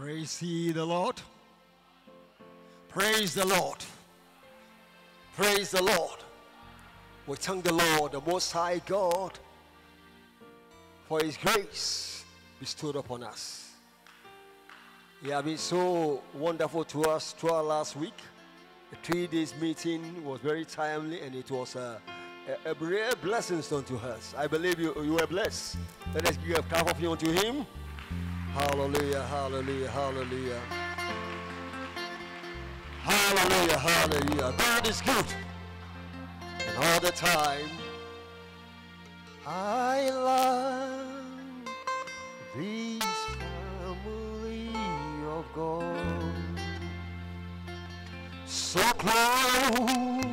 Praise ye the Lord. Praise the Lord. Praise the Lord. We thank the Lord, the Most High God, for His grace bestowed upon us. He has been so wonderful to us throughout last week. The three days meeting was very timely and it was a, a, a real blessing unto us. I believe you, you were blessed. Let us give a clap of you unto Him. Hallelujah, hallelujah, hallelujah. Hallelujah, hallelujah. God is good. And all the time, I love this family of God. So close,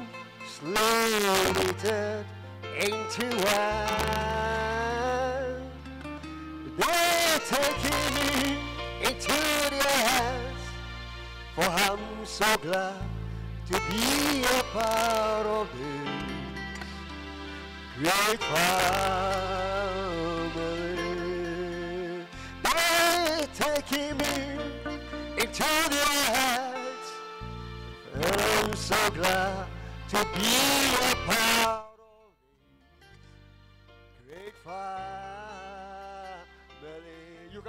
knitted into one. Taking me into their hands, for I'm so glad to be a part of this great family. They're taking me into their hands, I'm so glad to be a part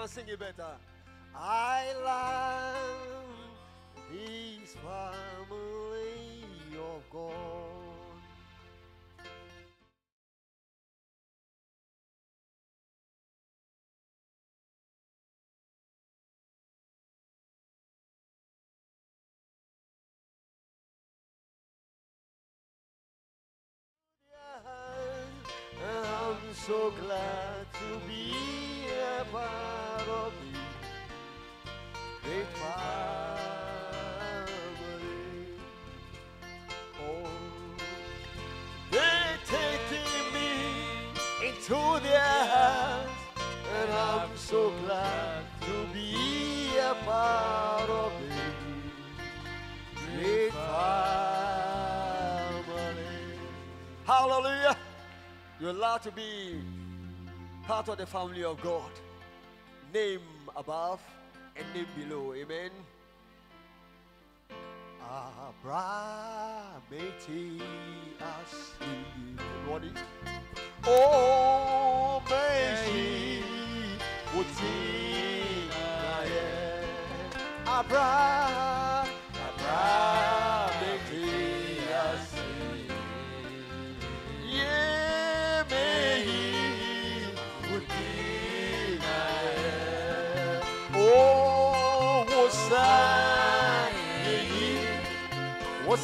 You sing it better. I love this family of God. I'm so glad to be a part of great family. They're taking me into their hands, and I'm so glad to be a part of great family. Hallelujah. You're allowed to be part of the family of God. Name above and name below. Amen. Abraham What is? Oh, may Abraham, Abraham,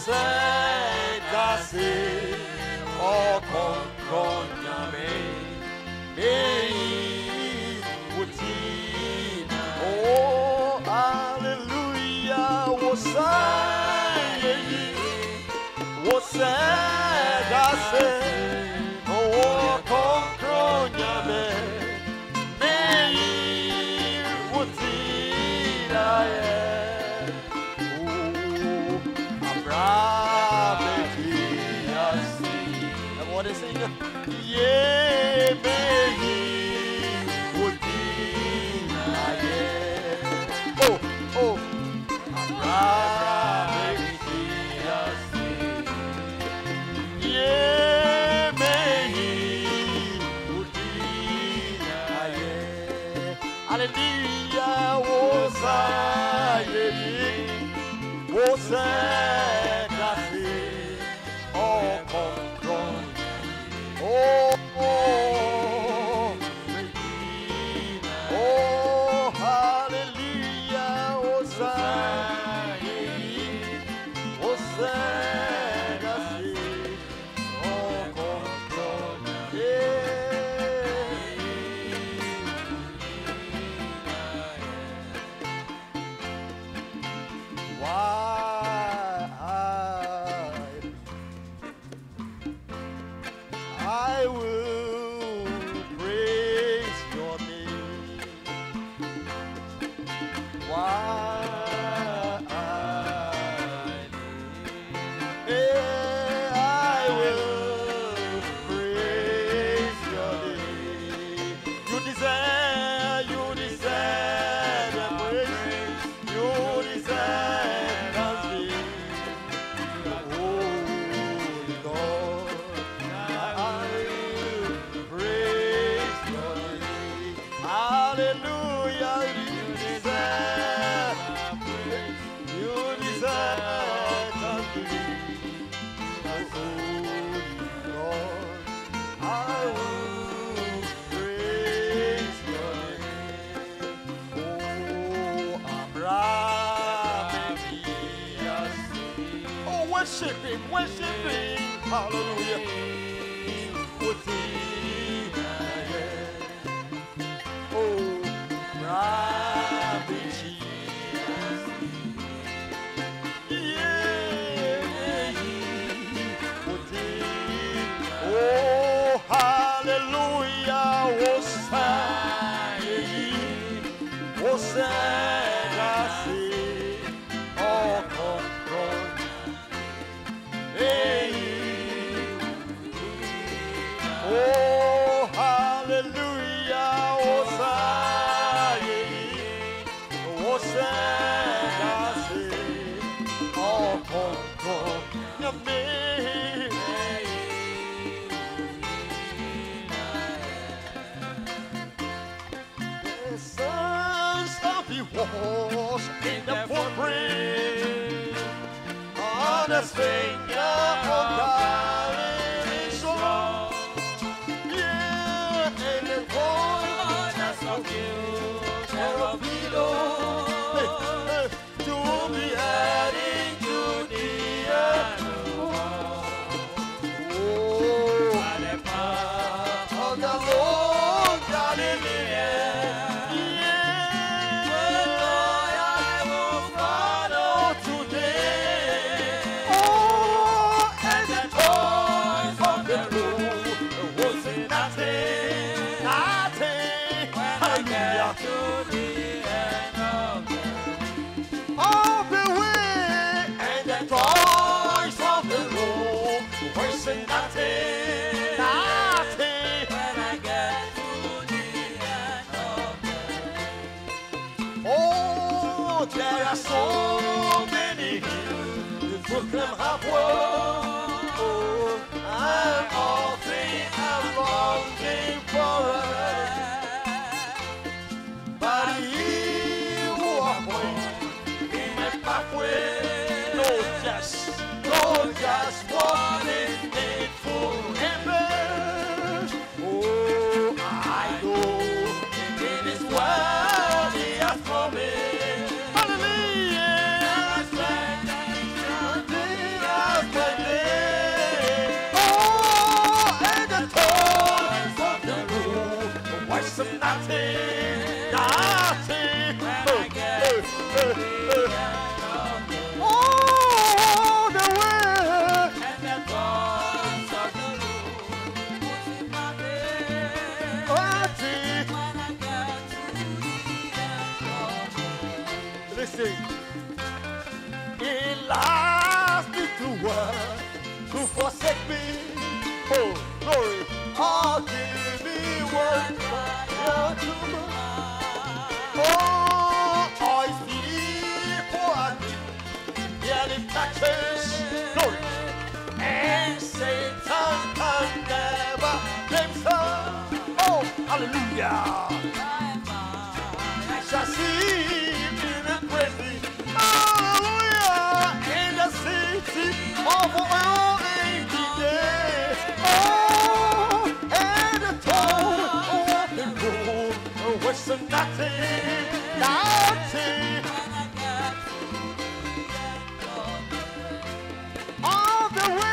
What's that? That's it. Oh, half world. take me. Oh, glory. Oh, give me one fire to Oh, I see for yeah, the taxes. Glory. And Satan can never. Oh, hallelujah. I shall see in a crazy. Hallelujah. In the city. nothing, nothing. All the way.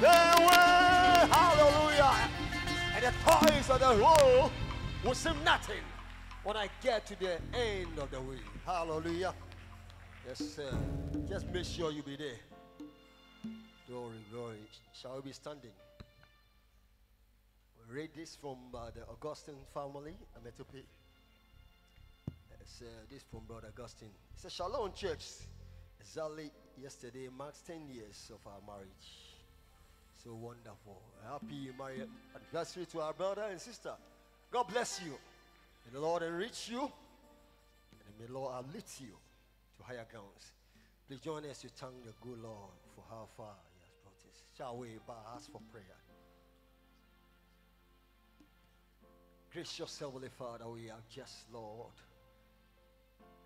They way, Hallelujah. And the toys of the world will seem nothing when I get to the end of the way. Hallelujah. Yes, sir. Just make sure you be there. Glory, glory. Shall we be standing? We read this from uh, the Augustine family, Ametope. Yes, uh, this from Brother Augustine. It's a Shalom Church. Exactly yesterday marks 10 years of our marriage. So wonderful. Happy marriage anniversary to our brother and sister. God bless you. May the Lord enrich you. And may the Lord uplift you to higher grounds. Please join us to thank the good Lord for how far He has brought us. Shall we bow ask for prayer? Gracious Heavenly Father, we have just, Lord,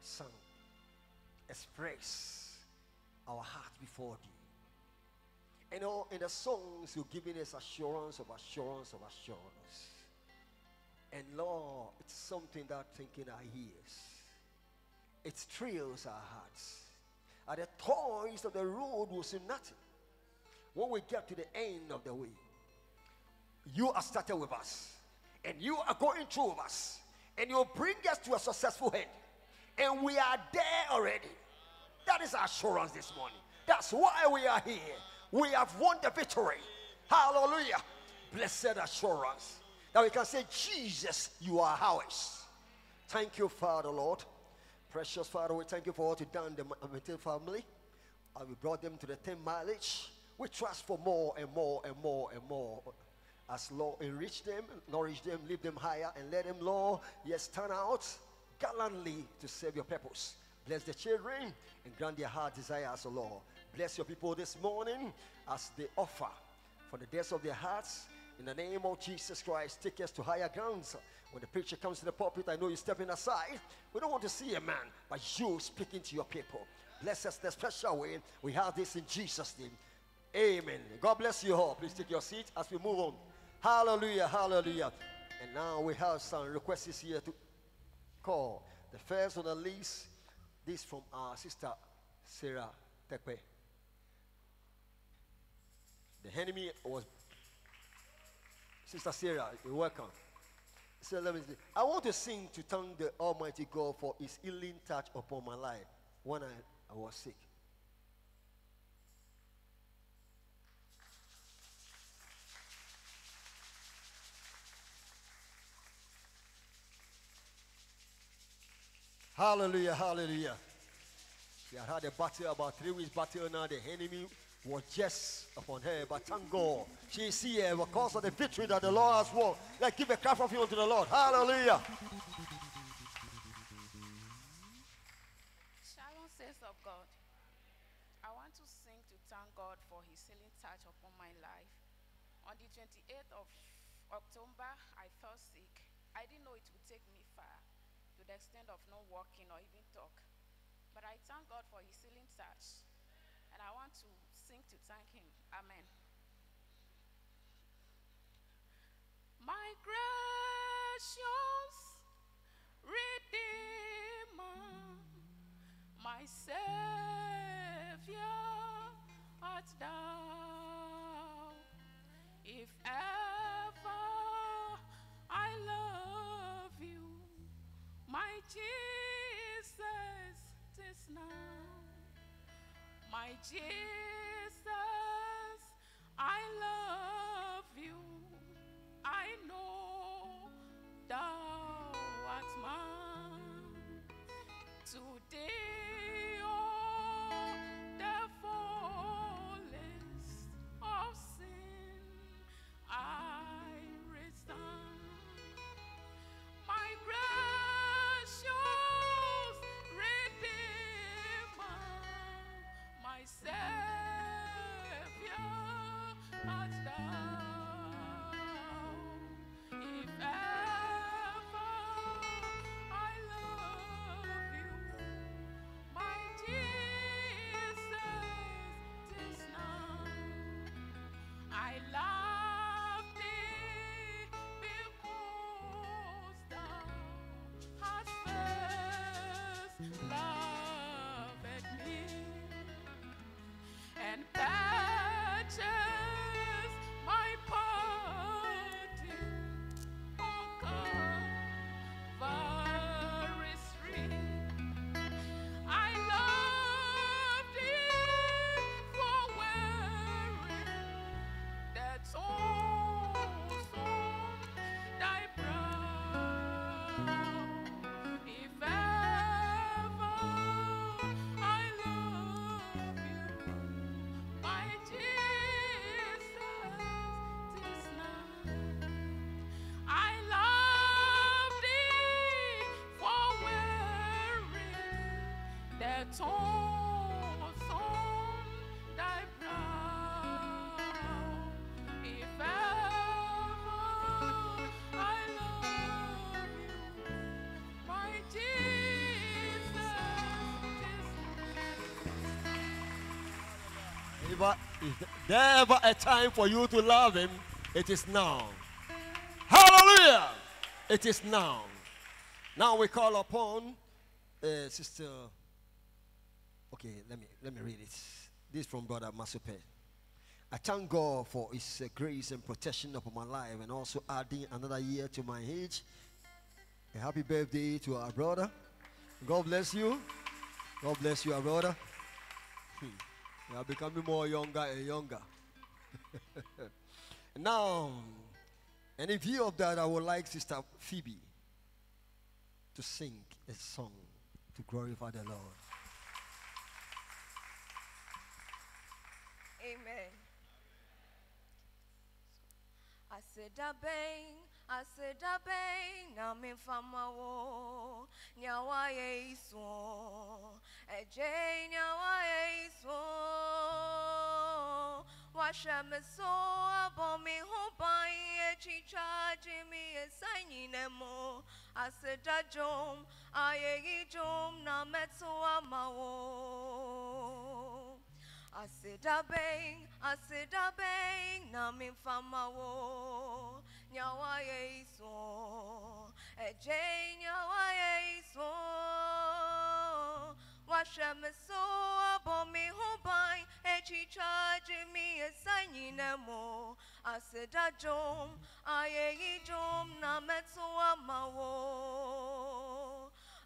sung, express our heart before Thee. And know, in the songs, you're giving us assurance of assurance of assurance. And Lord, it's something that thinking our ears. It thrills our hearts. At the toys of the road will see nothing. When we get to the end of the way, you are started with us. And you are going through with us. And you'll bring us to a successful end. And we are there already. That is assurance this morning. That's why we are here. We have won the victory. Hallelujah. Blessed assurance. Now we can say, Jesus, you are ours. Thank you, Father, Lord. Precious Father, we thank you for what you've done the family. And we brought them to the 10 mileage. We trust for more and more and more and more. As Lord, enrich them, nourish them, lift them higher, and let them, Lord, yes, turn out gallantly to serve your purpose. Bless the children and grant their heart desires, O Lord. Bless your people this morning as they offer for the depths of their hearts. In the name of Jesus Christ, take us to higher grounds. When the preacher comes to the pulpit, I know you're stepping aside. We don't want to see a man, but you speaking to your people. Bless us the special way. We have this in Jesus' name. Amen. God bless you all. Please take your seat as we move on. Hallelujah, hallelujah. And now we have some requests here to call. The first on the list, this from our sister Sarah Tekwe. The enemy was Sister Sarah, you're welcome. So let me see. I want to sing to thank the Almighty God for his healing touch upon my life when I, I was sick. Hallelujah, hallelujah. She had had a battle about three weeks battle now. The enemy was just upon her, but thank God she is here because of the victory that the Lord has won. Let's give a clap of you unto the Lord. Hallelujah. Shalom says of God. I want to sing to thank God for his healing touch upon my life. On the 28th of October, I fell sick. I didn't know it would take me far to the extent of not walking or even talk. But I thank God for his healing touch. And I want to sing to thank him. Amen. My gracious Redeemer, my Savior art thou. If ever I love you, my Jesus, tis now. My Jesus, I love you. I know thou art mine. Today, Is there ever a time for you to love him? It is now. Hallelujah! It is now. Now we call upon uh, Sister. Okay, let me let me read it. This is from Brother Masupe. I thank God for His uh, grace and protection upon my life, and also adding another year to my age. A happy birthday to our brother. God bless you. God bless you, our brother. Hmm. You are becoming more younger and younger. now, and in view of that, I would like Sister Phoebe to sing a song to glorify the Lord. Amen. I said, I bang, I said, I bang, na me fama wo, nyawa ye iso, eje nyawa ye iso, washa me so, abo me hoba ye chicha jimi ye sanyi nemo, I said, I jom, aye jom, na metso amawo. I bang, I said a bang, na mi fama wo, nyawa ye iso, eje nyawa ye iso, washa me so abo mi hubai, echi charge mi esanyi nemo, I said a jom, aye jom na metso amawo.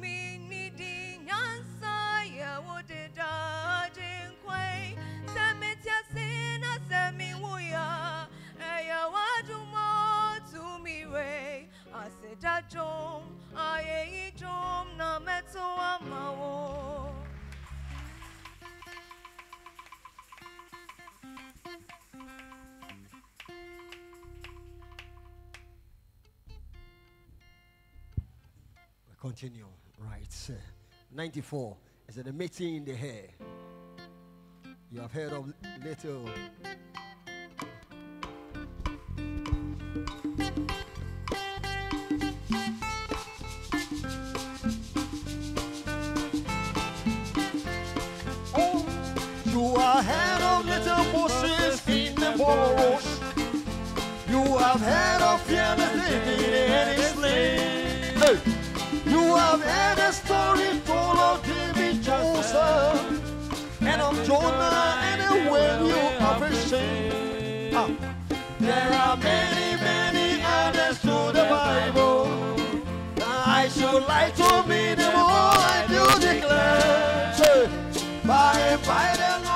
me, needy, nyansa, ya would a dodging quay, Samitia sina, semi wuya, eh, ya Continue. Right. 94. Is it a meeting in the hair? You have heard of little. Oh, you are head of little bushes in the bush. You have heard of fearless living in his lane. Heard a story told of David Joseph and of Jonah and when you have a shame. Ah. There are many, many others to the Bible. I should like to be the more I do declare. By by the Lord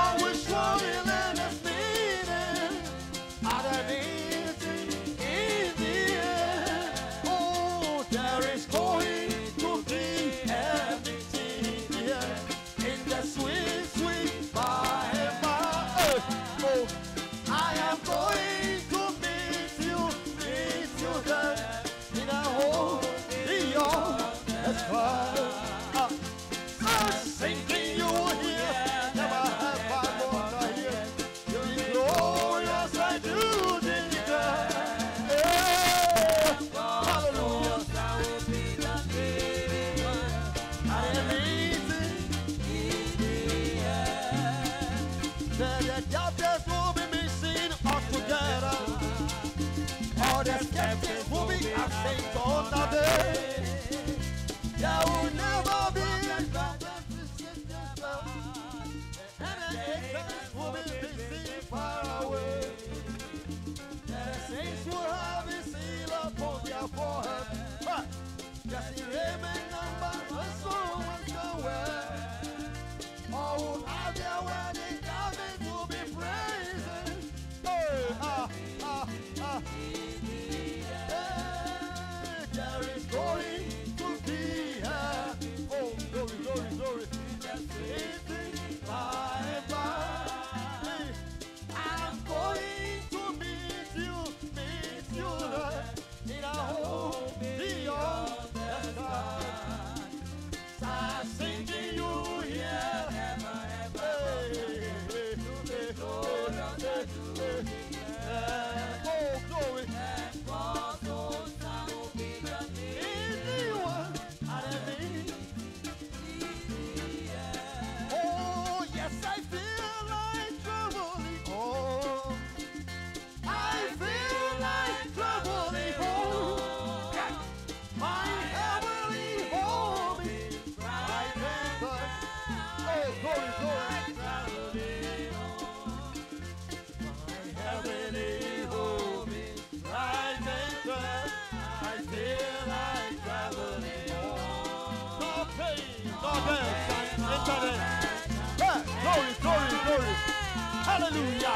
Hallelujah.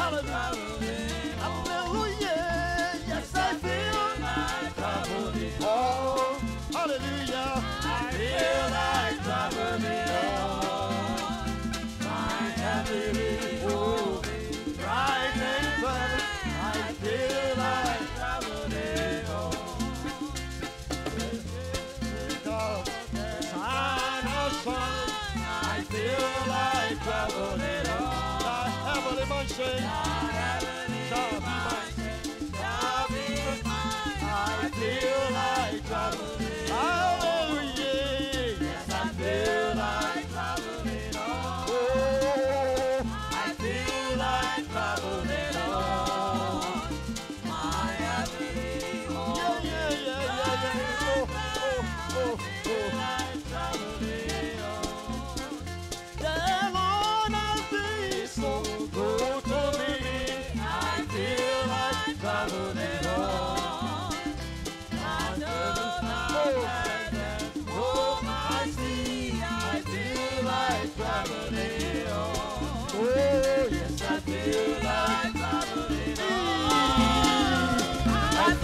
Hallelujah. Hallelujah. Yes, I feel like traveling. Oh, hallelujah. I feel like traveling. Oh, my heavenly, oh, right and burn. I feel like traveling. Oh, I feel like traveling. les manger.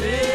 Spirit.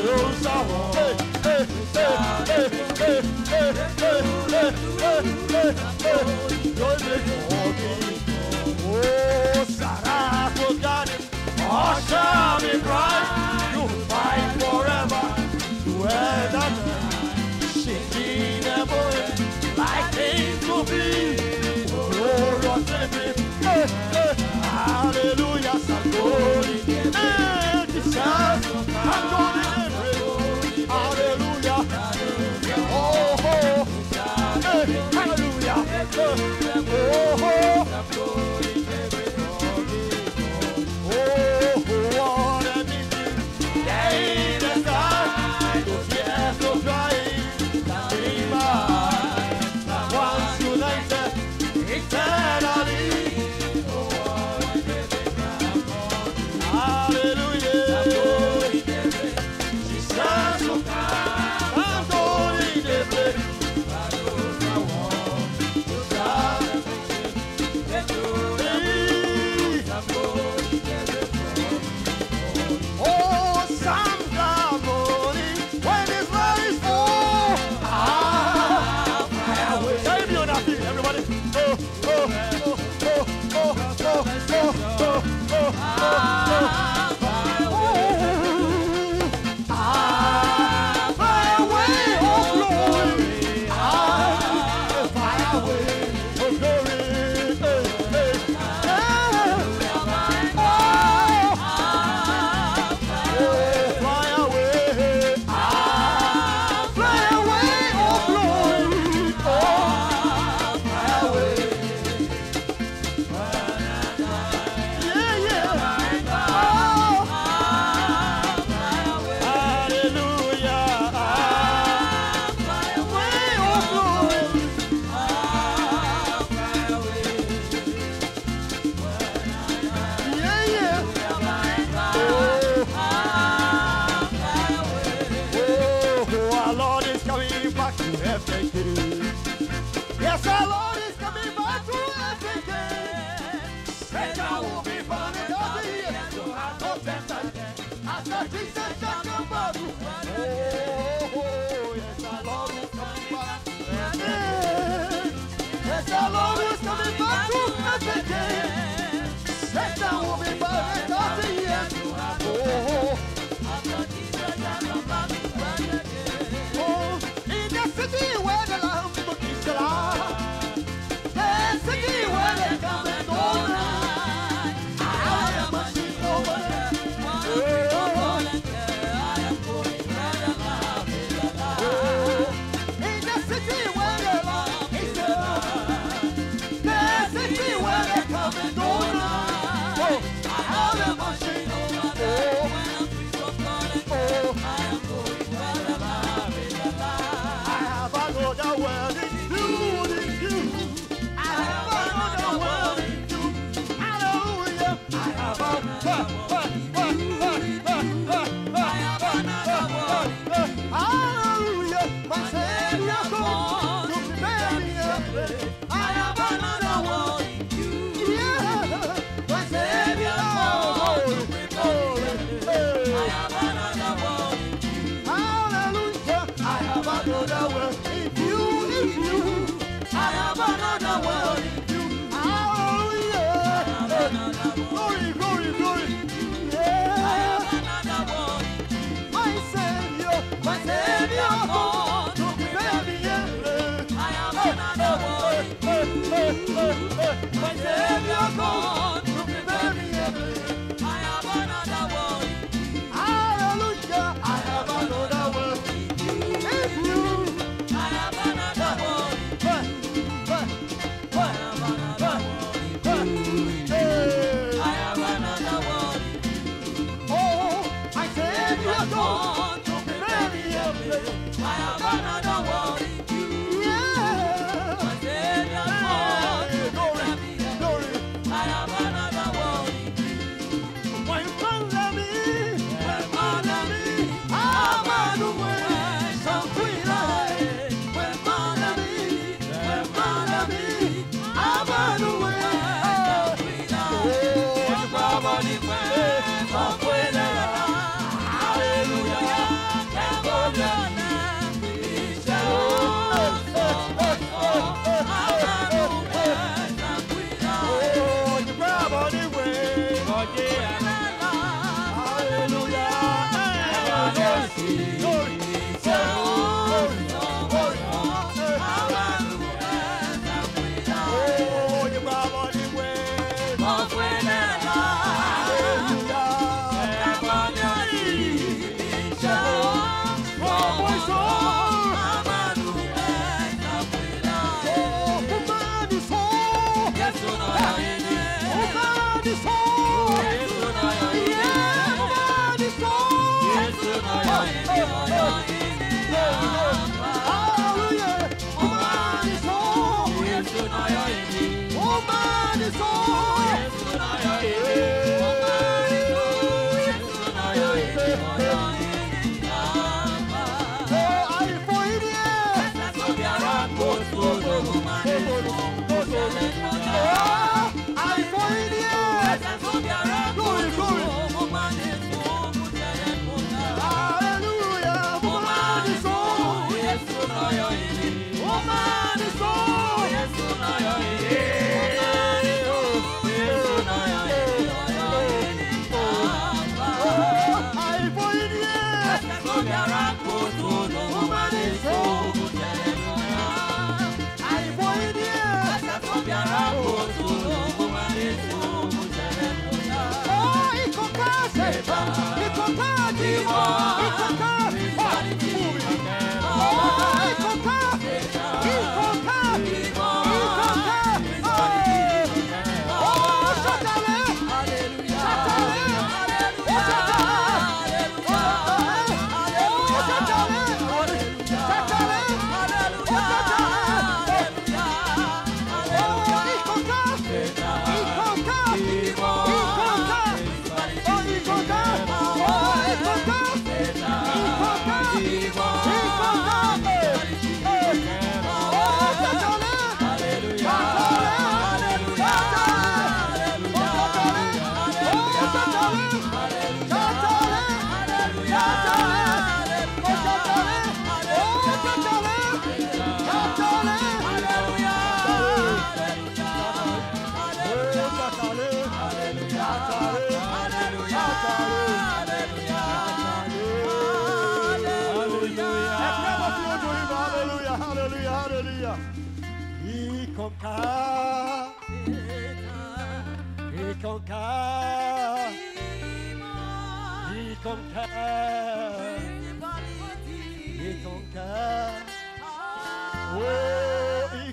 Oh, Sarah, God, oh, shall Saturday.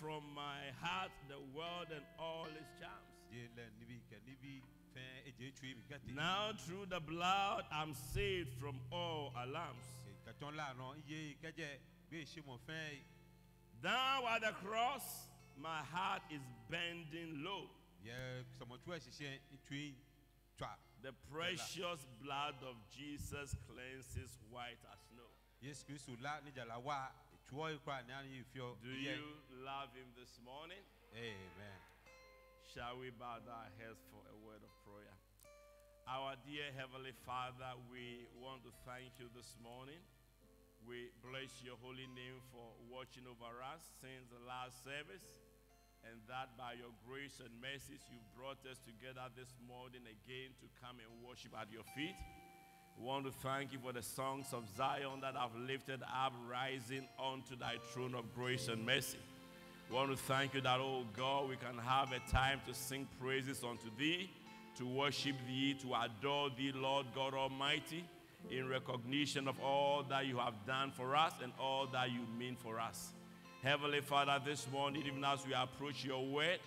from my heart the world and all its charms. die le nibi ke nibi fɛn edze tui mi kɛte Now through the blood I'm saved from all alarms. kɛtɔn la nɔ iye kɛdze gbé se mɔ fɛn Down at the cross, my heart is bending low. yɛ sɔmɔtu ɛsisiɛ tui twa The precious blood of Jesus cleanses white as snow. Yesu kristu la nidzala wa etuɔ yi kura ne ani fiɔ Do you love him this morning? amen Shall we bow our heads for a word of prayer? Our dear Heavenly Father, we want to thank you this morning. We bless your holy name for watching over us since the last service, and that by your grace and mercies you've brought us together this morning again to come and worship at your feet. We want to thank you for the songs of Zion that have lifted up, rising onto thy throne of grace and mercy. We want to thank you that, oh God, we can have a time to sing praises unto thee, to worship thee, to adore thee, Lord God Almighty, in recognition of all that you have done for us and all that you mean for us. Heavenly Father, this morning, even as we approach your word,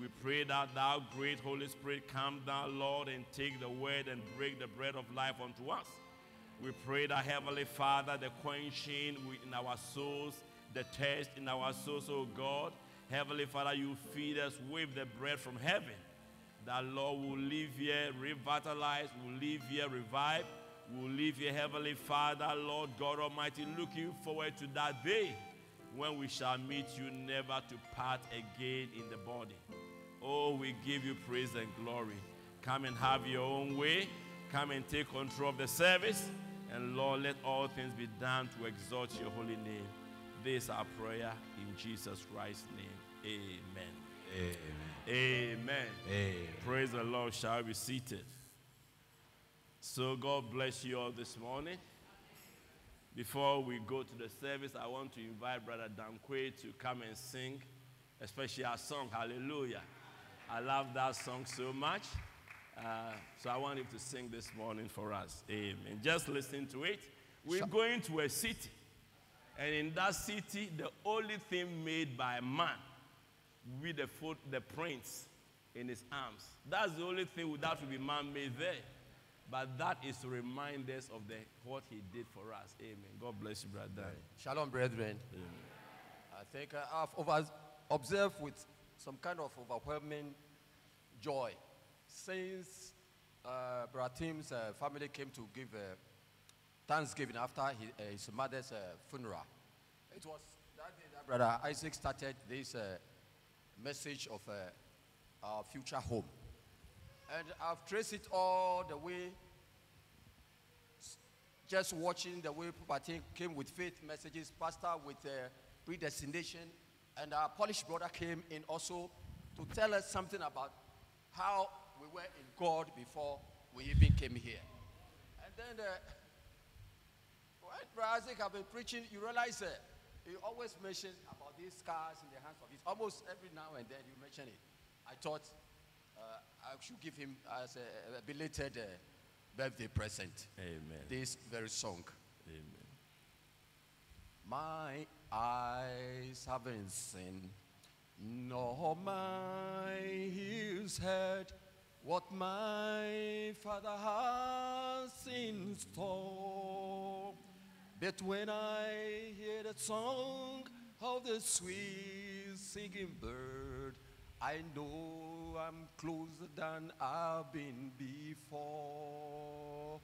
we pray that thou, great Holy Spirit, come down, Lord, and take the word and break the bread of life unto us. We pray that Heavenly Father, the quenching in our souls, the thirst in our souls, oh God, Heavenly Father, you feed us with the bread from heaven. That Lord will live here revitalized, will live here revived, will live here, Heavenly Father, Lord God Almighty, looking forward to that day when we shall meet you never to part again in the body. Oh, we give you praise and glory. Come and have your own way. Come and take control of the service. And Lord, let all things be done to exalt your holy name. This our prayer in Jesus Christ's name. Amen. amen Amen. amen Praise the Lord. Shall be seated? So, God bless you all this morning. Before we go to the service, I want to invite Brother Dankwe to come and sing, especially our song, Hallelujah. I love that song so much. Uh, so I want him to sing this morning for us. Amen. Just listen to it. We're going to a city. And in that city, the only thing made by man with the foot, the prints in his arms. That's the only thing that will be man made there. But that is to remind us of the, what he did for us. Amen. God bless you, brother. Shalom, brethren. I think uh, I've observed with some kind of overwhelming joy since uh, Brother Tim's uh, family came to give uh, Thanksgiving after his, uh, his mother's uh, funeral. It was that day that Brother Isaac started this uh, message of uh, our future home. And I've traced it all the way just watching the way Pupati came with faith messages, Pastor with predestination, and our Polish brother came in also to tell us something about how we were in God before we even came here. And then uh, when Brother Isaac have been preaching, you realize uh, he always mentions about these scars in the hands of his. Almost every now and then you mention it. I thought uh, I should give him as a, a belated uh, birthday present Amen. this very song. Amen. My eyes haven't seen, nor my ears heard what my Father has in store. But when I hear the song of the sweet singing bird, I know I'm closer than I've been before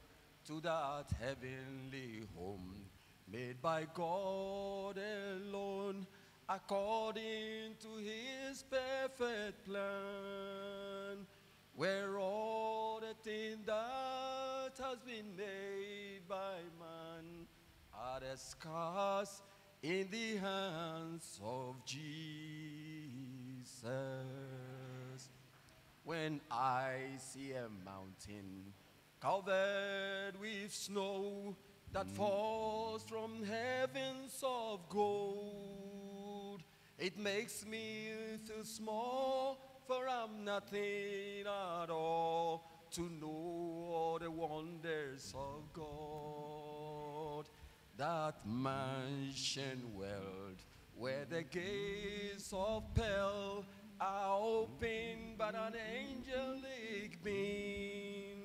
to that heavenly home made by God alone according to his perfect plan. Where all the things that has been made by man are the scars in the hands of Jesus. When I see a mountain covered with snow that falls from heavens of gold. It makes me feel small, for I'm nothing at all to know all the wonders of God. That mansion world where the gates of pearl are opened by an angelic beam,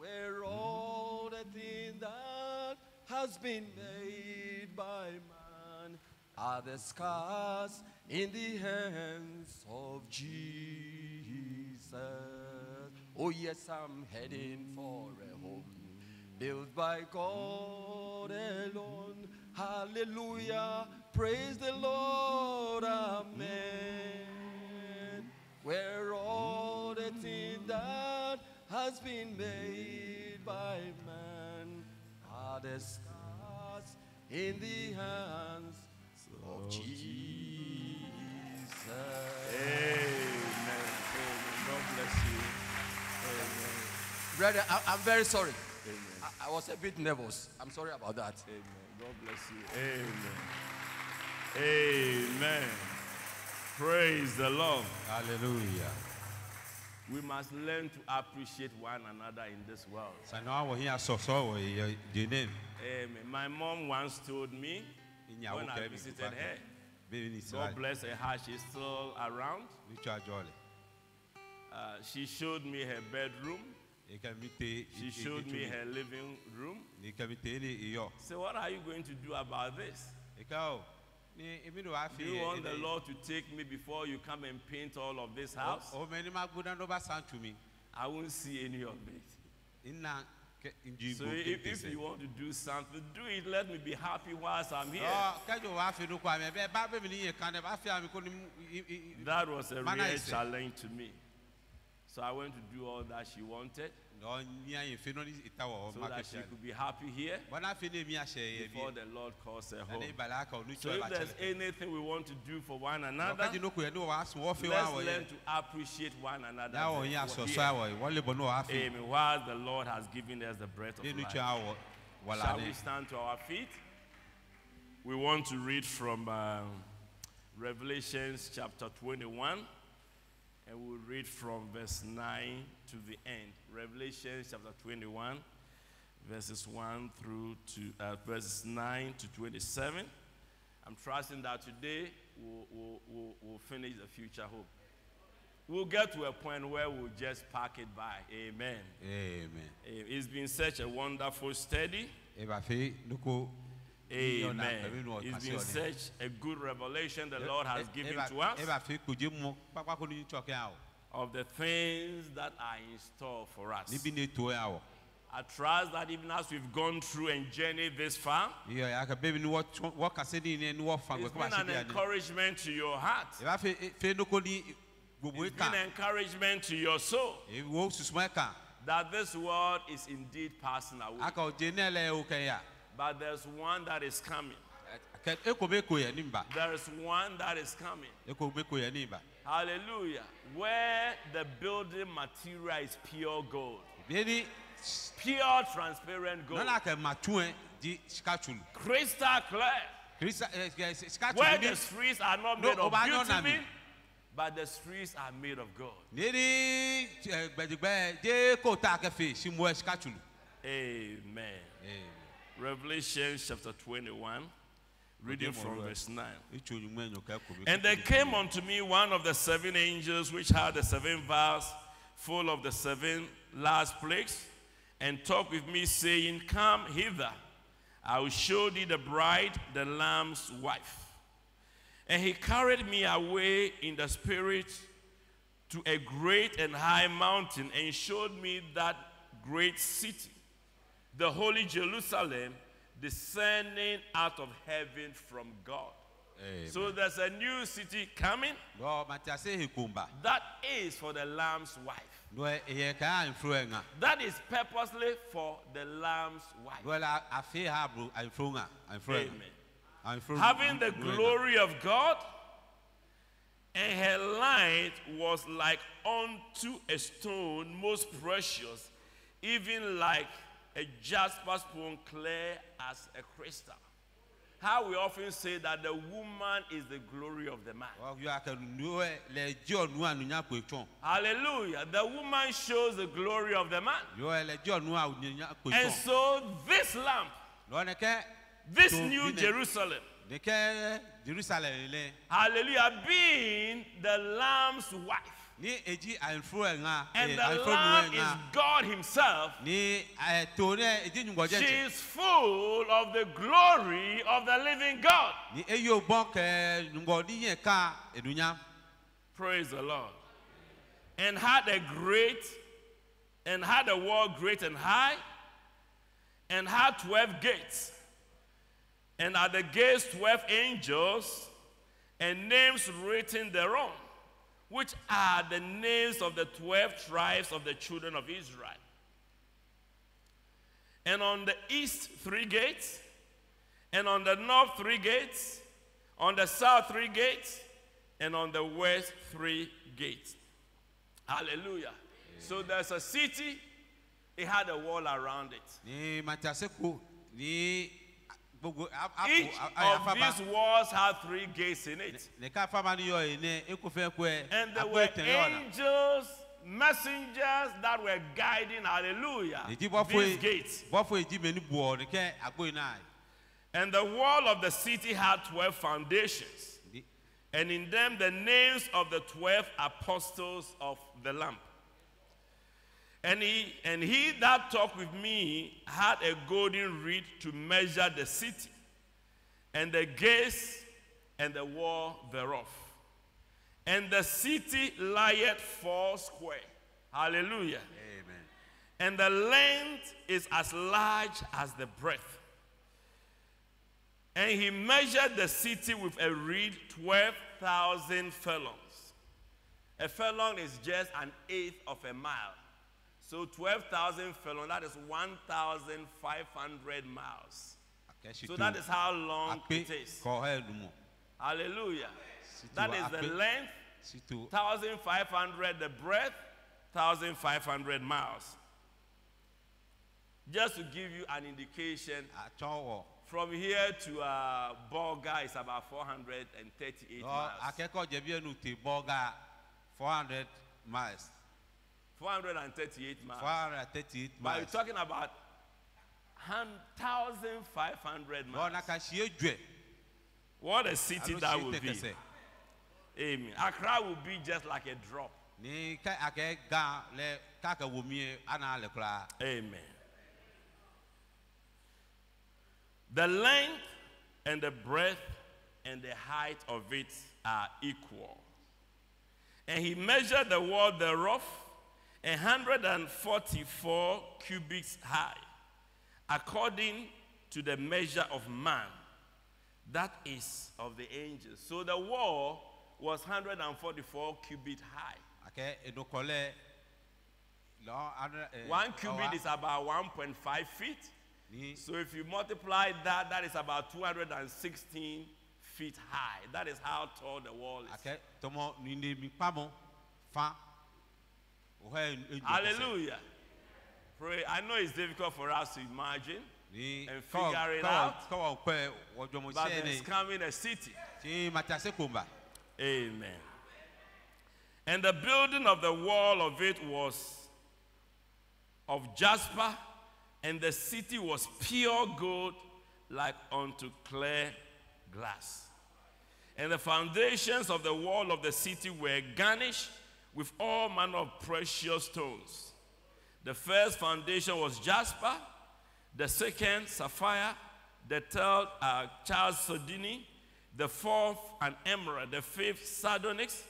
where all the things that has been made by man are the scars in the hands of Jesus. Oh, yes, I'm heading for a home built by God alone. Hallelujah. Praise the Lord. Has been made by man are the scars in the hands of Jesus. Amen. Amen. God bless you. Amen. Brother, I, I'm very sorry. Amen. I, I was a bit nervous. I'm sorry about that. Amen. God bless you. Amen. Amen. Praise the Lord. Hallelujah. We must learn to appreciate one another in this world. Sanaa wɔ hin asɔsɔ wɔ yɛ gyenem. Amen. My mom once told me when I visited her, God bless her heart, she's still around. Ni twa jɔli. Uh, she showed me her bedroom. Eka mi te. She showed me her living room. Ni ka mi te ni iyɔ. So, what are you going to do about this? Eka o. Ni ebi do wa fi Do you want the Lord to take me before you come and paint all of this house? O mɛ ni ma gbóná ló bá san tu mi. I won't see any of it. Ina kɛ nji So if, if you want to do something, do it. Let me be happy whilst I'm here. Oh, Ɔ kɛjɔ wa fi do kɔ ami ɛbɛ ba bɛ mi ni yɛ kan dɛ ba fi ami ko ni mu. i- i- i- That was a real challenge to me. So I went to do all that she wanted Ɔ ni a yɛ fi no ni ita wɔ so that she could be happy here Bɔna fi ne mi a before the Lord calls her home. ne bala ka o ni So if there's anything we want to do for one another, kɛji no ko yɛ ni wa sun wɔ fi wa let's learn to appreciate one another. Ya wɔ here. yin asɔsɔ awɔ yi wɔle n'o wa fi. Amen. While the Lord has given us the breath of life. tɔ awɔ wala Shall we stand to our feet? We want to read from um, Revelations chapter 21, and we'll read from verse 9 to the end. Revelation chapter 21, verses 1 through to uh, verses 9 to 27. I'm trusting that today we'll, we'll, we'll, we'll finish the future hope. We'll get to a point where we'll just pack it by. Amen. Amen. Eh, It's been such a wonderful study. Ba fi nuko. Amen. It's been such a good revelation the eh, Lord has eh, eh, given to us ba fi kuje mu kpakpa ko ni tɔ kɛ awɔ. of the things that are in store for us. Ni bi ne to awɔ. I trust that even as we've gone through and journeyed this far, Iyɔ ya ka bɛbi ni wɔ tɔ wɔ kase ni ne ni wɔ fan it's gbɛ ko ba been an bi ya ni. encouragement to your heart. Ba fi fi nuko ni gbogbo It's been an encouragement to your soul wo susuma kan. that this world is indeed passing away. A ka o je ne lɛ o kɛ ya. But there's one that is coming. Kɛ ko bɛ ko yɛ ni ba. There is one that is coming. Ko bɛ ko yɛ ni ba. Hallelujah. Where the building material is pure gold. Pure transparent gold. nɔnɔ kɛ ma tún ɛ di sika tulu. Crystal clear. Kirisa ɛ ɛ sika Where the streets are not made of Oba no na bitumen, but the streets are made of gold. Ne ni ɛ gbɛdigbɛ je ko ta kɛ fe si mu ɛ sika tulu. Amen. Revelation chapter 21, reading from verse 9. Itsu onyumɛ nyɔ kɛ ko bɛ. And there came unto me one of the seven angels which had the seven vials full of the seven last plagues, and talked with me, saying, Come hither, I will show thee the bride, the Lamb's wife. And he carried me away in the spirit to a great and high mountain, and showed me that great city, the holy Jerusalem, descending out of heaven from God. So there's a new city coming Bɔn mati ase he kumba. that is for the Lamb's wife. Dɔ ɛyɛ ka info ɛ ŋa. That is purposely for the Lamb's wife. Dɔ la afi ha bro info ŋa. Info ɛ Amen. Having the glory of God, and her light was like unto a stone most precious, even like a jasper stone clear as a crystal. How we often say that the woman is the glory of the man. Ɔ yɔ akɛ nu ɛ lɛ jɔ nu a nunya ko etɔn. Hallelujah. The woman shows the glory of the man. Yɔ lɛ jɔ nu a nunya ko And so this lamp Lɔ ne kɛ this new Jerusalem, ne kɛ jerusalem hallelujah, being the Lamb's wife. Ni edzi ayinfo ɛŋa And eh, the Lamb is God Himself. eh, to ne edzi nyugbɔdze She is full of the glory of the living God. ni eyo gbɔ kɛ nyugbɔdi yɛ ka edunya Praise the Lord. And had a great, and had a wall great and high, and had 12 gates. And at the gates, 12 angels, and names written thereon, which are the names of the 12 tribes of the children of Israel. And on the east, three gates, and on the north, three gates, on the south, three gates, and on the west, three gates. Hallelujah. So there's a city, it had a wall around it. Each of these walls had three gates in it. ɖeka afaba ni yɔ yi ne ekofɛ kɔɛ And there were etɛ yɔ na angels, messengers that were guiding, hallelujah, these gates. bɔfo edzi mɛ ni buɔ ne kɛ akpɔ yi na And the wall of the city had 12 foundations. And in them the names of the 12 apostles of the Lamb. And he, and he that talked with me had a golden reed to measure the city, and the gates and the wall thereof. And the city lieth four square. Hallelujah. amen And the length is as large as the breadth. And he measured the city with a reed 12,000 furlongs. A furlong is just an eighth of a mile. So 12,000 furlong, that is 1,500 miles. So that is how long it is. Hallelujah. That is the length, 1,500 the breadth, 1,500 miles. Just to give you an indication, from here to uh, Bolga is about 438 miles. 400 miles. 438 miles. 438 miles. But you're talking about 1,500 miles. What a city that will be. Amen. Accra will be just like a drop. Amen. The length and the breadth and the height of it are equal. And he measured the wall thereof a hundred and forty-four cubits high, according to the measure of man, that is of the angels. So the wall was 144 cubit high. Okay, enokɔ lɛ lɔ hundred eh, One cubit is about 1.5 feet. So if you multiply that, that is about 216 feet high. That is how tall the wall is. Okay, tɔmɔ nine mi kpamɔ fa Hallelujah. Pray. I know it's difficult for us to imagine, and figure it out. kɔwɔ kpɛ wɔdzɔmɔ but it's coming a city. ti matiase komba Amen. And the building of the wall of it was of jasper, and the city was pure gold, like unto clear glass. And the foundations of the wall of the city were garnished with all manner of precious stones. The first foundation was jasper, the second sapphire, the third uh, chalcedony, the fourth an emerald, the fifth sardonyx,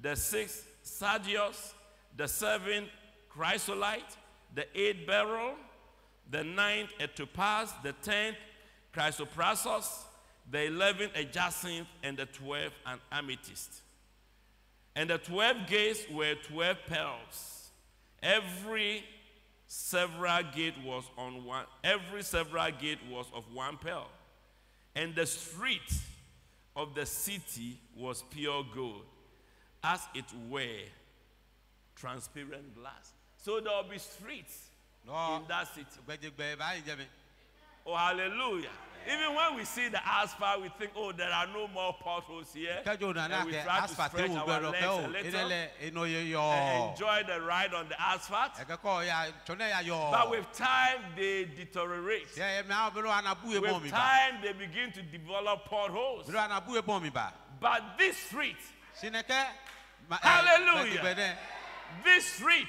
the sixth sardius, the seventh chrysolite, the eighth beryl, the ninth a topaz, the tenth chrysoprasus, the eleventh a jacinth, and the twelfth an amethyst. And the twelve gates were twelve pearls. Every several gate was on one. Every several gate was of one pearl. And the street of the city was pure gold, as it were transparent glass. So there will be streets No. in that city. gbɛdzegbɛ ba yi dze mi Oh, hallelujah. Even when we see the asphalt, we think, oh, there are no more potholes here. And we try to stretch our legs a little and enjoy the ride on the asphalt. ẹkẹ kọ ya tsọnẹ ya yọ But with time, they deteriorate. yẹ ẹ mẹ àwọn bẹrẹ anabu ye bọ mi With time, they begin to develop potholes. bẹrẹ anabu ye bọ mi ba But this street, Hallelujah. gbẹdẹgbẹdẹ this street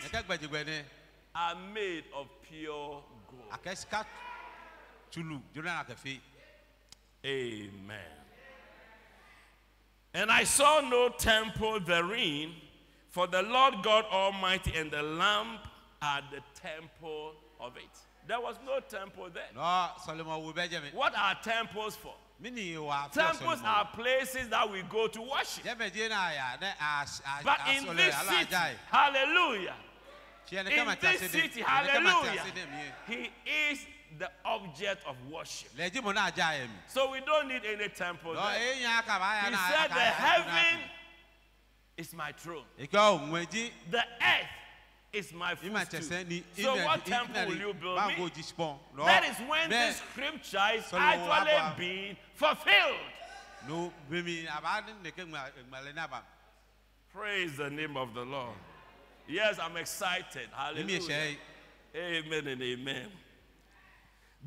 are made of pure gold. Akẹ sika tulu jọlọ na kẹfẹ Amen. And I saw no temple therein, for the Lord God Almighty and the Lamb are the temple of it. There was no temple there. wo bẹ What are temples for? mi ni wa fi Temples are places that we go to worship. jẹ bẹ jẹ náà yà ne a a But in this city, hallelujah, in kẹmẹ ti ase this city, ne kẹmẹ ti hallelujah, ase de mi ye He is the object of worship. lẹji mo náà aja yẹ mi So we don't need any temple there. yan kaba ya He said, The heaven is my throne. ike o ŋmẹji The earth is my footstool. So what temple will you build me? That is when this scripture is Sọlọ wo wa bọ a- actually being fulfilled. no bẹmi a b'a ni nege ŋmalẹ n'a ba Praise the name of the Lord. Yes, I'm excited. emi ye sẹ Hallelujah. Amen and amen.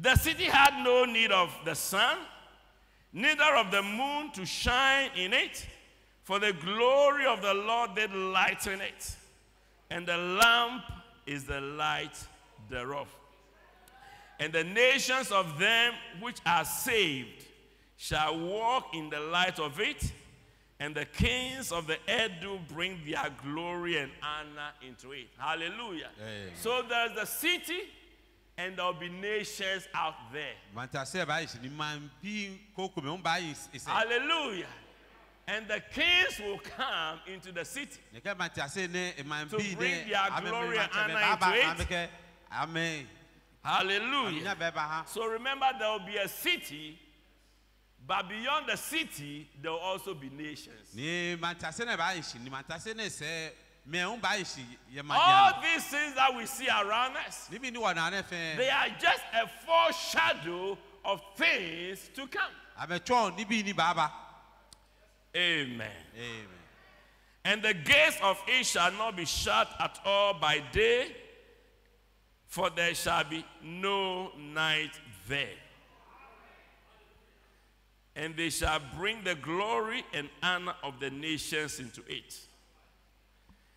The city had no need of the sun, neither of the moon to shine in it, for the glory of the Lord did lighten it, and the lamp is the light thereof. And the nations of them which are saved shall walk in the light of it, and the kings of the earth do bring their glory and honor into it. Hallelujah. Amen. So there's the city, and there'll be nations out there. mantase b'a yi sini man bi ko kome n b'a yi sẹ Hallelujah. And the kings will come into the city. nege mantase ne man To bring their glory and honor into it. kẹ ame Hallelujah. amiya bẹ ba ha So remember, there will be a city, but beyond the city, there will also be nations. Ni mantase ne b'a yi si ni mantase ne sẹ mẹ n b'a yi si yẹ ma All these things that we see around us, ni bi ni wà nànẹ fẹ they are just a foreshadow of things to come. ame tsɔn ni bi ni b'a ba Amen. amen And the gates of it shall not be shut at all by day, for there shall be no night there. And they shall bring the glory and honor of the nations into it.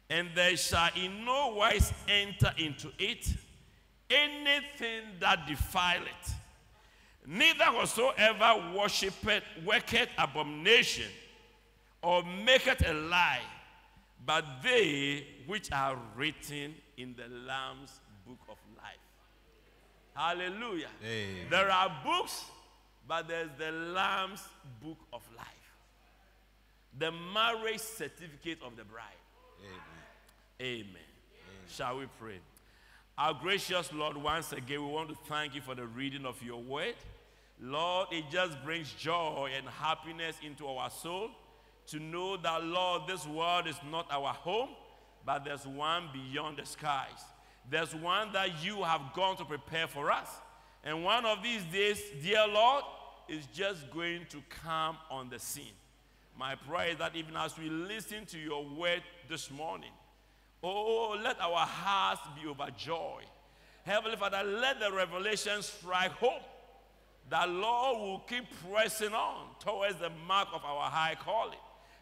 And they shall in no wise enter into it anything that defile it, neither whatsoever worshipeth, worketh abomination, or maketh a lie, but they which are written in the Lamb's book of life. Hallelujah. Amen. There are books, but there's the Lamb's book of life. The marriage certificate of the bride. Amen Amen. Shall we pray? Our gracious Lord, once again, we want to thank you for the reading of your word. Lord, it just brings joy and happiness into our soul to know that, Lord, this world is not our home, but there's one beyond the skies. There's one that you have gone to prepare for us. And one of these days, dear Lord, is just going to come on the scene. My prayer is that even as we listen to your word this morning, oh, let our hearts be overjoyed. Heavenly Father, let the revelation strike home. That Lord will keep pressing on towards the mark of our high calling.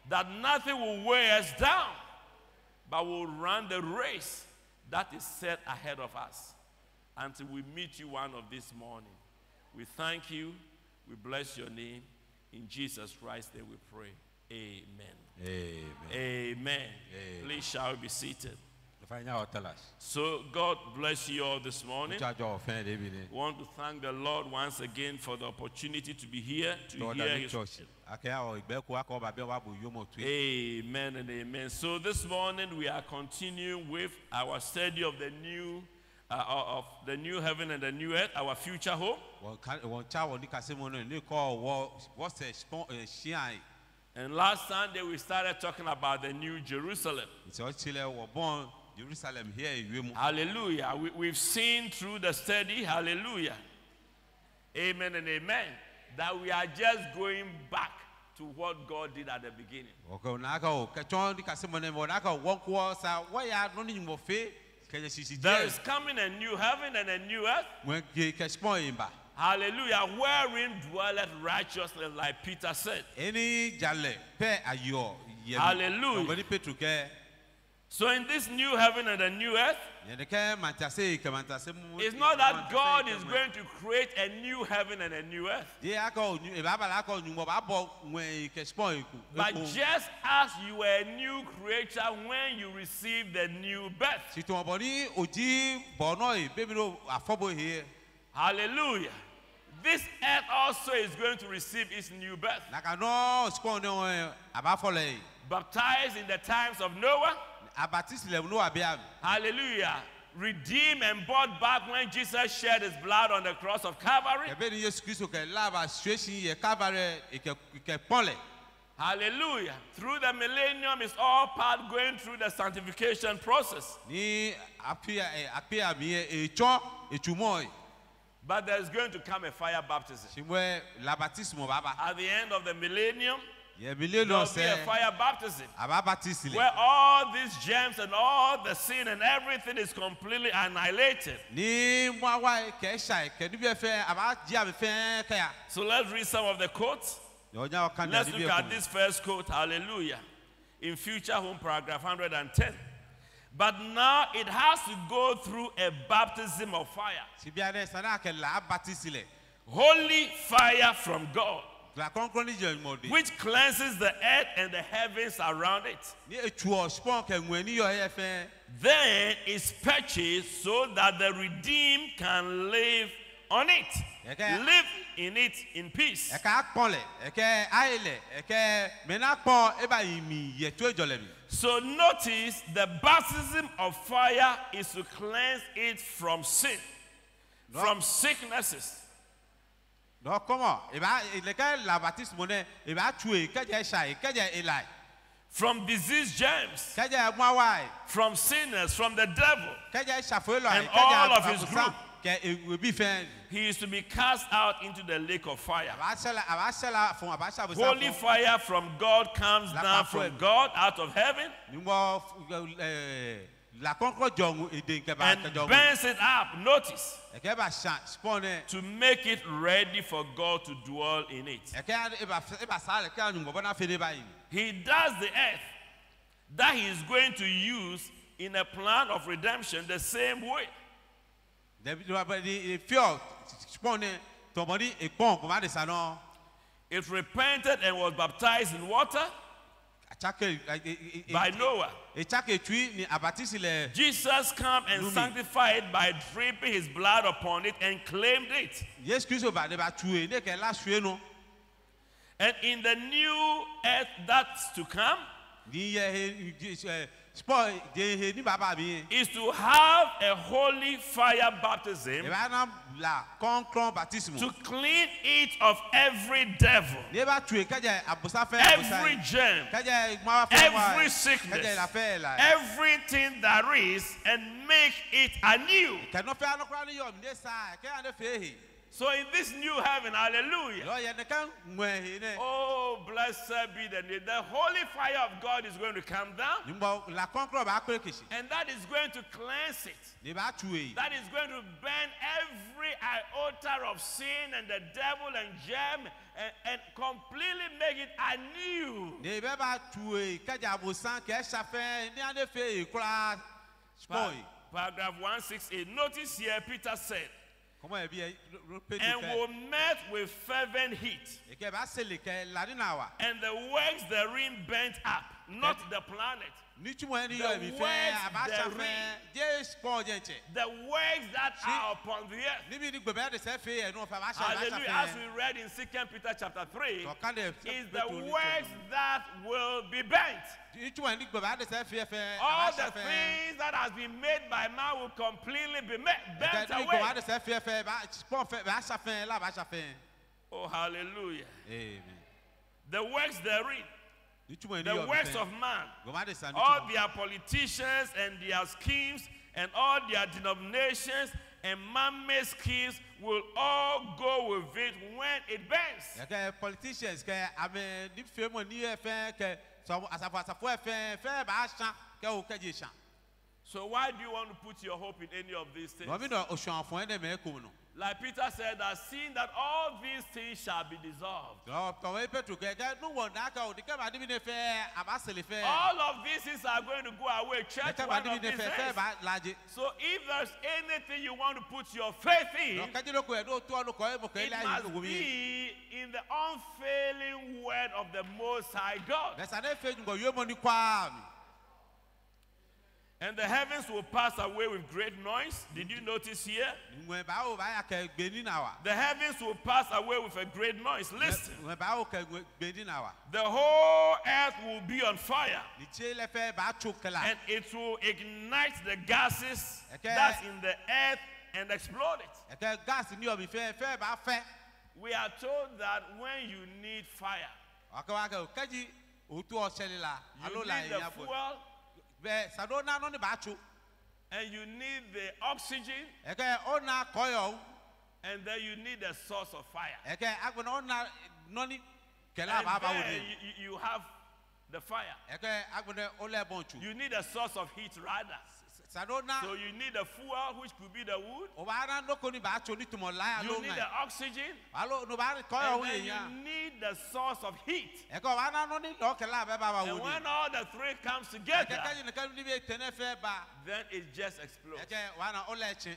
That nothing will weigh us down, but we'll run the race that is set ahead of us until we meet you one of this morning. We thank you. We bless your name. In Jesus Christ's name we pray. Amen. amen Amen. Amen. Please shall we be seated. nafa nya hotelas So God bless you all this morning. mutu adzɔ fɛn de bi ne We want to thank the Lord once again for the opportunity to be here to hear his church akɛ awɔ ìgbẹ́kọ̀ akɔ babẹ́ wa bo yomo tu Amen and amen. So this morning we are continuing with our study of the new uh, of the new heaven and the new earth, our future home. Wɔn ka wɔn tsa wɔ ni kase mu ne ne kɔ wɔ wɔsɛ spɔn ɛ sian yi And last Sunday we started talking about the new Jerusalem. nti ɔtsi lɛ wɔ bɔn jerusalem mu Hallelujah. We, we've seen through the study, hallelujah. Amen and amen. that we are just going back to what God did at the beginning. Ok, na aka o kɛtɔn di kase mɔ ne mɔ na aka wɔn kɔ sa wɔya nɔni nyugbɔ fe kɛjɛ sisi There is coming a new heaven and a new earth. Ŋun ke kɛsipɔn yin ba Hallelujah. Wherein dwelleth righteousness, like Peter said. eni jalɛ pɛ ayɔ yɛlu Hallelujah. ɔbɛni petro kɛ So, in this new heaven and a new earth, yɛn kɛ mantase kɛ mantase mu. it's not that God is going to create a new heaven and a new earth. Ye aka o nyu eba bala aka o nyugbɔ ba bɔ ŋun kɛsipɔn yin ku. But just as you were a new creature when you received the new birth. Situ ɔbɔ ni odi bɔnɔ yi bɛbi no afɔbɔ. Hallelujah. This earth also is going to receive its new birth. Nakanɔ sipɔn ne wɔn abafɔlɔ yi. Baptized in the times of Noah. Abatisi lɛ nu abia. Hallelujah. Redeemed and bought back when Jesus shed his blood on the cross of Calvary. Kɛbɛ ni Yesu Kristo kɛ laba suesi yɛ kabarɛ ikɛ ikɛ pɔn lɛ. Hallelujah. Through the millennium, it's all part going through the sanctification process. But there's going to come a fire baptism. Simɛ labatismu baba. At the end of the millennium, there'll be a fire baptism. Where all these germs and all the sin and everything is completely annihilated. Ni muawa yi kɛ sa yi kɛ nibi fɛn aba di abi fɛn kɛya. So let's read some of the quotes. Let's look at this first quote. Hallelujah. In future home paragraph 110. But now it has to go through a baptism of fire. Sibia dɛ sanni akɛ la abatisi lɛ. Holy fire from God, La kɔnkɔn ni jɛ ɲuman de. which cleanses the earth and the heavens around it. Ni etuɔ sipɔn kɛ ŋun ni yɔ yɛ. Then it's purchased so that the redeemed can live on it. Live in it in peace. Ɛka kpɔn lɛ ɛkɛ ayi lɛ ɛkɛ mɛna kpɔn eba yi mi yɛ to edzɔ lɛ mi. So notice the baptism of fire is to cleanse it from sin, No. from sicknesses. dɔ kɔmɔ eba lɛkɛ labatismu nɛ eba tue kɛjɛ sa yi kɛjɛ ela yi from disease germs, kɛjɛ muawa yi from sinners, from the devil. kɛjɛ safo lɔ yi And all of his group. Kɛ ebi fɛn. He is to be cast out into the lake of fire. aba sɛla aba sɛla fún aba sɛ abusa Holy fire from God comes down from God out of heaven nimɔ ɛɛ eh, lakɔnkɔ jɔngu eden kɛba and burns it up. Notice ɛkɛ ba san sipɔn nɛ to make it ready for God to dwell in it. ɛkɛ eba eba sa lɛ kɛ anyugbɔ bɔ n'afɛ ne ba yi. He does the earth that he is going to use in a plan of redemption the same way. It repented and was baptized in water by Noah. etsake tui ni abatisi le Jesus came and sanctified by dripping his blood upon it and claimed it. yesu kristu ba de ba tue ne kɛ la sue no And in the new earth that's to come ni yɛ he ɛ spɔ de he ni baba mi is to have a holy fire baptism eba na la kɔnkɔn to clean it of every devil, ne ba tue kɛjɛ abusafɛn every germ, kɛjɛ kumaba fɛn wa every sickness, kɛjɛ lafɛ la everything there is, and make it anew. Kɛnɔfɛ anukura ni yɔ mi ne sa kɛ ane fɛ he So in this new heaven, hallelujah. yɔ yɛ ne ka ŋmɛ he ne Oh, blessed be the name. The holy fire of God is going to come down, nigbɔ la kɔnkɔn ba kpɛ kesi and that is going to cleanse it. ne ba tue That is going to burn every iota of sin and the devil and germ and, and completely make it anew. ne bɛ ba tue kɛjɛ abusan kɛ safɛn ni ane fɛ he kura Pa- spɔ yi. Paragraph 168. Notice here, Peter said, Comment est bien répété and were met with fervent heat, Et que va se le que la dina wa. and the works therein burnt up, not the planet. The yo mi fe words aba sa fe therein. je sport je nche. The works that are upon the earth. Ni bi ni gbe be de se fe no fa ba sa ba Hallelujah. As we read in 2 Peter chapter 3, So kan de is the works that will be burnt. Ni tu mo ni gbe be de se fe fe All the things that has been made by man will completely be Ni away. gbe de se fe fe ba sport fe ba sa fe la ba sa fe. Oh, hallelujah. Amen. The works therein, Ni tu mo ni the works of man, Gbe de sa ni all their politicians and their schemes and all their denominations and man-made schemes will all go with it when it bends. politicians kɛ ame ni fɛ mo ni yɛ fɛn kɛ sɔmu asafo asafo yɛ fɛn fɛn b'a san kɛ o kɛ je san So why do you want to put your hope in any of these things? Wɔn mi na osuan fɔn yɛ dɛ mɛ ekum no Like Peter said, that seeing that all these things shall be dissolved. tɔwɔ yi petro kɛ kɛ nu wɔ n'aka o de kɛ maa di mi ne fɛ a b'a seli fɛ All of these things are going to go away. Church, one of these fɛ fɛ days. b'a lajɛ So if there's anything you want to put your faith in, kɛjɛ ló ko yɛ n'o tɔ ló kɔ ye mo kɛ it must ló wo mi ye be in the unfailing word of the Most High God. bɛsa ne fɛ jùmọ̀ yóò mɔ ni kwaa mi And the heavens will pass away with great noise. Did you notice here? ŋmɛ báwo bá yà kɛ gbɛni na wa The heavens will pass away with a great noise. Listen, ŋmɛ báwo kɛ gbɛni na wa the whole earth will be on fire. ni tse lɛ fɛ b'a tso kɛla and it will ignite the gases that's in the earth and explode it. ɛkɛ gaasi ni ɔbi fɛ fɛ b'a fɛ We are told that when you need fire, wàkɛ wàkɛ o kɛji o tó ɔsɛli la you need the fuel and you need the oxygen ɛkɛ ɔna kɔyɔ and then you need a source of fire. ɛkɛ agbɛnɛ ɔna nɔni kɛlɛ And b'a b'a wo then you, you- have the fire. ɛkɛ agbɛnɛ ɔlɛ bɔn tso You need a source of heat rather. So you need the fuel, which could be the wood. o b'a na loko ni b'a tso ni tɔmɔ la You need the oxygen. alo no b'a kɔyɔ And then you need the source of heat. ɛkɛ o b'a na nɔni lɔ kɛlɛ a bɛ b'a b'a And when all the three comes together, kɛji ni kɛji ni bɛ tɛnɛ fɛ ba then it just explodes. ɛkɛ wà na ɔlɛ tiɲɛ.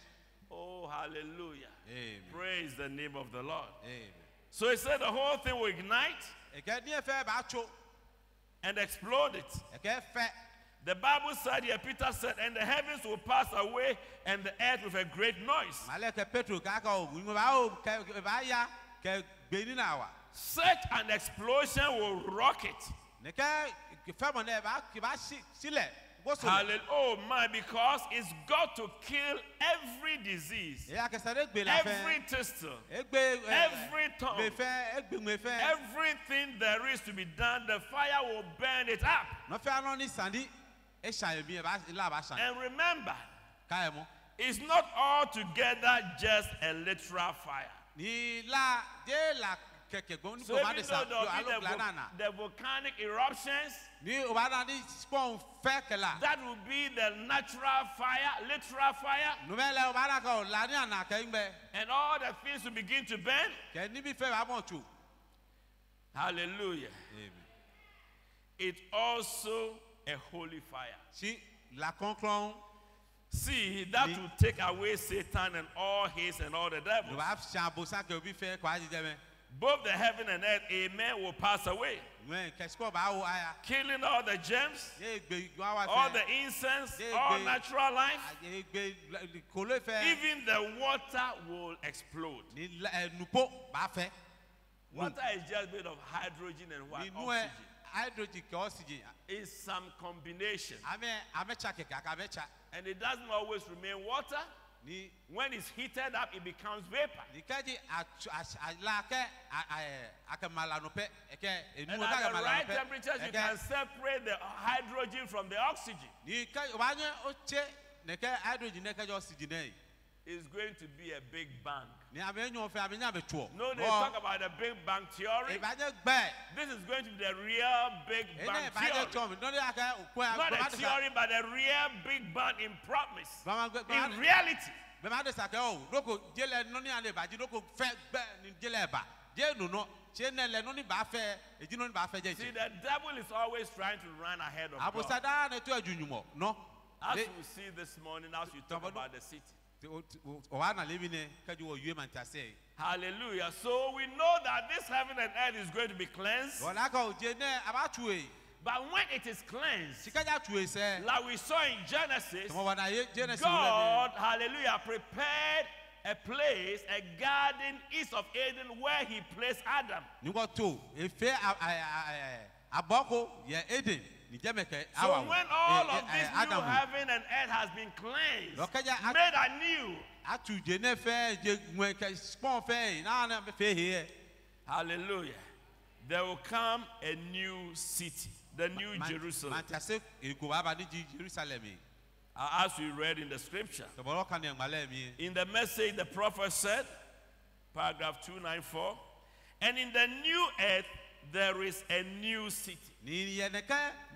Oh, hallelujah. Amen. Praise the name of the Lord. Amen. So he said the whole thing will ignite ɛkɛ ni yɛ fɛ b'a tso and explode it. The Bible said here, Peter said, and the heavens will pass away and the earth with a great noise. malɛ kɛ petro k'a ka o ŋun b'a o kɛ b'a ya kɛ gbɛni na wa Such an explosion will rock it. ne kɛ fɛn mɔ ne b'a b'a si silɛ woso Hallelujah. Oh my, because it's got to kill every disease, eya kɛsɛ ne gbe la every fɛn every tongue, gbe fɛn egbe ŋue fɛn everything there is to be done, the fire will burn it up. Nɔfɛ anɔ ni sandi san ye mi ye b'a la b'a san And remember, k'a ye mɔ it's not altogether just a literal fire. ni la de la kɛkɛ gbɔn ni So even though there'll be the, bila na vo- na the volcanic eruptions, ni o b'a na ni spɔn fɛ kɛla that will be the natural fire, literal fire, numɛ lɛ o b'a na kɛ o la ni a na kɛ ŋbɛ and all the things will begin to burn. kɛ ni bi fɛ b'a mɔ tso. Hallelujah. It also a holy fire. si la kɔnkɔn See, that will take away Satan and all his and all the devils. b'a san bosan kɛ o bi fɛ kɔ a jijɛ mɛ Both the heaven and earth, amen, will pass away. ŋmɛ kɛsikɔ b'a wo aya Killing all the gems, ye gbe gbɔn wa all the incense, all natural life. a ye gbe la- kolo fɛ Even the water will explode. ni la- ɛ nupo b'a fɛ Water is just made of hydrogen and what? ni nu yɛ Oxygen. Hydrogen kɛ oxygen It's some combination. amɛ amɛ tsa kɛkɛ a ka And it doesn't always remain water. ni When it's heated up, it becomes vapor. ni kɛji a tu- a s- a la kɛ a a yɛ a kɛ malanu pɛ ɛkɛ enu And at the right temperatures, you can separate the hydrogen from the oxygen. ni kɛ o b'a nye o tse ne kɛ hydrogen ne kɛ jɔ oxygen ne ye It's going to be a big bang. Ni a bɛ ɲɔgɔn fɛ a bɛ ɲa bɛ tuɔ No, they talk about the big bang theory. ìbá jẹ gbẹ This is going to be the real big bang theory. tọ mi lórí akẹ òkú ẹ Not a theory, but a real big bang in promise. In reality. bàbá de sa kẹ o lóko jẹlẹ nọni alẹ bàjí lóko fẹ gbẹ ni jẹlẹ bà jẹ nùnú ṣé nẹlẹ nọni bá fẹ èjì nọni bá fẹ jẹ See, the devil is always trying to run ahead of God. àbùsàdá ni tó ẹjù nyùmọ nọ As we see this morning, as we talk about the city. Ọwọ àná lébi ni kẹjú wọ yúwe màtí àṣẹ Hallelujah. So we know that this heaven and earth is going to be cleansed. wọn lákọ òjé náà àbá tu èyí But when it is cleansed, sìkẹjà tu èyí sẹ like we saw in Genesis, tọmọ wọn náà yé God, hallelujah, prepared a place, a garden east of Eden where he placed Adam. Mi nígbà tó efe abọ́kọ yẹ eden nìjẹ́mẹ̀kẹ́ So when all of this new heaven and earth has been cleansed, made anew, atu je ne fɛ je ŋmɛ kɛ spɔn fɛ yi n'a ne fɛ he yɛ. hallelujah, there will come a new city, the new Jerusalem. mantase eko b'a ba ni ji jerusalem ye. Uh, As we read in the scripture. tɔbɔlɔ ka ne ŋmalɛ mi In the message, the prophet said, paragraph 294, and in the new earth there is a new city.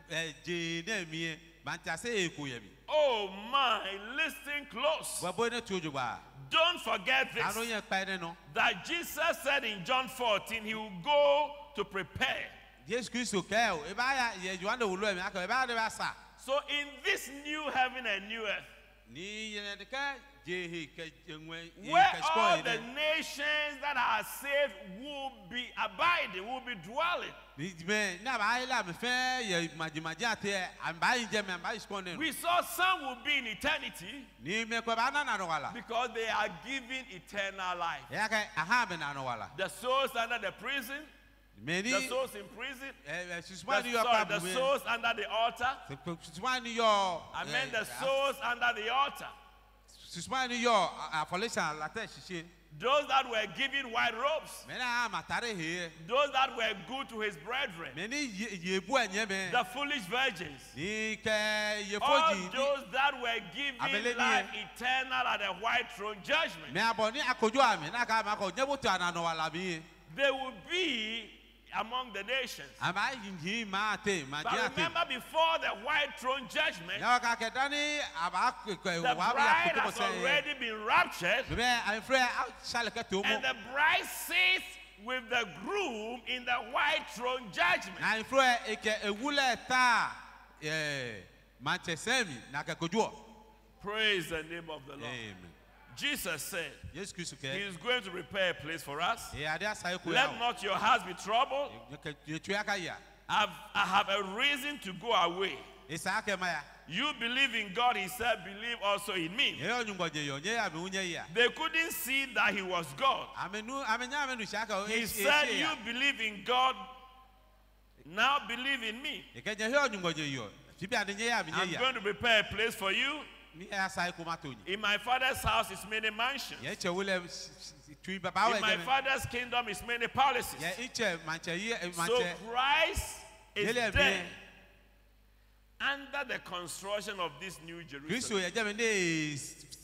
Ni yɛnɛ kɛ ɛ dze ne mi mantase eko yɛ mi. Oh my, listen close. bɔbɔ ne tu ojogba Don't forget this. Yɛ kpa ne no that Jesus said in John 14, he will go to prepare. yesu kristu kɛ o. Eba ya yɛ juwan de wolo mi. Akɔ eba de ba sa So in this new heaven and new earth, ni yɛnɛ kɛ dze he kɛ eŋue ye where all the nations that are saved will be abiding, will be dwelling. ni mɛ ne a b'a ye la mi fɛn yɛ majimaji ate yɛ a b'a yi jɛ mɛ a b'a yi sukɔ ne no We saw some will be in eternity ni mɛ kɔ b'a nana nɔgɔ la because they are given eternal life. ɛyà kɛ aha bɛ na nɔgɔ la The souls under the prison, mɛ ni the souls in prison, ɛ the, susuma ni yɔ sorry, the souls under the altar. yɛ susuma ni yɔ I meant ɛ, the souls under the altar. Those that were given white robes, mɛ n'a ma tari he yɛ eh. those that were good to his brethren, mɛ ni ye yebu ɛnyɛ eh, mɛ the foolish virgins, ni kɛ yefo all those that were given life eh. eternal at the white throne judgment, mɛ abɔ ni akojo ami n'a ka ma kɔ nyɛbo to ananɔ wa la mi ye they will be among the nations. a ma yin ma te ma But remember, before the white throne judgment, yawo ka kɛ dani a b'a kɛ the bride has koto kɔ sɛ already been raptured, bɛ a filɛ aw sali kɛ to mo and the bride sits with the groom in the white throne judgment. na filɛ eke ewulɛ ta ɛɛ manchester na kɛ kojú ɔ. Praise the name of the Lord. amen Jesus said, kristu He is going to prepare a place for us. ee adi asa ye ko Let not your hearts be troubled. o yetu ya ka ya I've, I have a reason to go away. isa kɛ ma ya You believe in God, He said, believe also in me. ye yɔ nyugbɔdze yɔ nye ame ŋu nye ya They couldn't see that He was God. ame nu ame nya ame nu si aka o He said, You believe in God, now believe in me. eke nye yɔ nyugbɔdze yɔ fibi adi nye ya ame I'm going to prepare a place for you. Ni asa ye ko ma to nyi In my Father's house is many mansions. ye cɛ wele tui baba wɛ In my Father's kingdom is many palaces. ye itsɛ mantsɛ yi So Christ is there under the construction of this new Jerusalem. yɛ jɛmɛ ne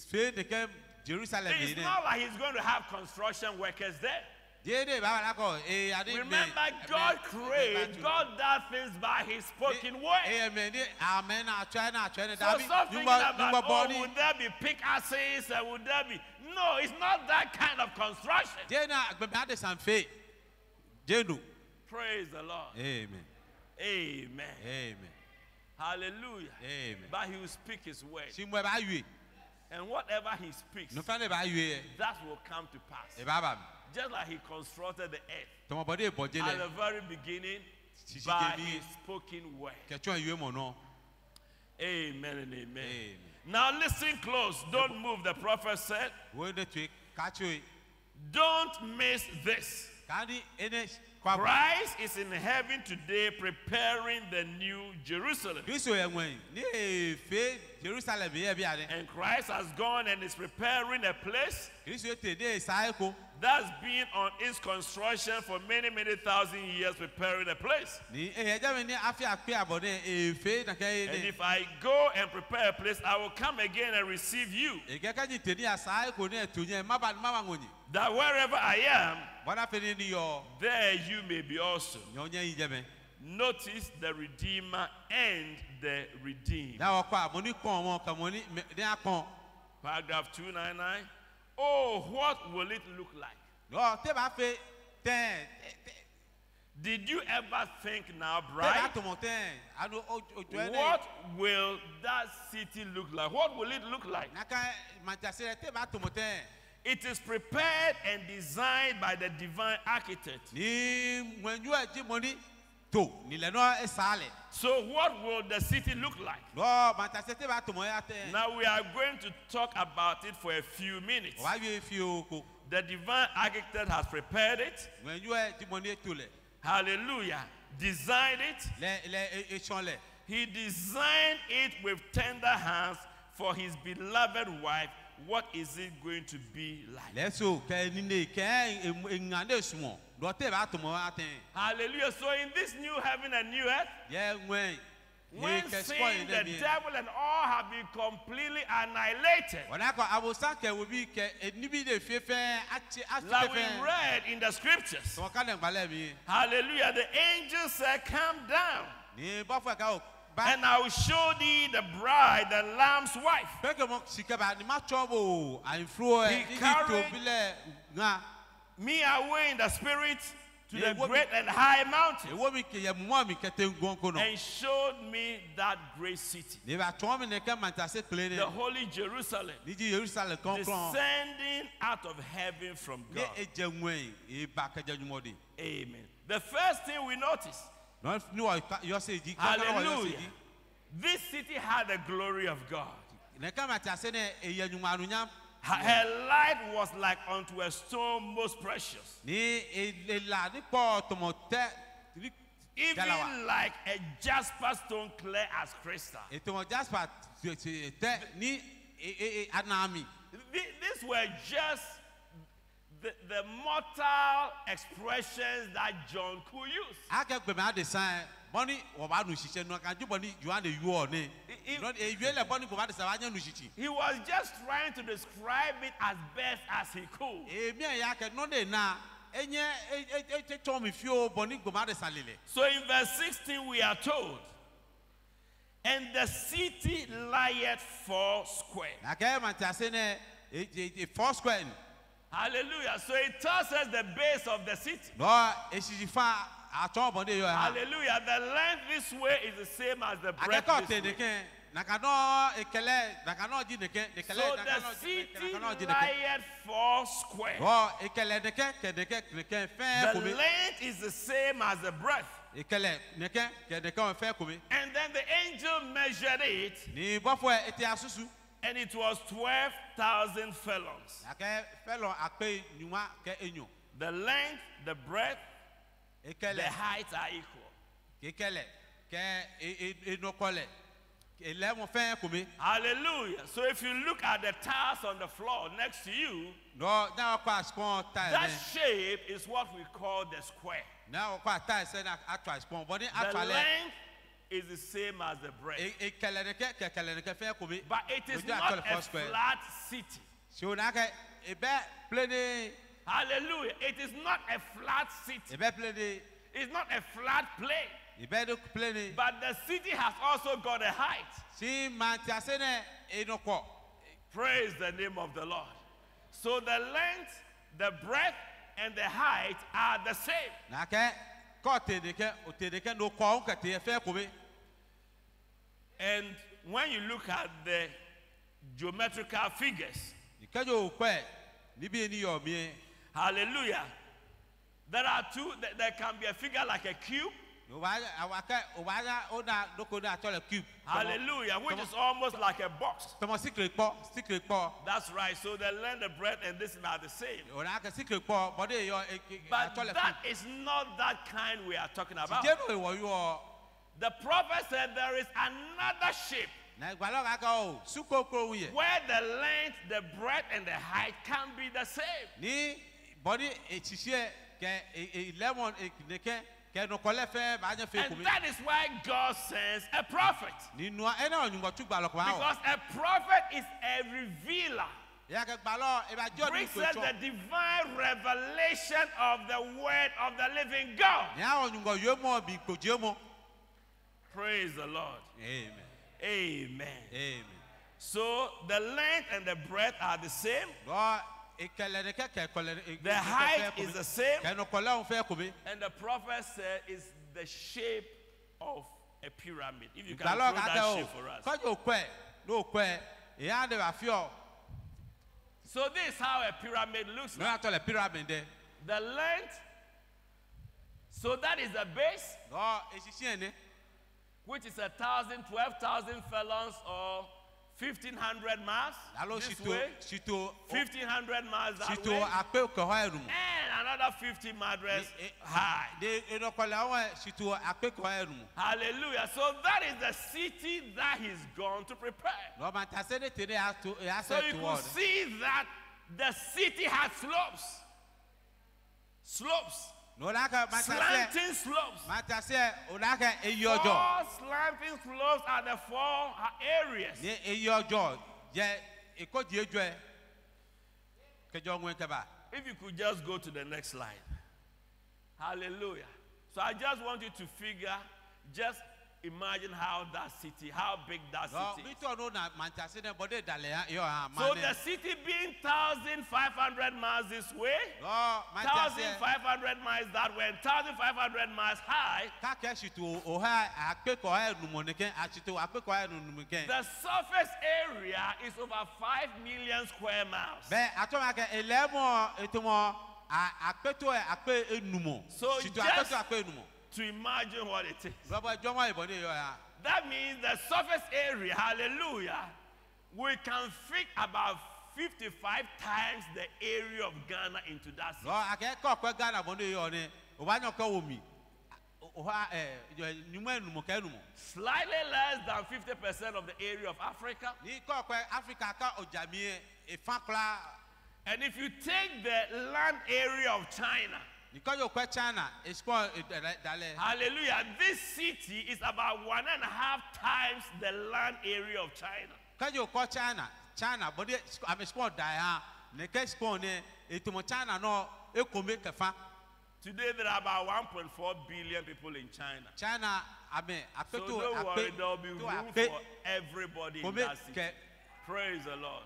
fe de kɛ jerusalem yi It's not like he's going to have construction workers there. Ye de baba la kɔ ee adi mɛ Remember, God created, God does things by his spoken word. eye mɛ ni amen na atwɛ na atwɛ ne So stop thinking about, oh, would there be pickaxes would there be... No, it's not that kind of construction. je na gbɛmɛ adi san fe je nu Praise the Lord. amen Amen. amen Hallelujah. amen But he will speak his word. si mu b'a yue And whatever he speaks, nufa ne b'a yue yɛ that will come to pass. B'a ba mi Just like he constructed the earth tɔmɔbɔden ye bɔ je at the very beginning by his spoken word. kɛtɔn yue mɔ nɔ Amen and amen. amen Now listen close. Don't move. The prophet said, wo ne tue k'atso ye Don't miss this. k'a ni ene kɔ Christ is in heaven today preparing the new Jerusalem. kristu yɛ ŋɔnyi ni ye fe jerusalem yɛ bi yan dɛ And Christ has gone and is preparing a place kristu ye te ne ye sa ye ko that's been on its construction for many, many thousand years, preparing a place. ni ee ɛjɛ mi ni afi akpe abɔ ne ee fe na kɛ ye And ne if I go and prepare a place, I will come again and receive you. ege ka nyi te ni ya sa ye ko ne tu nye maba maba ŋɔnyi That wherever I am, bɔda fe ni ni yɔ there you may be also. nyɔ nye yi jɛ mɛ Notice the Redeemer and the redeemed. yawɔ kɔ a mo ni kɔn mɔ ka mo ni mɛ ne y'a kɔn Paragraph 299. Oh, what will it look like? ɔ te b'a fe tɛn Did you ever think now, te b'a bride? tɔmɔ tɛn alo o o jɔ ne What will that city look like? What will it look like? na ka manchase te b'a tɔmɔ tɛn It is prepared and designed by the divine architect. Ni ŋɔnyu ɛdzi mo ni to ni lɛ nɔ esa lɛ So, what will the city look like? lɔ manchase te b'a tɔmɔ ya tɛn Now, we are going to talk about it for a few minutes. o b'a yue fi o ko The divine architect has prepared it. ŋɔnyu ɛdzi mo ni Hallelujah. Designed it. lɛ lɛ esɔn lɛ He designed it with tender hands for his beloved wife. What is it going to be like? Lɛ so kɛ ni ne kɛ eŋa ne sùn lɔ te b'a tɔmɔ ya tɛn Hallelujah. So, in this new heaven and new earth, When sin, the devil, and all have been completely annihilated. wɔn akɔ abosan kɛ wo bi kɛ eni eh, bi de fie fɛn ati ati Like we read in the scriptures. wɔn ka ne gbalɛ mi Hallelujah. The angel said, Come down, ni bɔfɔ ka o ba and I will show thee the bride, the lamb's wife. pɛkɛ mo sikɛba ni ma tsɔ bo ayinfuro He carried- to bi lɛ ŋa Me away in the spirit to the great and high mountain, ewo mi kɛ yɛ mumɔ mi kɛtɛ ŋgɔnko nɔ and showed me that great city, ni ba tɔn mi ne kɛ mantase kile ne. The holy Jerusalem, ni di yerusalem kɔnkɔn descending out of heaven from God. edze ŋue ye ba kɛdze ɲumɔ de. Amen. The first thing we notice, Nɔ- ni wɔ ka- yɔ se di kankan wɔ yɔ se hallelujah, this city had the glory of God. Ne kɛ mantase ne eyɛ ɲuman anunya Her, light was like unto a stone most precious, ni elela ni kpɔ tɔmɔ tɛ ni even like a jasper stone clear as crystal. These were just the, the mortal expressions that John could use. Akɛ gbɛmɛ adi san bɔni wɔba nu kan ju bɔni juwan de yuɔ ne I- Nɔ- ewie lɛ bɔni gbɛmɛ adi san wa nye nu sisi He was just trying to describe it as best as he could. Eh, emi yɛ akɛ nɔ de na enye e- e- e- tɔ mi fi o bɔni gbɛmɛ adi san lele So in verse 16, we are told, and the city lieth four square. akɛ mati ase ne four square Hallelujah. So it tells us the base of the city. lɔ esisi fa atɔn bɔn de yɔ ha Hallelujah. The length this way is the same as the breadth akɛkɔ this te way. neke nakanɔ ekɛlɛ nakanɔ di neke So nekɛlɛ the nakanɔ di city nakanɔ di neke lieth four square. lɔ ekɛlɛ neke kɛ neke neke fɛn The kome length is the same as the breadth. ekɛlɛ neke kɛ neke wɔn fɛn kome And then the angel measured it, ni bɔfɔ eti asusu and it was 12,000 furlongs. akɛ fɛlɔ akpɛ nyuma kɛ enyo The length, the breadth, the ekɛlɛ height are equal. kekɛlɛ kɛ enokɔlɛ elɛmɔ fɛn kome Hallelujah. So if you look at the tiles on the floor next to you, lɔ n'a kɔ asikpɔn ta that shape is what we call the square. n'a kɔ ata yɛ sɛ na atɔ asikpɔn bɔn ni The length is the same as the breadth. ekɛlɛ neke kɛkɛlɛ neke fɛn kome But it is not a flat city. Sewo n'akɛ ebe plene Hallelujah. It is not a flat city. It's not a flat plane. ebe do plene But the city has also got a height. si manti ase ne enokɔ Praise the name of the Lord. So the length, the breadth, and the height are the same. n'akɛ kɔ te neke o te neke no kɔ ŋun kɛte fɛn kome And when you look at the geometrical figures, ìkẹjọ òkpɛ níbi eni yɔ mie hallelujah, there are two, there- there can be a figure like a cube, o b'a yɛ awa kɛ o b'a yɛ o na doko na atɔ le cube hallelujah, which is almost like a box. tɔmɔ sikiri kpɔ sikiri kpɔ That's right. So the length, the breadth, and this are the same. o n'a kɛ sikiri kpɔ bɔde yɔ But that is not that kind we are talking about. tijɛ no ewɔ yɔ The prophet said there is another shape na gbalɔ ka kɛ o sukokoro yɛ where the length, the breadth, and the height can be the same. Ni bɔdi etsitsi kɛ lemon neke kɛ fɛ b'a ɲɛ fɛ And that is why God sends a prophet. ni nua ɛna gbalɔ kɔma o Because a prophet is a revealer. ya gbalɔ eba jɔ ni Brings us the divine revelation of the word of the living God. ni a ɔnyuŋɔ yomɔ bi kodze mɔ Praise the Lord. amen Amen. amen. So the length and the breadth are the same. lɔ ekele ne kɛ kɛ kɔlɛ ne The height is the same. kɛ nukɔlɛ fɛ kome And the prophet said it's the shape of a pyramid. If you can gbalɔ throw ka that shape for us. kɔjɔ kɔɛ n'o kɔɛ eya de ba fiɔ So this is how a pyramid looks like. y'a tɔ lɛ pyramid dɛ The length. So that is the base, lɔ esisi yɛ ne which is a thousand, twelve thousand furlongs or fifteen hundred miles alo this way, sito fifteen hundred miles that way, akpɛ kɔhɔ yɛ and another fifty miles eh, eh, high. de eh, enukɔlɛ awɔ sito akpɛ kɔhɔ yɛ numu Hallelujah. So that is the city that he's gone to prepare. lɔ ma ta se ne te ne y'a to So you wɔ see that the city has slopes. Slopes. Na ɔdaka mata sɛ slanting slopes. mata sɛ ɔdaka eyi ɔjɔ Four slanting slopes are the four areas. ne eyi ɔjɔ yɛ ekɔdi edzɔɛ kɛjɔ ŋun kɛba If you could just go to the next slide. Hallelujah. So I just want you to figure, just imagine how that city, how big that city. Is. So the city being 1,500 miles this way, 1,500 miles that way, 1,500 miles high, the surface area is over 5 million square miles. So just To imagine what it is. lɔbɔ jɔnma yɛ bɔde yɔ ha That means the surface area, hallelujah, we can fit about 55 times the area of Ghana into that city. lɔ akɛ kɔkɔ ghana bɔde yɔ ne o b'a nyɔ kɛ wo mi o ha ɛ numɔ enumɔ kɛ enumɔ Slightly less than 50% of the area of Africa. ni kɔkɔ afrika ka ɔdzami efa kura And if you take the land area of China, nikɔ yɔ kɔ china esikɔ dalɛ hallelujah, this city is about one and a half times the land area of China. china china bɔde ame sikɔ da ha ne kɛ sikɔ ne etomɔ china ekome kɛfa Today there are about 1.4 billion people in China. china ame So don't worry, there will be room for everybody in that city. Praise the Lord.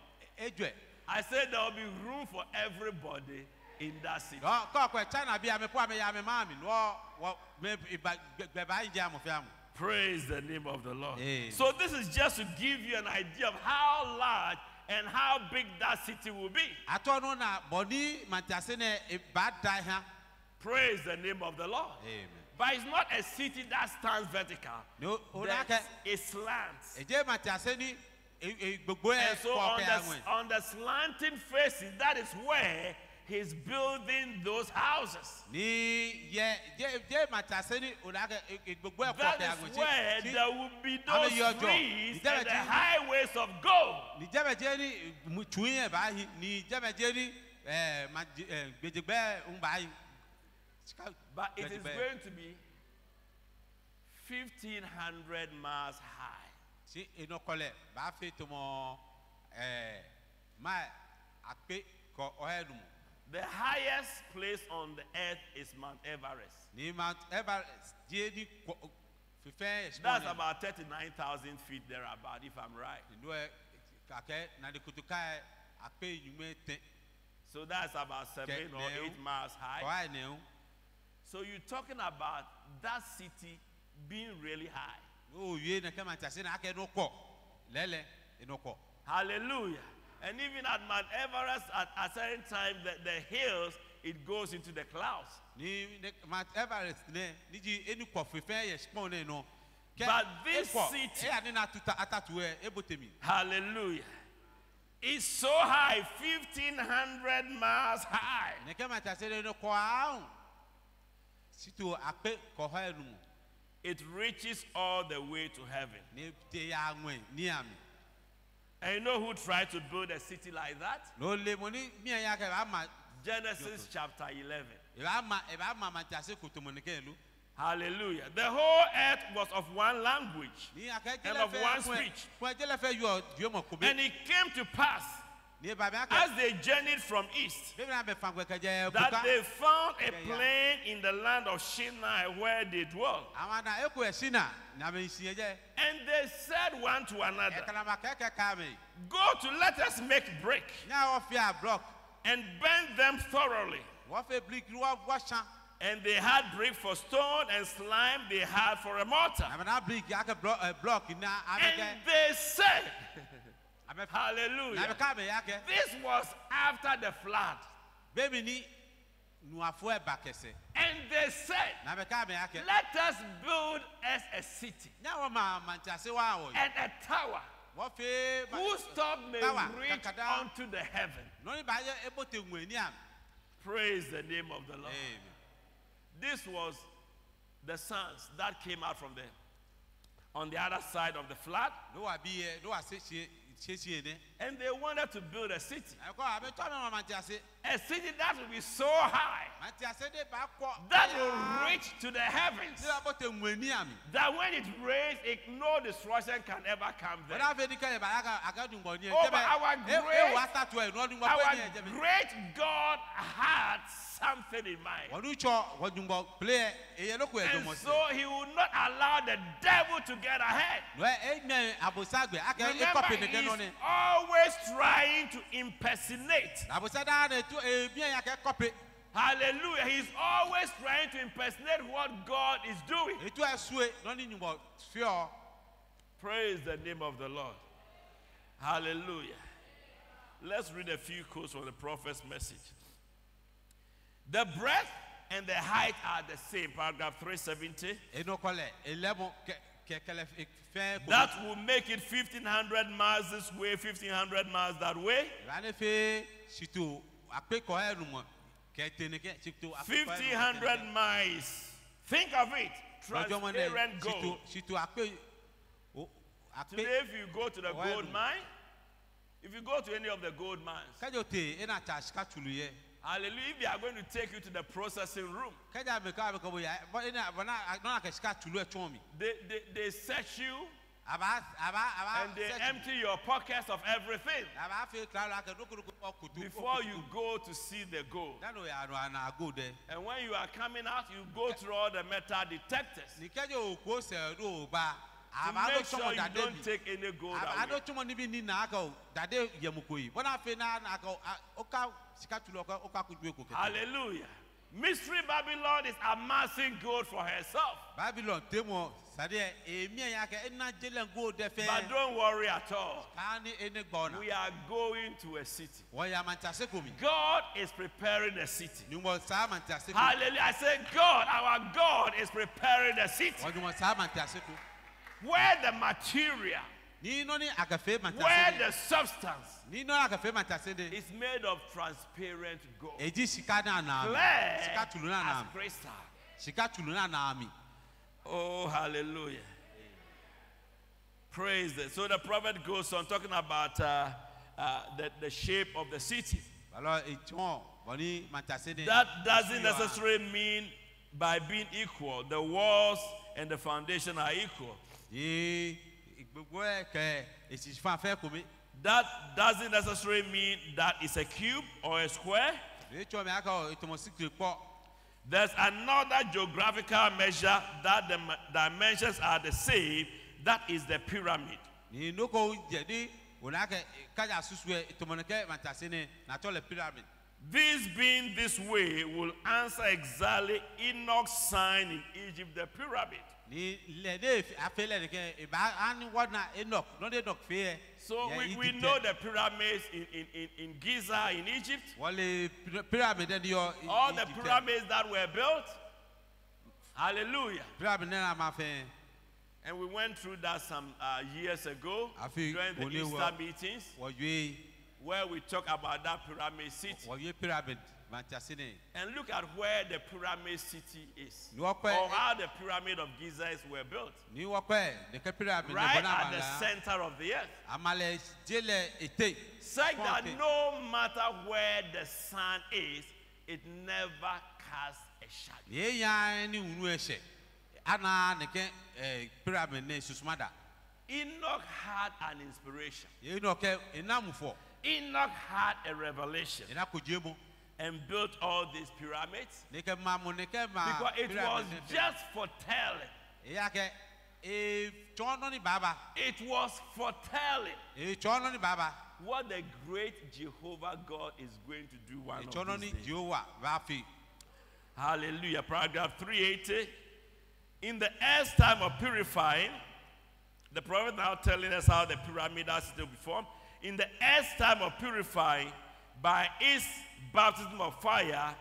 I said there will be room for everybody in that city. lɔ china bi ame kó ame ya ame maa mi lɔ wɔ me iba gbɛba yi jɛ amɔfia mu. Praise the name of the Lord. Amen. So this is just to give you an idea of how large and how big that city will be. atɔ no na bɔnni mantiase ne ba da ha. Praise the name of the Lord. amen. But it's not a city that stands vertical. No, o o There's da kɛ a slant. edze mantiase ni gbogbo yɛ And so on the, on the slanting faces, that is where he's building those houses. ni yɛ dze dze mantiase ni o da kɛ e- e- gbogbo yɛ kɔ That kɛ is aŋɔɛ. where there will be those Ame yɔ jɔ. trees Ìjẹ́bẹ̀ and the tí- highways of gold. ni jɛbɛdze ni mu- tun yɛ ba yi ni jɛbɛdze ni ɛɛ ma ɛ gbedegbɛ ń ba yi. Sika- But it is gbɛdegbɛ. going to be 1,500 miles high. si enɔkɔlɛ b'a fi tɔmɔ ɛɛ ma akpe kɔ ɔyɛ numu The highest place on the earth is Mount Everest. mount everest die ni kɔ fifɛ That's about 39,000 feet thereabout, if I'm right. ndo yɛ kakɛ nadi kutuka yɛ akpe nyume So that's about seven or eight miles high. So you're talking about that city being really high. o yue ne kɛmɛ tase na akɛ no kɔ lɛlɛ eno Hallelujah. And even at Mount Everest, at a certain time, the, the hills, it goes into the clouds. mount everest ne ni dzi eni kɔ fifɛ yɛ spɔn ne no But this city- eya ne na tuta atatu yɛ ebo temi Hallelujah. It's so high, 1,500 miles high. ne kɛmɛ tase ne no kɔ ahun situ akpe kɔ hɔ yɛ numu. It reaches all the way to heaven. And you know who tried to build a city like that? n'o le mo ni miɛ ya kɛ Genesis chapter 11. eba ma eba ma ma ta se kotomo ne kɛ lu Hallelujah. The whole earth was of one language. ni a kɛ And of one speech. kɔn jɛlɛ fɛ yɔ diɔ mɔ ko And it came to pass ni ba mi a as they journeyed from east bɛɛ bɛna bɛ fan gbɛ kɛjɛ that they found a plain in the land of Shinar where they dwelt. àwọn na eko ɛsi na na mɛ nsi yɛ jɛ And they said one to another, ɛkalama kɛkɛ kaa mi Go to let us make brick ní awɔ fi a blɔk and burn them thoroughly. wɔ fɛ biriki wɔ wɔ san And they had brick for stone and slime they had for a mortar. na mɛ na biriki a kɛ blɔk ɛ blɔk na a And they said, a bɛ na Hallelujah. bɛ kaa mi ya kɛ This was after the flood. bɛɛ mi ni nuwafo ɛba kɛsɛ And they said, na bɛ kaa mi ya kɛ Let us build us a city ní awɔ ma ma nti ase wa awɔ yi. and a tower whose top may reach unto the heaven. lórí bá yẹ ebo te ŋun ní àmì. Praise the name of the Lord. This was the sons that came out from them on the other side of the flood, ló wà bí yẹ ló wà ṣe ṣe ṣe ṣe ní. and they wanted to build a city. ẹ̀kọ́ àbí tọ́ mi wọn máa ti àṣe. A city that will be so high mate ase de ba kɔ that will reach to the heavens. ne ba bɔ te ŋue ni ami That when it rains, it no destruction can ever come there. wọ́n fẹ́ ní kẹ́yìn bá yàgà àgàdùn gbọ̀n ní ẹ̀ Oh, but our great- wà á tàtú ẹ̀ ní ọdún gbọ̀n Our pé ní ẹ̀ jẹ́ mi. great God had something in mind. wọ́n ń tsọ wọ́n dùn gbọ̀n plé ẹ̀ èyẹ ló kó ẹ̀ And dùn mọ̀ sí. so he will not allow the devil to get ahead. wọ́n ẹ̀ ẹ̀ àbòságbẹ̀ akẹ́ ẹ̀ Remember, kọ́pì nìkẹ́ náà ni. he's always trying to impersonate. Àbòsá dáhà ní ètò èmi ẹ̀ yà kẹ́ kọ́pì. Hallelujah. He's always trying to impersonate what God is doing. ètò ẹ̀ sùn lọ́ní nyùmọ̀ fíọ́. Praise the name of the Lord. Hallelujah. Let's read a few quotes from the prophet's message. The breadth and the height are the same. Paragraph 370. inú kọlẹ̀ ẹlẹ́mọ̀ kẹ̀kẹ́lẹ́ fẹ́. That will make it 1500 miles this way, 1500 miles that way. Ìlànà fẹ́ ṣètò àpékọ̀ ẹ̀ nù mọ̀ kẹ̀tẹ̀nìkẹ́ ṣètò àpékọ̀ ẹ̀ nù mọ̀ 1500 miles. Think of it. lọ́jọ́ mọ́ ní Transparent gold. ṣètò àpé o- àpé Today, if you go to the gold mine, if you go to any of the gold mines, kẹjọ tè ẹ náà ta àṣìká tùlù yẹ hallelujah, if they are going to take you to the processing room, kẹjọ àmì ká àmì kan bọ̀ yà ẹ náà bọ̀ náà náà kẹ̀ ṣìká tùlù ẹ̀ tún mi. they, they, they search you and they empty your pockets of everything àbá fi kíláàrú akẹ́ dókòdókò ọkùtù. before you go to see the gold. dánù àrùn àná àgò dẹ. And when you are coming out, you go through all the metal detectors ní kẹjọ òkú ọ̀sẹ̀ ló bá to make sure you don't take any gold away. túmọ̀ níbi ní nà ákọ̀ dàdé yẹmuko yìí bọ́n náà fi náà nà ákọ̀ ó ká ṣìká tùlù ọkọ̀ ó ká kutu èkó kẹtẹ. Hallelujah. Mystery Babylon is amassing gold for herself. babylon tẹ́mọ̀ sàdé èmi ẹ̀yà kẹ́ ẹ̀ ná jẹ́lẹ̀ ń gbó dẹ fẹ́. But don't worry at all. ká ní ẹni gbọ́ ọ̀nà. We are going to a city. wọ́n yà máa ń tàṣe kò mi. God is preparing a city. ní wọ́n sá máa ń tàṣe kò. Hallelujah. I say, God, our God is preparing a city wọ́n ní wọ́n sá máa ń tàṣe kò. where the material, ní iná ní àgàfẹ́ máa ń where the substance ní iná àgàfẹ́ máa ń tàṣe dé. is made of transparent gold. èjì ṣìká náà nà mí. Clear ṣìká tùlù náà nà as crystal. Oh, hallelujah. Praise the So the prophet goes on talking about uh, uh, the, the shape of the city. alors ìtúwọ̀n wọ́n ní máa ń tàṣe dé. That doesn't necessarily mean by being equal. The walls and the foundation are equal. yìí gbogbo ẹ̀ kẹ́ èsì fún afẹ́ kò mi. That doesn't necessarily mean that it's a cube or a square. There's another geographical measure that the dimensions are the same. That is the lẹ̀ pyramid. This being this way will answer exactly Enoch's sign in Egypt, the pyramid. Ní lẹ́dẹ̀ afẹ́lẹ́ nìkẹ́ ìbá àni wọ́n na enoch lọ́dẹ̀ enoch fi yẹ. So we, we know the pyramids in, in, in, in Giza in Egypt, wọ́n pyra- pyramid ẹni yọ. all the pyramids that were built. Hallelujah. pyramid náà máa fẹ́ And we went through that some uh, years ago Àfi during the ní Easter meetings wọ́n where we talk about that pyramid city. wọ́n pyramid máa ń tàṣe ní. And look at where the pyramid city is. Ní wọ́n pẹ́- Or how the pyramid of Giza is were built. ní wọ́n pẹ́ nìkẹ́ pyramid ní Right at the center of the earth. Such that no matter where the sun is, it never casts a shadow. yéèyàn ní wùnú ẹsẹ ana nìkẹ́ ẹ pyramid ní susumada. Enoch had an inspiration. yéèyàn ní ọkẹ ìnámùfọ Enoch had a revelation ìná kò jẹ́ mu. and built all these pyramids nìkẹ́ máa mu nìkẹ́ máa because it was pyramid ní fẹ́. just foretelling. èyí akẹ́ ee tsọ́nọ́ ní bàbá It was foretelling ee tsọ́nọ́ ní bàbá what the great Jehovah God is going to do one of these days. jehova bá fi. Hallelujah. Paragraph 380. In the earth's time of purifying, the prophet now telling us how the pyramid has to be formed. In the earth's time of purifying, by its baptism of fire,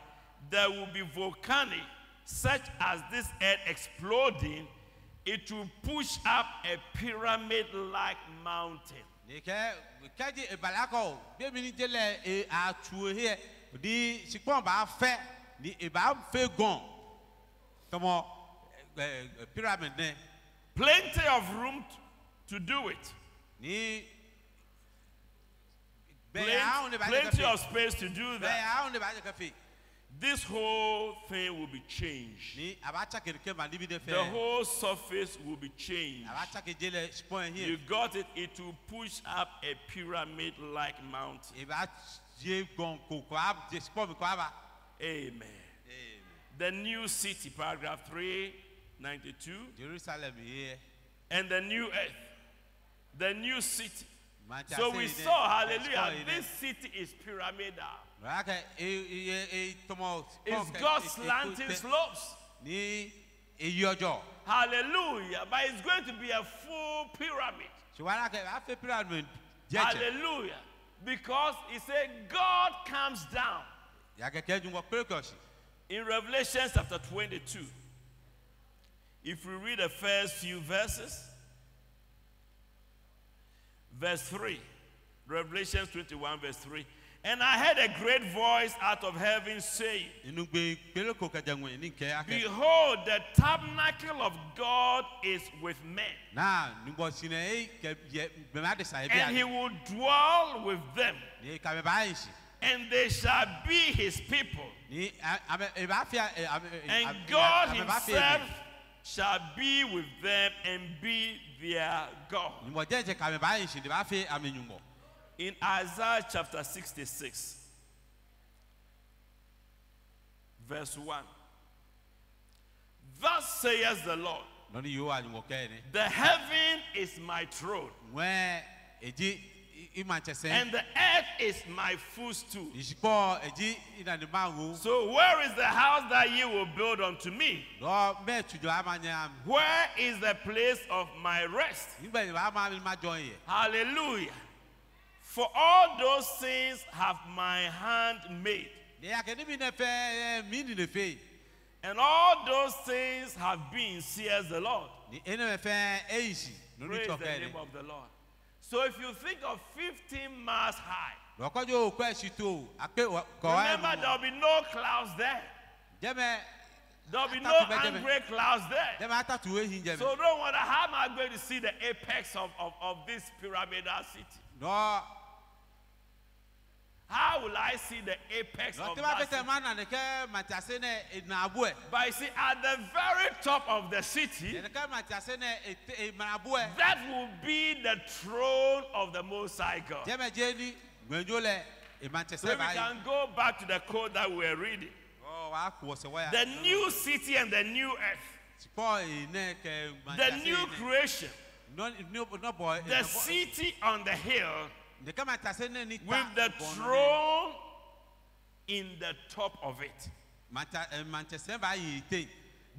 there will be volcanic, such as this earth exploding. It will push up a pyramid-like mountain. nìkẹ́ kẹ́jì ìbàlákọ̀ bẹ́ẹ̀ni ní jẹ́lẹ̀ ee àtúwò yẹ ní sikpọ́n bá fẹ́ ní ìbá fẹ́ gàn tọmọ ẹ ẹ pyramid. Plenty of room to do it. Ní bɛɛ ahun Plenty, ne b'a jɛ plenty of space to do that. ahun ne b'a jɛ ka fe This whole thing will be changed. ni a b'a ca kɛrɛkɛ ma nibi de fɛ The whole surface will be changed. a b'a ca kɛ jɛlɛ spɔn You got it. It will push up a pyramid-like mountain. i b'a je gɔn ko ko a je spɔn mi ko a ba Amen. The new city, paragraph 392. jerusalem ye And the new earth. The new city. So we saw, hallelujah, this city is pyramidal. It's got slanting slopes. Ni eyi ọjọ́. Hallelujah. But it's going to be a full pyramid. Ṣùgbọ́n aka a fẹ́ pyramid jẹ́jẹ́. Hallelujah. Because he said God comes down Yàgẹ̀kẹ́ dùn wọ péré in Revelation chapter 22. If we read the first few verses, verse 3, Revelation 21, verse 3. And I heard a great voice out of heaven saying, Inú gbé péré kò kẹjẹ ŋun ní kẹ́ akẹ́. Behold, the tabernacle of God is with men, Náà nígbà sinmi eyi kẹ yẹ bẹ̀rẹ̀ adé sàyẹ̀ bí and he will dwell with them, Ní kàmẹ́ bá yẹn si. and they shall be his people. Ní àmẹ́ ẹ bá fi ẹ àmẹ́ And God himself shall be with them and be their God. Nígbà jẹ́jẹ́ kàmẹ́ bá yẹn si ní bá fi àmẹ́ nyùmọ̀. In Isaiah chapter 66, verse 1. Thus says the Lord, Lọ́ni yóò wà nyùmọ̀ kẹ́ ni. The heaven is my throne, And the earth is my footstool. So, where is the house that you will build unto me? Where is the place of my rest? Hallelujah. For all those things have my hand made, and all those things have been, says the Lord. Praise the name of the Lord. So if you think of 15 miles high, remember there'll be no clouds there. Jẹ́mẹ̀ There'll be no angry clouds there. So don't wonder how am I going to see the apex of, of, of this pyramidal city? How will I see the apex of that city? máa nà ní kẹ́ màtíàsẹ́ nẹ ìnàbù ẹ̀. But you see, at the very top of the city, Yẹ̀ni kẹ́ màtíàsẹ́ nẹ ìmàbù ẹ̀. that will be the throne of the Most High God. Jẹ́mẹ̀ jẹ́ ní gbẹ̀njọ́ lẹ̀ So we can go back to the code that we were reading. Ọ̀ wàá kú ọ̀sẹ̀ wáyà. The new city and the new earth, Sìpọ̀ ìnẹ́ kẹ́ the new creation, the city on the hill Nìkan màtíàsẹ́ nẹ ní ta. with the throne in the top of it. Tẹ̀.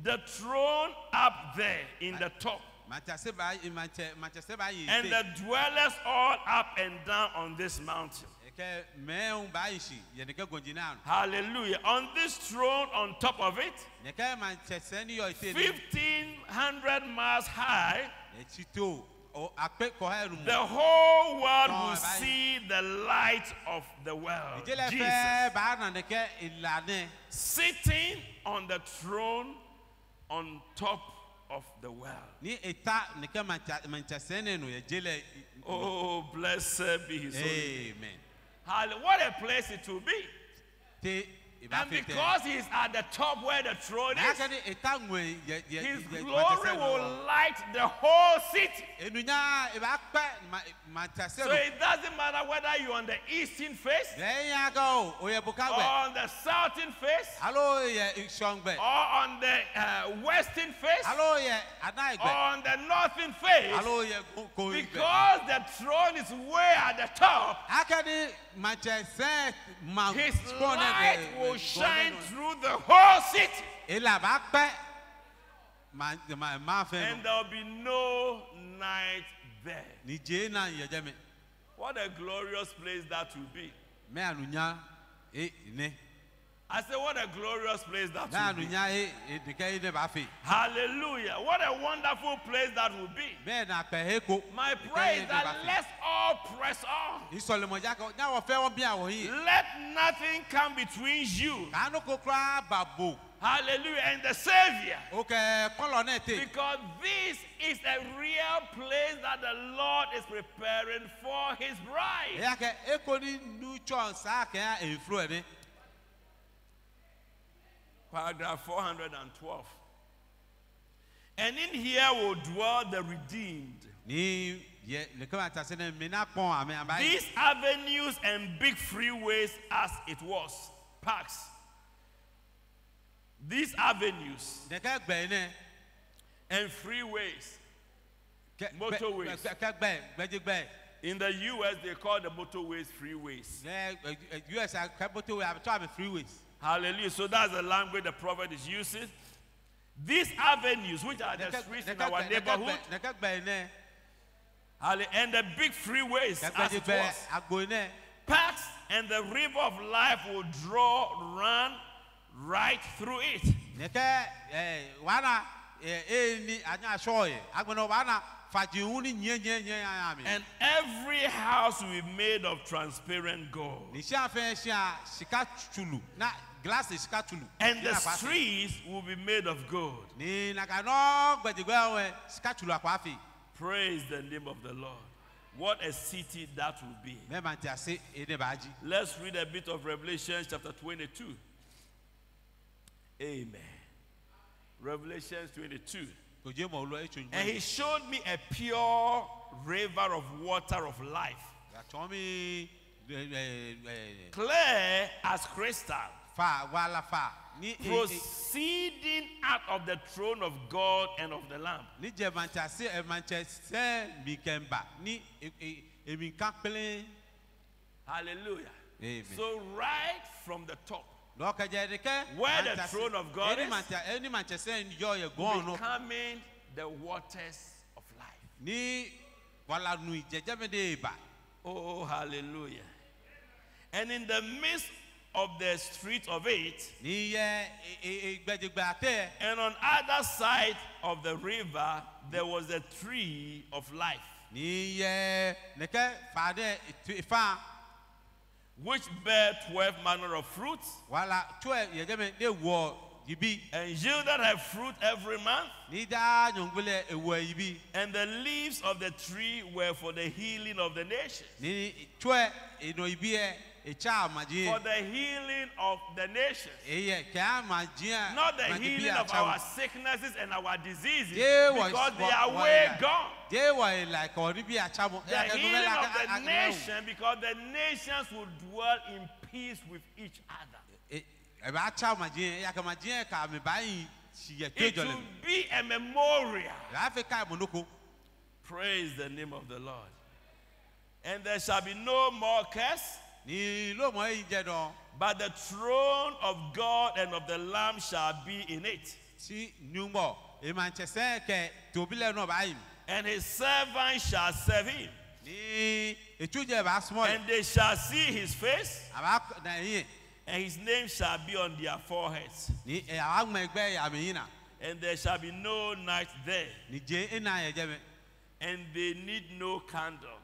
The throne up there in the top. Màtíàsẹ́ báyìí màtíàsẹ́ báyìí And the dwellers all up and down on this mountain. Kẹ́ mẹ́rin báyìí sì yẹ̀ni kẹ́ gòjì náà. Hallelujah. On this throne on top of it, Nìkan màtíàsẹ́ ní yọ̀ ìtẹ̀ ní. 1500 miles high, Ẹ̀tí tó àpé kọ́ ẹ̀rù mọ̀. the whole world Oh, will see the light of the world. Jesus fẹ́ bá nà ní kẹ́ ìlànà sitting on the throne on top of the world. ní ìta ní kẹ́ màtíàsẹ́ nínú yẹ jẹ́lẹ̀. Oh, blessed be his holy name. amen. Hallelujah. What a place it will be. And because he's at the top where the throne is, N'aka ní ìta ŋun yẹ yẹ his glory will light the whole city. Enunya ìbá pẹ́ màtíàsẹ́ So it doesn't matter whether you're on the eastern face Lẹ́yìn aga o, oyè buka or on the southern face Alo yẹ ìsọ̀ngbẹ. or on the uh, western face or on the northern face. Alo yẹ kòyìngbẹ. Because the throne is way at the top, Aka ní màtíàsẹ́ ma his light náà will shine through the whole city. Ìlà bá pẹ́ máa fẹ́ And nù. there'll be no night there. Nìjẹ́ náà yẹ jẹ́ mi. What a glorious place that will be. Mẹ́ ànúnyá ẹ ìní. I say, what a glorious place that will be. ànúnyá ẹ ìdíkẹ́ yìí ní bá fi. Hallelujah. What a wonderful place that will be. Bẹ́ẹ̀ náà pẹ̀ ẹ́ ko. My prayer is that let's all press on. Ìsọ̀lẹ̀mọ̀já kan náà wọ́n fẹ́ wọ́n bí àwọn yìí. Let nothing come between you. Kàánú kó kura bàbò. Hallelujah. And the Savior. oke kɔlɔ ne te Because this is a real place that the Lord is preparing for his bride. Paragraph 412. And in here will dwell the redeemed. ni yɛ lekema ta se ne mina kpɔn ame aba yi These avenues and big freeways, as it was, parks. These avenues neke gbɛ ne and freeways. kɛ Motorways. gbɛ kɛ gbɛ gbɛdzi gbɛ In the US, they call the motorways freeways. ne us a kɛ boto wɛ a bɛ tɔ a bɛ freeways Hallelujah. So that's the language the prophet is using. These avenues, which are the streets in our neighborhood, gbɛ- neke gbɛ ne halle- and the big freeways, as it was, parks and the river of life will draw, run right through it. And every house will be made of transparent gold. Ni sia fɛn sia sika tsulu na gilasi sika tsulu And the streets will be made of gold. ni nakanɔ gbɛdzi gbɛ wɛ sika tsulu akpa fi Praise the name of the Lord. What a city that will be. mɛ ma ti ase ene b'a dzi. Let's read a bit of Revelation chapter 22. Amen. Revelation 22. Oje mɔ olu etso And he showed me a pure river of water of life, clear as crystal, fa wàhálà fa ní e- proceeding out of the throne of God and of the Lamb. ní jẹ̀màntsà sí ẹ̀màntsà sẹ́ mi kẹ̀mbà ní e- e- èmi ká pélé. Hallelujah. Amen. So, right from the top, Lọ́kẹ̀jẹ̀ ẹ̀dẹ̀kẹ́. Where the throne of God ẹni is, màntsà ẹni màntsà sẹ́ yọ yẹ gbọ́n becoming the waters of life. Ní wàhálà nù ìjẹ́jẹ́ de bà. Oh, hallelujah. And in the midst of the street of it, Ní yẹ gbẹ̀dẹ̀gbẹ̀ àtẹ̀. and on either side of the river, there was a tree of life, Ní yẹ nìkẹ́ fàdé ìfà which bare twelve manner of fruits, wàhálà tó ẹ̀ yẹ̀jẹ̀ mi dé wọ̀ yìí bí. and yielded her fruit every month. Ní dá nyọ̀ngbélé ewọ̀ yìí bí. And the leaves of the tree were for the healing of the nations. Ní tíwẹ́ ìnà ibi ẹ̀ ìtsá àmàjì For the healing of the nations. èyẹ kẹ́ àmàjì ẹ̀ Not the healing of our sicknesses and our diseases, because they are way gone. dé wọ̀ ìlà ẹ̀kọ́ níbi àtsàmù The healing of the nation, because the nations will dwell in peace with each other. ẹ̀bẹ̀ àtsá àmàjì ẹ̀ yàkẹ́ àmàjì ẹ̀ kà mí báyìí sì yẹ tó It will be a memorial. Praise the name of the Lord. And there shall be no more curse, ní lóòmọ̀ ẹ̀yìn jẹ́ dán but the throne of God and of the Lamb shall be in it. sí nyúmọ̀ ìmàntsẹ̀sẹ̀ kẹ̀ tóbilẹ̀ náà báyìí And his servants shall serve him, ní ètújẹ́ bá súnmọ́ ẹ̀ and they shall see his face, àbá nàìyí and his name shall be on their foreheads. ní ẹ̀ àbá gbọ̀n ẹgbẹ́ yàmì yìí nà And there shall be no night there, ní jẹ́ ẹ̀nà ẹ̀jẹ̀ mi. And they need no candle,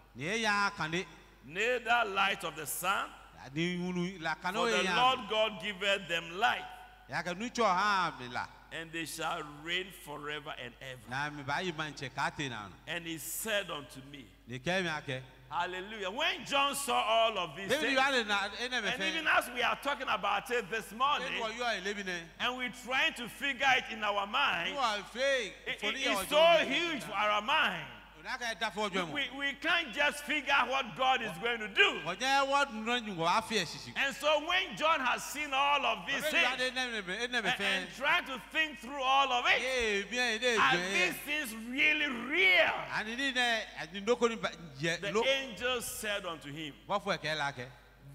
ní ẹ̀ yà kàndé neither light of the sun, ní wunu làkànnà for the Lord God giveth them light, yàkẹ́ nutsọ̀ hàn mi là. and they shall reign forever and ever. na mi ba yi man cɛ k'a te na no And he said unto me, ne kɛ mi a kɛ. Hallelujah. When John saw all of these things, y'a le na ne bɛ and even as we are talking about it this morning, wɔ yɔ ye lebi ne. and we're trying to figure it in our mind, it- it- it's so huge for our mind. O n'a ka da fɔ jɔn mo. We, we can't just figure out what God is going to do. o jɛ wɔ nɔ ɲugun a fiyɛ sisi. And so when John has seen all of these david y'a things de ne bɛ ne bɛ and, and trying to think through all of it, ee biɲɛ de are these things really real? ani ni ne ani doko ni ba jɛ The angel said unto him, bɔ fɔ kɛ la kɛ.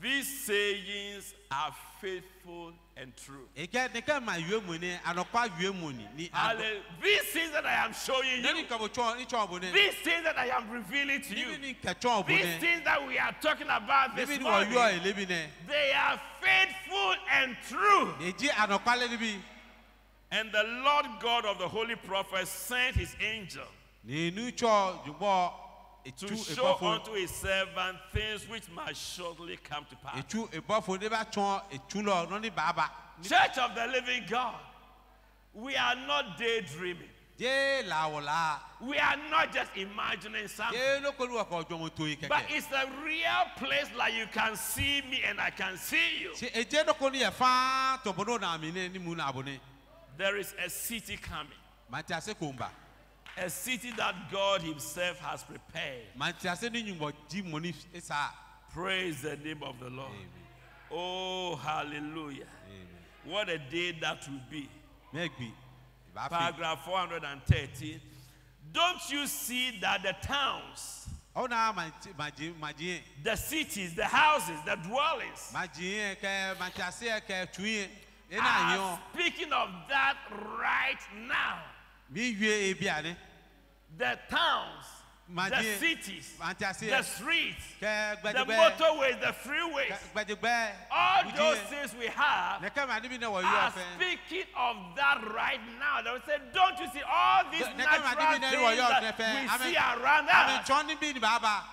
These sayings are faithful and true. kɛ ne kɛ ma yue mu ni anɔkpa yue mu ni ni. Hallelujah. These things that I am showing you, kabo tɔn ni tɔn bo ne. these things that I am revealing to you, ni ni kɛ tɔn bo these things that we are talking about this bi ni wɔ morning, yɔ ye lebi ne. they are faithful and true. ne ji anɔkpa le ni bi. And the Lord God of the holy prophets sent his angel ni nu tsɔ jubɔ to show unto his servant things which must shortly come to pass. etu ebɔfo ne ba tsɔn etu lɔ nɔni baba Church of the living God, We are not daydreaming. je la wɔ la We are not just imagining something. je loko lu ɔkɔ jɔnmo to yi But it's a real place like you can see me and I can see you. se edze loko ni yɛ faa tɔbɔdɔ na mi ne ni mu na abo ne There is a city coming. A city that God Himself has prepared. mati ase ni nyugbɔ di mo ni esa Praise the name of the Lord. amen Oh, hallelujah. amen What a day that will be. fi Paragraph 413. Don't you see that the towns, na ma ma dzi ma the cities, the houses, the dwellings ma dzi yɛ kɛ mati ase yɛ kɛ tu yɛ ena are speaking of that right now? The towns, the cities, the streets, the motorways, the freeways, all those things we have ne kɛ ma ni bi ne wɔ are speaking of that right now. They will say, Don't you see all these natural things di bi ne wɔ that we see around us? tsɔn ni bi ni baba.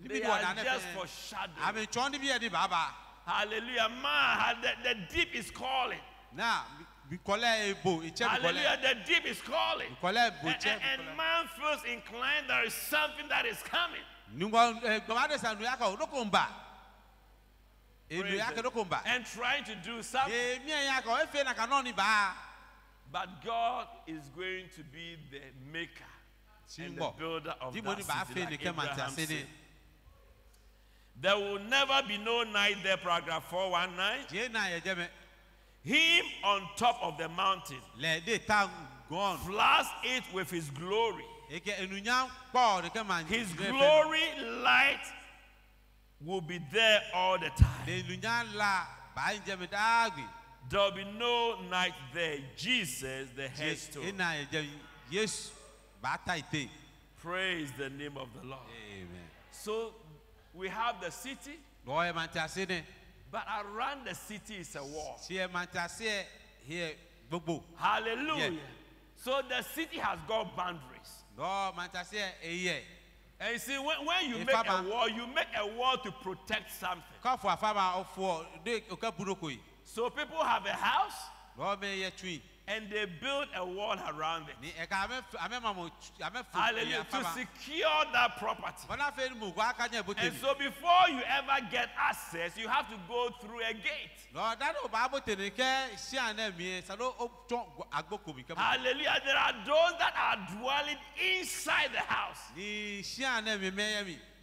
Ni bi They are just foreshadowing. Ame tsɔn ni bi yɛ ni baba. Hallelujah. Man, the, the deep is calling. Na bi kɔlɛ ebo itsɛ bi Hallelujah. The deep is calling. And, and- and man feels inclined there is something that is coming. Eh, Nugbɔ ɛ gbɔma de sa nuya kan o doko n ba. Eh, Praise Enuya the- kan doko n ba. And trying to do something. Eh, ye miɛ ya kan o efe na kan nɔ ni ba. But God is going to be the maker and the builder of that city. Like kɛ ma ti Abraham said. There will never be no night there, paragraph 419. Him on top of the mountain, Lɛ de ta gɔn. floods it with his glory. Eke enunya kpɔ de kɛ ma. His glory light will be there all the time. Le enunya la ba yi jɛ mɛ. There will be no night there. Jesus, the headstone. ena yɛ jɛ yesu b'a. Praise the name of the Lord. amen. So we have the city, lɔɔre ma ti but around the city is a wall. seɛ ma ti ase yɛ yɛ Hallelujah. Yeah. So the city has got boundaries. lɔɔ ma ti ase yɛ eyɛ And you see, when, when you make a wall, you make a wall to protect something. kɔfɔ afaba ɔfɔ de o ka buroko So people have a house lɔɔ bɛ yɛ tui and they build a wall around it. ni eh, ɛka ame f- ame ma mo tu- ame fo eh, Hallelujah. To secure that property. bɔna fɛ ni mo ko aka nyɛ bote And so before you ever get access, you have to go through a gate. lɔɔ dani o b'a bote ni kɛ sian ne mi salo o tɔn agbo komi kɛ mo Hallelujah. There are those that are dwelling inside the house.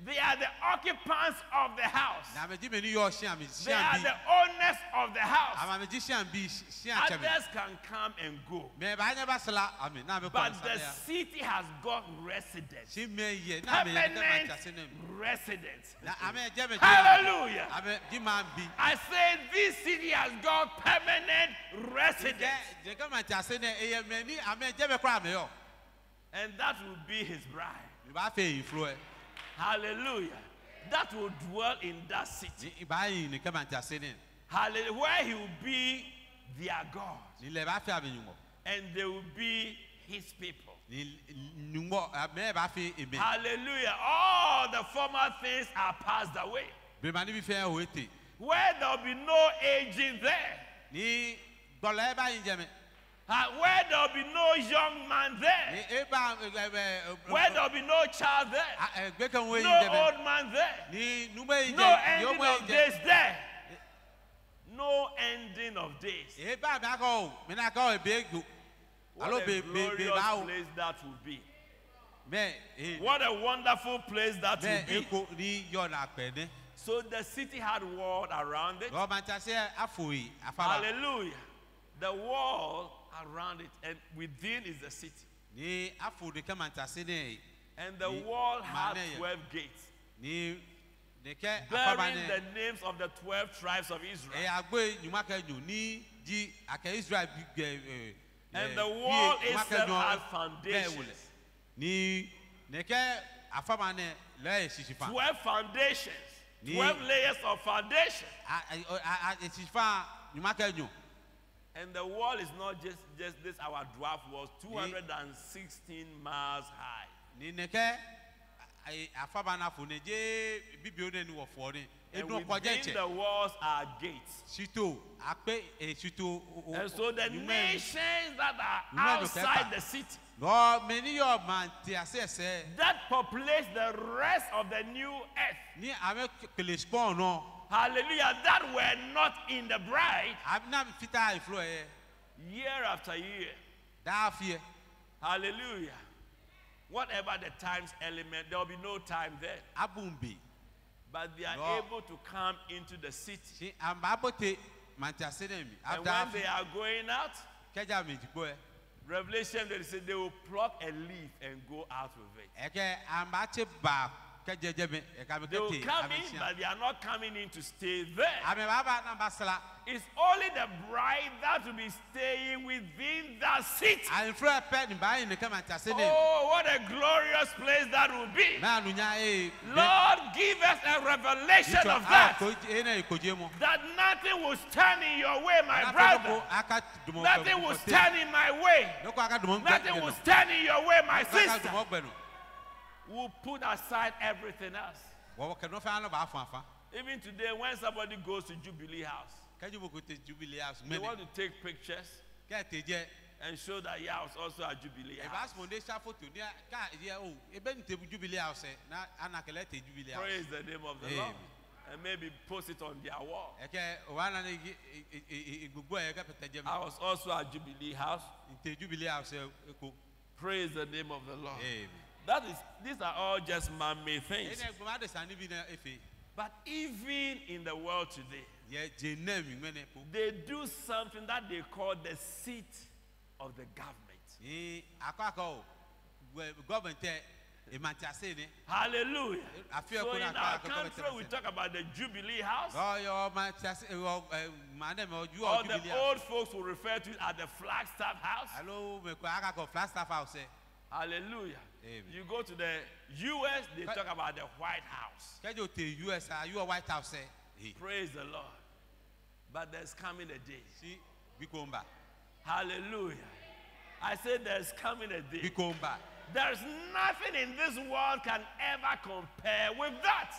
Ni sian ne mi mɛ yɛ mi They are the occupants of the house. na ame ji mi ni yɔ sian mi They are the owners of the house. ama mi ji sian bi sian kyɛ mi. Others can come and go. mɛ baa nyɛ ba sila ami n'a bɛ But the city has got residents. si mɛ yɛ n'a mɛ yɛ kɛ ma Permanent ta se ne mu residents. na ame jɛ mɛ Hallelujah. ame di ma bi I say this city has got permanent residents. jɛ kɛ ma ta se ne eye mɛ ni ame jɛ mɛ kura ame yɔ And that will be his bride. Hallelujah. That will dwell in that city. ni i b'a yin ni kɛ ma ta se ne Hallelujah. Where he will be their God. ni lɛ b'a fɛ a bɛ ɲugbɔ And they will be his people. ni ɲugbɔ mɛ b'a fɛ eme Hallelujah. All the former things are passed away. bɛnbani bi fɛn o ye ten Where there will be no aging there. ni gbɔlɔ b'a yin jɛ mɛ Uh, where there will be no young man there. b'a ɛ ɛ Where there will be no child there. ɛ gbɛ kan wo No old man there. ni numɛ yin No ending of days there. No ending of days. b'a mi a kɔ o mi n'a kɔ o ebe go alo What a glorious place that will be. What a wonderful place that will be. eko ní yọ̀nà pẹ̀lẹ́ So the city had wall around it. lọ́ọ́ máa ta sí àfòyí afárá Hallelujah. The wall around it, and within is the city. ní àfòdì kẹ́ máa ta sí ní And the Ni- wall had Manea. 12 gates, ní nìkẹ́ afárá bearing ní the names of the 12 tribes of Israel. ẹ̀ àgbẹ̀ nyùmákẹ́ nyù ní jí àkẹ́ israel bí gbẹ ẹ̀ And the wall itself had foundations. ní nìkẹ́ afárá ní lẹ́yìn ṣìṣì fa 12 foundations, Ni- 12 layers of foundation. ṣìṣì fa nyùmákẹ́ nyù And the wall is not just, just this, our dwarf was 216 miles high. ní nìkẹ́ ayi afaba n'afɔ ne dze bibio ne ni wɔ fɔ ne And edu ɔkɔdze within ntsɛ the walls are gates. sito akpe e sito o- o- And so the nyumɛ- nations that are Nyumɛ no outside kɛba. the city, lɔ mɛ ni yɔ ma te ase ɛsɛ that populates the rest of the new earth. ni ame kele spɔn nɔ Hallelujah. That were not in the bride abina fita iflo yɛ year after year. Hallelujah. Whatever the times element, there will be no time be But they are No. able to come into the city. si amba bote ma te ase ne mi And when they are going out, dikpo Revelation, they say they will pluck a leaf and go out with it. Ɛkɛ amba tse ba kɛdze dze mi ɛka mi They will come in, but they are not coming in to stay there. ame baba namba sra It's only the bride that will be staying within that city. ayinflo pɛ nin ba yin ne kɛ ma te ase ne mi Oh, what a glorious place that will be. mɛ anu nya eye Lord, give us a revelation of that. ene koje mo That nothing will stand in your way, my brother. ko aka dumo Nothing will stand in my way. ne ko aka dumo Nothing will stand in your way, my sister. Dumo gbɛ no We'll put aside everything else. wɔwɔ kɛnɛ fɛn ano b'a fan fan Even today, when somebody goes to Jubilee House, kɛji mo ko te jubilee house they want to take pictures and show that yeah, I was also at Jubilee ɛ b'a House. sɔn de sa foto ni ka yɛ o bɛ nin te jubilee house yɛ na ana kɛlɛ jubilee Praise the name of the Amen. Lord. And maybe post it on their wall. ɛ kɛ o b'a na ne gbogbo yɛ kɛ pɛtɛ jɛ I was also at Jubilee House. n te jubilee house yɛ ko Praise the name of the Lord. ee That is, these are all just man-made things. ene gbɔn adi sanni bi na efe But even in the world today, yɛ je ne mi ŋmɛ ne ko they do something that they call the seat of the government. ee akɔ akɔ o gɔvɛn tɛ emanti ase ne Hallelujah. So in our that, I can country, we talk about the Jubilee House. Oh, ɔyɔ manti ase ɔ ɛ maa ne mɛ ɔju Or the old folks will refer to it as the Flagstaff House. alo mɛ ko aka kɔ flagstaff house yɛ Hallelujah. Amen. You go to the US, they But- talk about the White House. o te us a white house Praise the Lord. But there's coming a day. si bikomba Hallelujah. I said there's coming a day. bikomba There's nothing in this world can ever compare with that.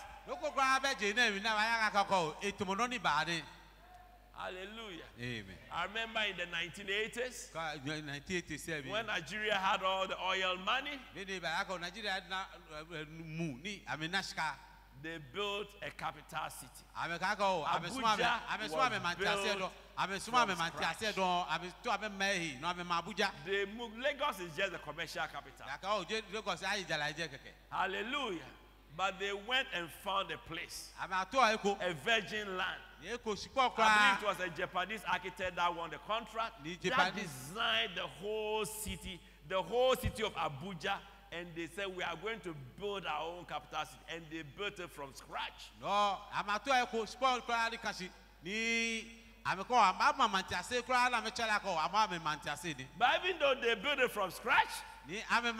Hallelujah. amen I remember in the 1980s ka nineteen eighty seven when Nigeria had all the oil money, ne de ba y'a kɔ nigeria na ɛ, ɛ, mu ni ame nasika they built a capital city. ame ka kɔ o ame suma ame Abuja ame suma ame was manti ase built dɔn ame suma ame from manti ase scratch. dɔn ame to ame mɛ eyi na ame ma abuja They moved, Lagos is just a commercial capital. yaka o oh, je lagos ayi jala jɛ kɛkɛ Hallelujah. But they went and found a place, ame ato a eko a virgin land. Ye ko sikɔ I kura believe it was a Japanese architect that won the contract. The That designed the whole city, the whole city of Abuja. And they said, We are going to build our own capital city. And they built it from scratch. nɔ ame ato a eko sikɔ kura ni kasi ni ame kɔ ame ama manti ase kura la kɔ ame ame manti ase ni But even though they built it from scratch, ni ame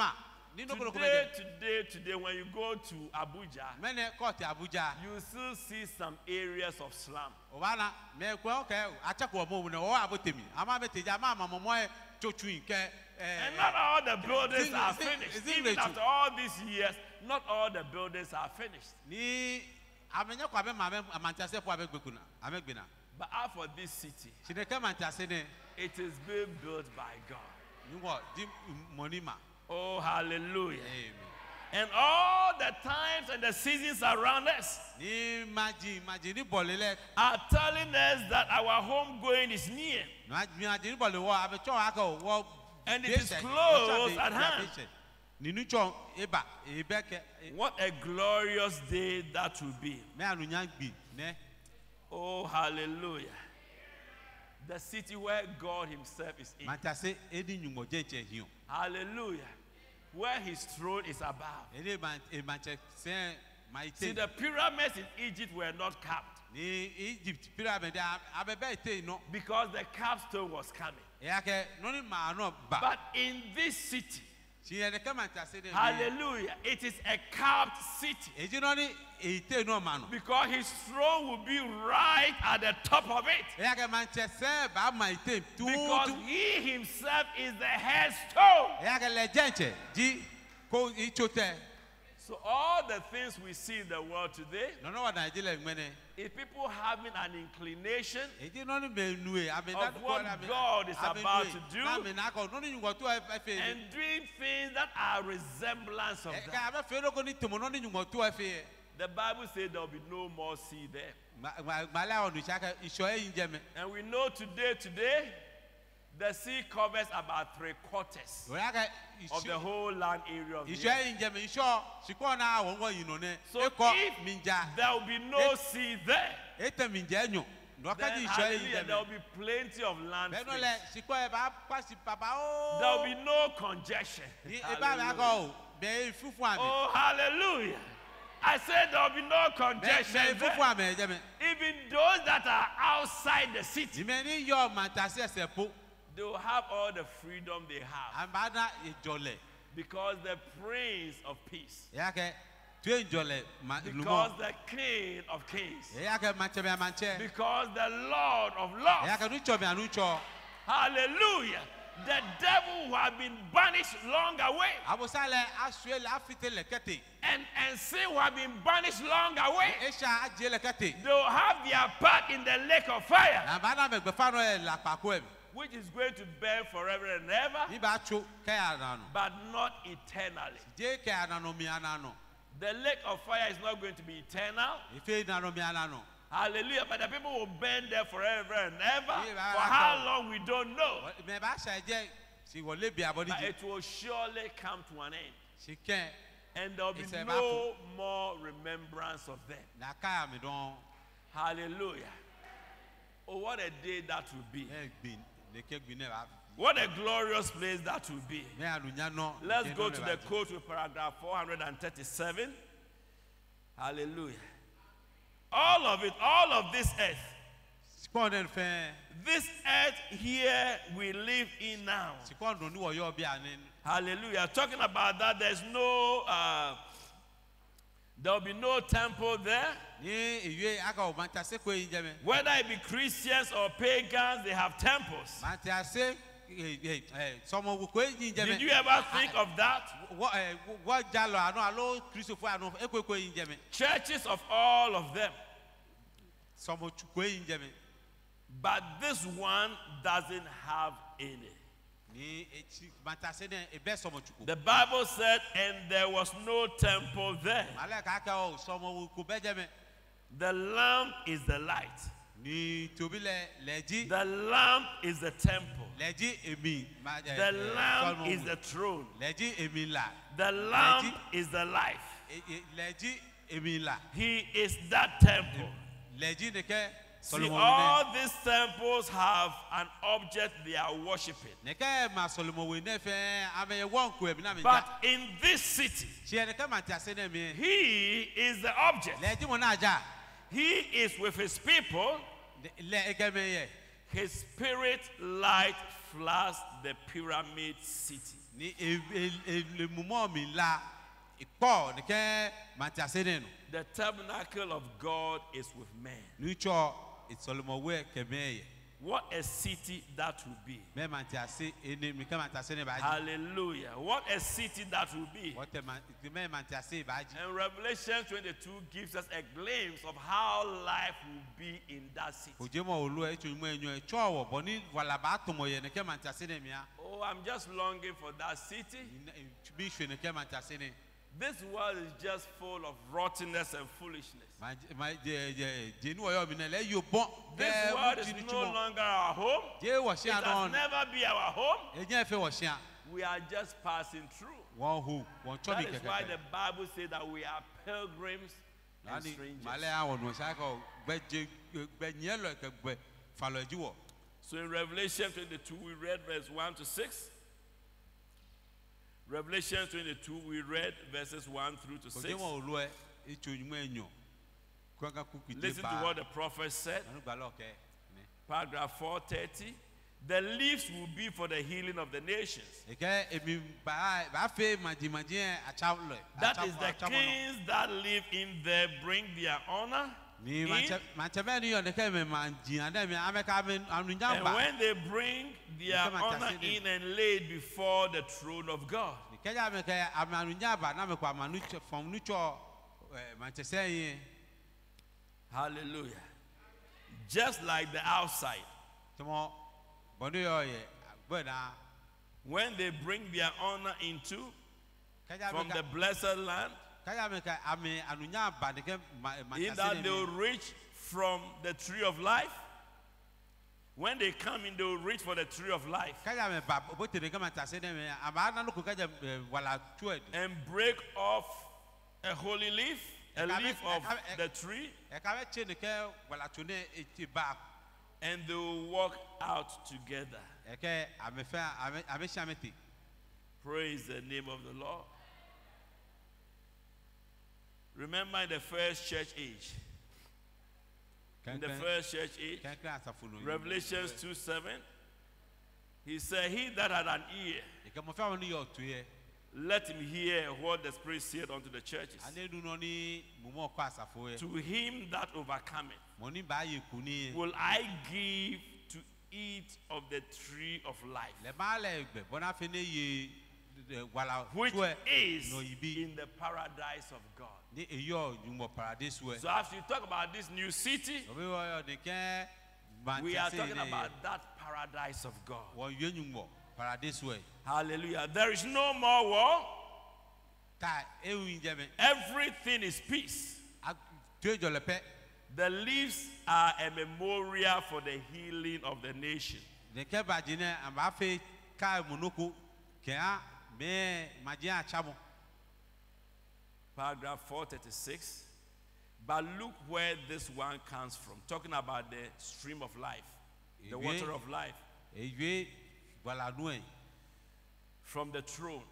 ma ni nokolo ko bɛ today, jɛ today, today, when you go to Abuja, mɛnɛ kɔɔti abuja you still see some areas of slum. o b'a la mɛ kɔ kɛ atsɛ kɔ mɔ wuli o abo temi ame ame te dza ame ama mɔmɔ yɛ tsotsu yi kɛ And ɛɛ not all the buildings Zing- are zing- finished. zing- Even zing- after all these years, not all the buildings are finished. ni ame nyɛ kɔ abe ma ame manti ase fɔ abe gbekuna ame gbena But as for this city, sineke manti ase ne it is being built by God. ni wɔ di mɔni ma Oh, hallelujah. amen And all the times and the seasons around us ni maji maji ni bɔli are telling us that our home going is near. maji ni bɔli wɔ abe tsɔ akɔ wɔ And it is close at hand. ninu tsɔ eba ebe What a glorious day that will be. mɛ anu nya gbi nɛ Oh, hallelujah. The city where God Himself is in. manti ase edi nyumɔdze tsɛ hiɔ Hallelujah. Where His throne is above. ede manti sɛn ma yi See, the pyramids in Egypt were not capped egypt pyramid abe bɛ te yen nɔ because the capstone was coming. eya kɛ nɔni maa nɔ ba But in this city, tiɲɛ de kɛ manti ase de mi hallelujah, it is a carved city. Eji nɔni eyi te nɔ because His throne will be right at the top of it. eya kɛ manti sɛn ba ma yi te Because He Himself is the headstone. eya kɛ lɛ jɛntsɛ di ko itso tɛ So all the things we see in the world today nɔnɔ wa nigeria ŋmɛnɛ is people having an inclination èdè nɔni bɛ nu ye ame Of what God is about to do. ame nakɔ nɔni ɲugbɔtɔ ɛfɛ and doing things that are resemblance of ɛ that. ɛ abe fɛ dɔgɔ ni tòmɔ nɔni ɲugbɔtɔ ɛfɛ The Bible says there will be no more sea there. gbalẹ ọdún ìṣàkẹ ìṣọ ẹyin jẹmẹ And we know today, today, the sea covers about three quarters òyàkẹ of the whole land area of the ìṣọ earth. ẹyin jẹmẹ ìṣọ ṣìkọ náà àwọn ọmọ yìí nọ nẹ So ekọ if mìjà there will be no sea there, ètè mìjà ẹnyọ then nọkàdì ìṣọ ẹyin hallelujah, there will jẹmẹ be plenty of land bẹẹni space. lẹ ṣìkọ ẹ bá pàṣẹ bàbá There will ó be no congestion. ní ibà mi akọ Hallelujah. o bẹẹ fúnfún àmì Oh, hallelujah. I said there will be no bẹẹ congestion. bẹẹ there. fúnfún àmì ẹ jẹmẹ Even those that are outside the city, ìmẹ ní yọ màtàsí ẹsẹ po they will have all the freedom they have. Because the Prince of Peace, because the King of Kings, ìyàkẹ màtsẹmẹ àmàtsẹ because the Lord of Lords. ìyàkẹ nùtsọmi ànùtsọ. Hallelujah. The devil who had been banished long away. Abusalẹ asue le afite le kete and, and sin who had been banished long away, esa adie le kete they will have their part in the lake of fire, na ba na me gbefa no ye la kpako emi which is going to burn forever and ever, mi ba tso kẹya nanu but not eternally. je kẹya nanu mi ananu The lake of fire is not going to be eternal. ife nanu mi ananu Hallelujah. But the people will burn there forever and ever. For how long we don't know. mẹ ba sa jẹ si wọlé bi abọ But it will surely come to an end. And there will be no more remembrance of them. na kaya mi dán Hallelujah. Oh, what a day that will be. Ẹ gbin leke gbin ne What a glorious place that will be. mẹ alunya nọ. Let's go to the quote with paragraph 437. Hallelujah. All of it, all of this earth, this earth here we live in now. sikpọn dùn ní wọ̀nyọ́ bí àná Hallelujah. Talking about that, there's no, uh, there will be no temple there. Ní ìwé aka ò máa ta sẹ́kọ̀ọ́ yìí jẹ́ mi. Whether it be Christians or pagans, they have temples. máa ti ase sọmọ wòkó yìí jẹ́ mi. Did you ever think of that? wọ́n já lọ àánú àlọ́ kírísítòfò àánú ekwekwé yìí jẹ́ mi. Churches of all of them. sọmọ tsukó yìí jẹ́ mi. But this one doesn't have any. ní etí máa ta se ní ebẹ́ sọmọ tsukó. The Bible said, and there was no temple there. The lamp is the light, ní tobi lẹ lẹ́jí the lamp is the temple, lẹ́jí èmi. máa jẹ the lamp is the throne, lẹ́jí èmi là. the lamp is the life. E- e- lẹ́jí èmi là. He is that temple. lẹ́jí nìkẹ́ See, sọlọmọ wí all these temples have an object they are worshiping. nìkẹ́ máa sọlọmọ wí ní fẹ́ amẹ́yẹ wọ́n kú ẹ̀mí náà mi já. But in this city, tiẹ̀ nìkẹ́ máa ti àṣẹ náà mi. he is the object. Lẹ́jí mo náà já. He is with his people. lẹ ẹgẹ mi yẹ. His spirit light floods the pyramid city. ní èmùmọ́ mi la ìpọ̀ nìkẹ́ máa ti àṣẹ náà nù. The tabernacle of God is with men. Nítsọ ìsọlọmọwé kẹmẹ yẹ. What a city that will be. mẹ máa ti àṣẹ ẹni mi kẹ́ máa ti àṣẹ náà bá jí. Hallelujah. What a city that will be. wọ́n tẹ máa mẹ máa ti àṣẹ bá jí. And Revelation 22 gives us a glimpse of how life will be in that city. òjé mọ olú ẹ tún mọ ẹyún ẹ tsọ ọwọ bọ ní wàlàbà àtọmọ yẹ nìkẹ́ máa ti àṣẹ náà mi á. Oh, I'm just longing for that city. Bí ìṣe nìkẹ́ máa ti àṣẹ náà. This world is just full of rottenness and foolishness. This world is no longer our home. It náà never be our home. ẹ̀jẹ̀ fẹ́ wọ̀ ṣíà. We are just passing through. wọ́n hù wọ́n tsọ́ mi That is why the. Bible says that we are pilgrims and strangers. malẹ àwọn ọ̀nà ṣáàkọ̀ gbẹ̀jẹ̀ gbẹ̀nyẹ́ lọ ẹ̀kẹ́ gbẹ falọ̀ ẹ̀jí wọ̀. So in Revelation 22, we read verse 1 to 6. Revelation 22, we read verses 1 through to 6. òjé wọn olú ẹ ètò ìmọ̀ ẹ̀yàn kọ́ńkà kúkú dé Listen to what the prophet said. ànú gbàlọ́ kẹ́ Paragraph 430. The leaves will be for the healing of the nations. ẹ̀kẹ́ èmi bàá bàá fẹ́ màjìmàjì ẹ̀ àtsá lọ. That is the kings that live in there bring their honor. Ni in. manche manche bɛ ni yɔ ne kɛ mɛ man jina dɛ mɛ ame ka ame anunya And when they bring their honor in and lay it before the throne of God. ni kɛja ame kɛ ame anunya ba na me kɔ ama nu tsɔ fɔm nu tsɔ ɛ manche sɛ yi Hallelujah. Just like the outside. tɔmɔ bɔnni yɔ yɛ gbɛ na When they bring their honor into from the blessed land, kɛja ame ka ame anunya ba ne kɛ ma manche in that they will reach from the tree of life. When they come in, they will reach for the tree of life kɛja ame ba o te ne kɛ manche sɛ ne mɛ ama ana ko kɛja ɛ wala tsɔ di and break off a holy leaf, a leaf of the tree, ɛka bɛ tse ne kɛ wala tso ne eti ba and they will walk out together. ɛkɛ ame fɛn ame ame si ame te Praise the name of the Lord. Remember in the first church age, in the first church age, Revelations 2 7, he said, He that had an ear, ìkẹmọfẹ́ wọn ni yọ ọ̀tún yẹ let him hear what the Spirit said unto the churches. anenu náà ní mọ̀mọ́ ọkọ àsàfo yẹ To him that overcometh, mọ̀ ní báyìí kú ní will I give to eat of the tree of life, lẹ́ẹ̀ma lẹ̀ gbẹ̀ bọ́nà fẹ́ ne yé ẹ, wàlà which is in the paradise of God. Ní èyí ọ̀ yùmọ̀ paradise wẹ̀ So, as you talk about this new city, ọ̀bẹ wọ̀ ọ̀ nìkẹ́ we are talking about that paradise of God. wọ́n yé paradise wẹ̀ Hallelujah. There is no more war. ká ewu yìí jẹ́ mi Everything is peace. tó ìjọ lẹ pẹ́ The leaves are a memorial for the healing of the nation. Paragraph 436. But look where this one comes from. Talking about the stream of life, the water of life èyí wàlà nù from the throne.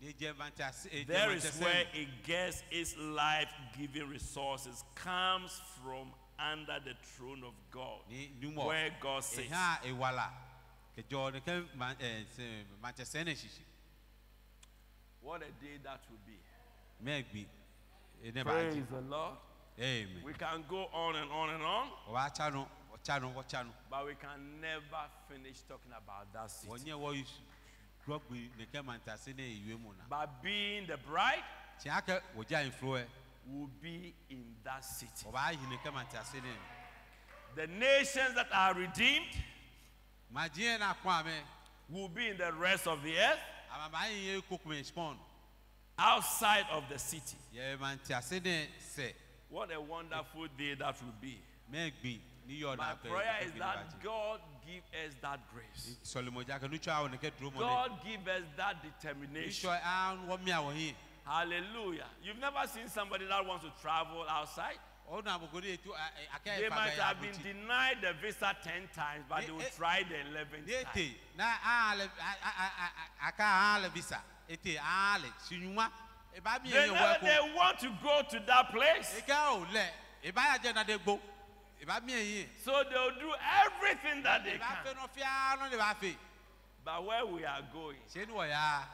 ní jẹ́ màtí There is where it gets its life giving resources, comes from under the throne of God. Where God says, ìhà ìwàlà kẹjọ nìkẹ́ màtí àṣẹ ní ṣiṣi What a day that will be. Ẹ̀nẹ́ Praise the Lord. amen. We can go on and on and on, ọba àtsànù ọ̀tsànù ọ̀tsànù but we can never finish talking about that city. wọ́n nyẹ wọ́n gbọ́gbì nìkẹ́ màtí àṣẹ ní ìwé mu nà But being the bride tí a kẹ́ wòjá ìfúró ẹ̀ will be in that city. ọba ayì nìkẹ́ màtí àṣẹ ní The nations that are redeemed màjẹ́ náà kọ́ àmẹ́ will be in the rest of the earth outside of the city. yẹ màtí àṣẹ ní sẹ̀ What a wonderful day that will be. My prayer is that God give us that grace. sọlọmọjà kẹ́ nutsọ àwọn nìkẹ́ dúró mọ́ ní. God give us that determination. Bishop an wọ́n mi àwọn yìí. Hallelujah. You've never seen somebody that wants to travel outside. Ó nà àbùkù ní ètò akẹ́ They might have been denied the visa 10 times, but they will Eh, eh. try the 11th Ní time. ètè na àlẹ̀ àká àlẹ̀ visa ètè àlẹ̀ sinyuma. Ìbá mi They, they want to go to that place. Ìkẹ́ ò lẹ̀ ìbá yà jẹ́ nàdé gbó. Ìbá mi yẹn. So they'll do everything that they can. nọ fíà nọ ní bá fẹ́. But where we are going Ṣé ni wọ̀ ya?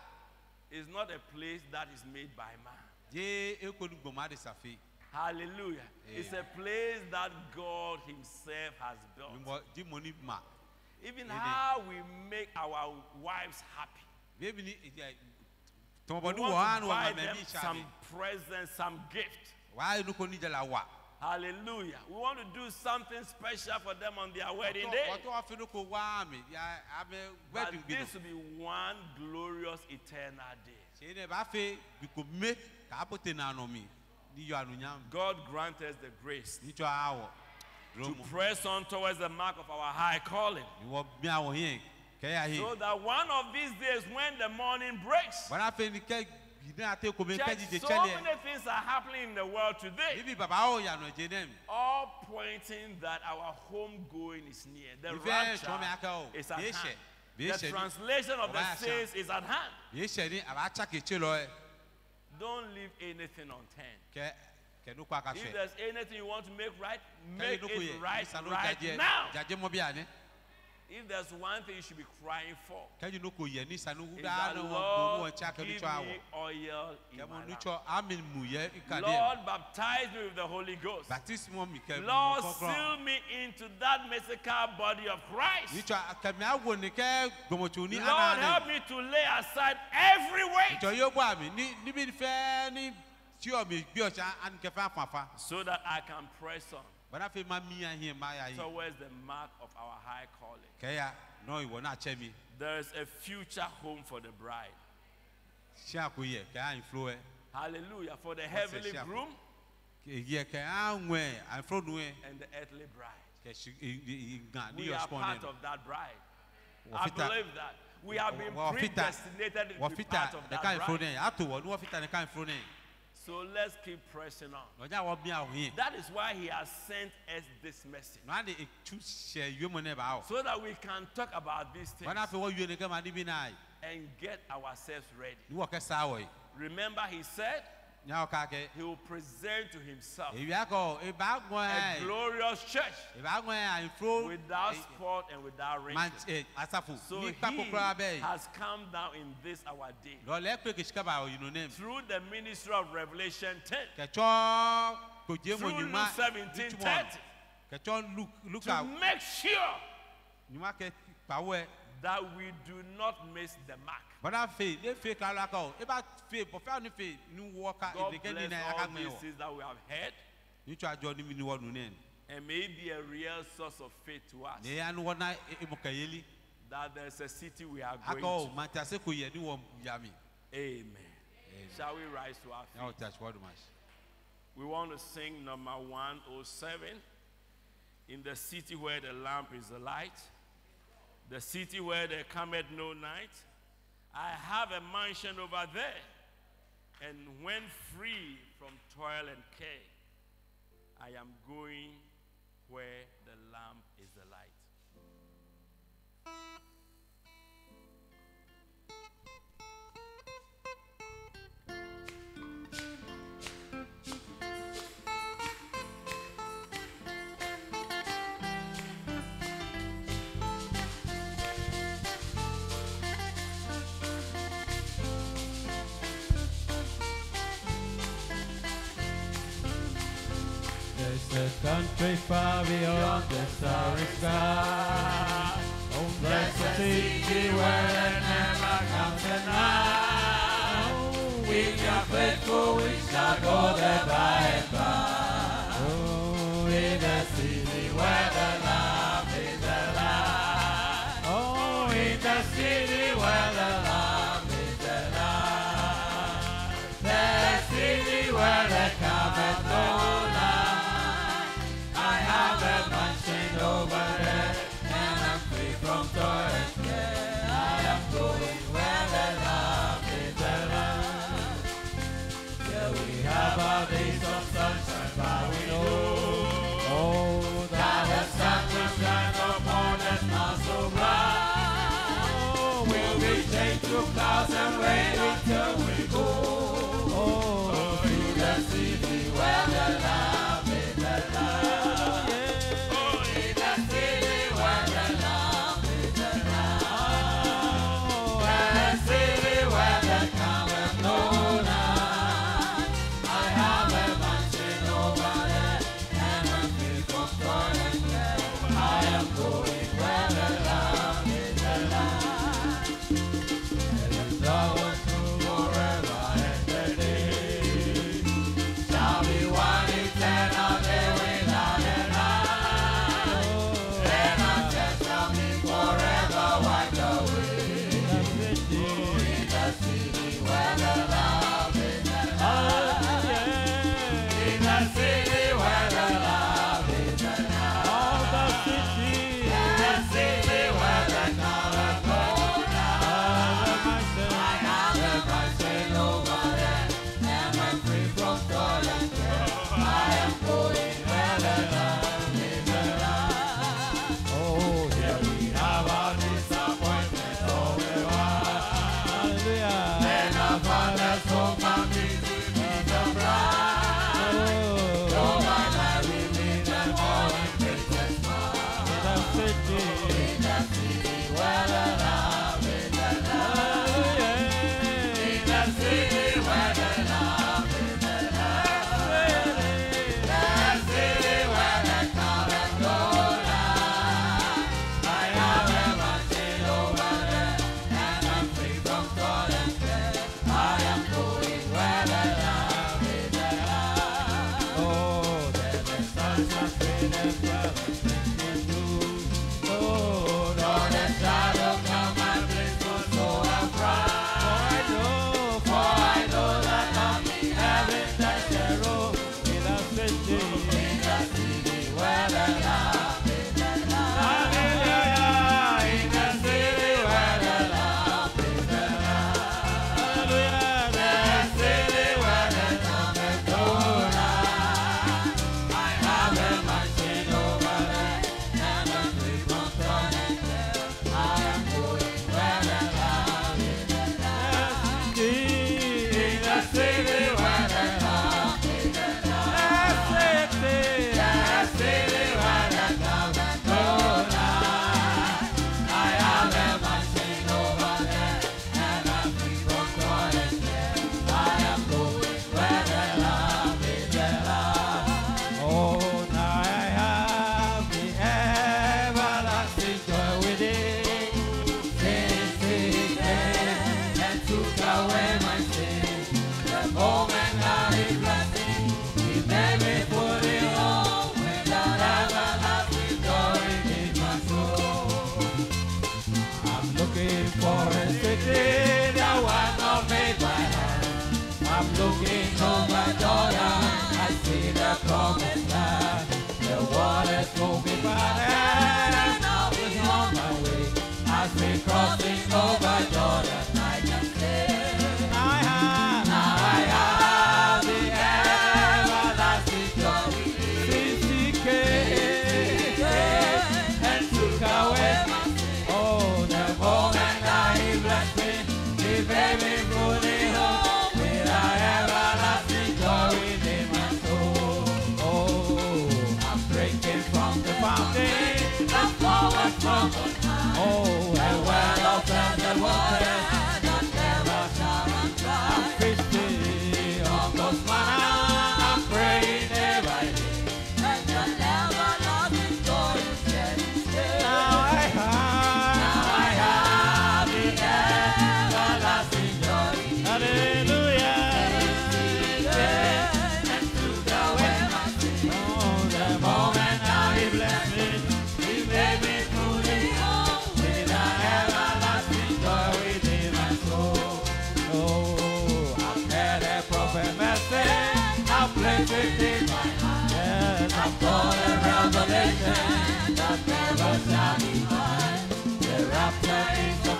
is not a place that is made by man. Jẹ́ èkó ni gbòmá de sàfẹ́. Hallelujah. It's a place that God Himself has built. Mímọ di mo ní ma. Even how we make our wives happy. We want to buy them some presents, some gift. Wàá inú kò ní jẹ́ la. Hallelujah. We want to do something special for them on their wedding day. Wọ́n tó wá finú kò wá mi. But this will be one glorious eternal day. Ṣé ne b'a fẹ́ biko me k'a bɔ te na nɔ mi ni yɔ anu nya God grant us the grace ni tsɔ awɔ to press on towards the mark of our high calling. ni wɔ mi awɔ yɛ kɛ ya So that one of these days when the morning breaks, bana fɛ ni kɛ yina ate ko mi kɛ Church, so many things are happening in the world today, bibi baba awo yanɔ je ne mi. All pointing that our home going is near. The rapture is at hand. The translation of the saints is at hand. Don't leave anything unturned. kɛ kɛ nu kɔ a ka If fɛ there's anything you want to make right, kɛ make nu ko it yɛ right sanu right jajɛ now. jajɛ mɔ bi yanni if there's one thing you should be crying for, kɛgye no kò yɛ nisa no is that Lord wɔn kyɛ akɛ give me oil in my lamp. nutsɔ amen mu yɛ ika deɛ Lord, baptize me with the Holy Ghost. baptism mi kɛ Lord, seal me into that mystical body of Christ. nutsɔ kɛmɛ awo ni kɛ gbɔmɔtso ni Lord, help me to lay aside every weight. Nutsɔ yóò bɔ àmì ní níbi fẹ́ ní tíɔ mi gbé ọ̀sán anikẹ́fẹ́ afafa so that I can press on bọ́dá fẹ́ máa mi ahin máa yà yìí towards the mark of our high calling. kẹ́yà náà ìwọ náà kyẹ́ mi There is a future home for the bride. ṣé àkó yẹ kẹ́yà ìfúró Hallelujah. For the heavenly groom yẹ kẹ́yà ŋwẹ̀ àìfúró nu ẹ and the earthly bride. kẹ́sì ìgbà ní We are part of that bride. I believe that. We have been predestinated to be part of that bride. So let's keep pressing on. lọ́jà wọ́n bí àwọn yẹn That is why he has sent us this message. náà de etu sẹ yóò mọ náà bá wọ So that we can talk about these things wọn náà fẹ́ wọ́n yóò ní kẹ́mà níbí náà and get ourselves ready. ní wọ́n kẹ́ sáwọ̀ yìí Remember, he said ní àwọn ká kẹ́ he will present to himself èyí akọ ìbá gbọ́n a glorious church ìbá gbọ́n ẹ̀ àìfúró without spot and without wrinkle. So he kpakpokoro abẹ́ yìí has come down in this our day. Lọ́lẹ́ pé kìsìkà bá òyìn nù nẹ́ẹ̀mù through the ministry of Revelation 10 kẹtsọ́ kòjé mọ̀ through Luke 17 30 to make sure nyuma kẹ kpawọ́ ẹ that we do not miss the mark. Bọ́dá fè ne fè kala la kọ ẹ bá fè bọ̀fẹ́ àwọn fè ní wọ́ ká God èdèkẹ́ ní bless nà all aka gbẹ̀ these wọ̀ things that we have heard You try mi ní wọ́n nù nẹ́ẹ̀mù and may be a real source of faith to us ní yà ni wọ́n ná emu kẹyẹli that there's a city we are going to. màtí ase kò ní wọ́n yàmi Amen. Shall we rise to our feet? ti àṣìwọ́ dùn máa ṣe. We want to sing number 107 in the city where the lamp is the light, the city where there cometh no night. I have a mansion over there, and when free from toil and care, I am going where the lamp is the light. Country far beyond the starry sky. Oh, blessed city where never comes a night. We are faithful, we shall go there by and by. Oh, in the city rain. We crossing over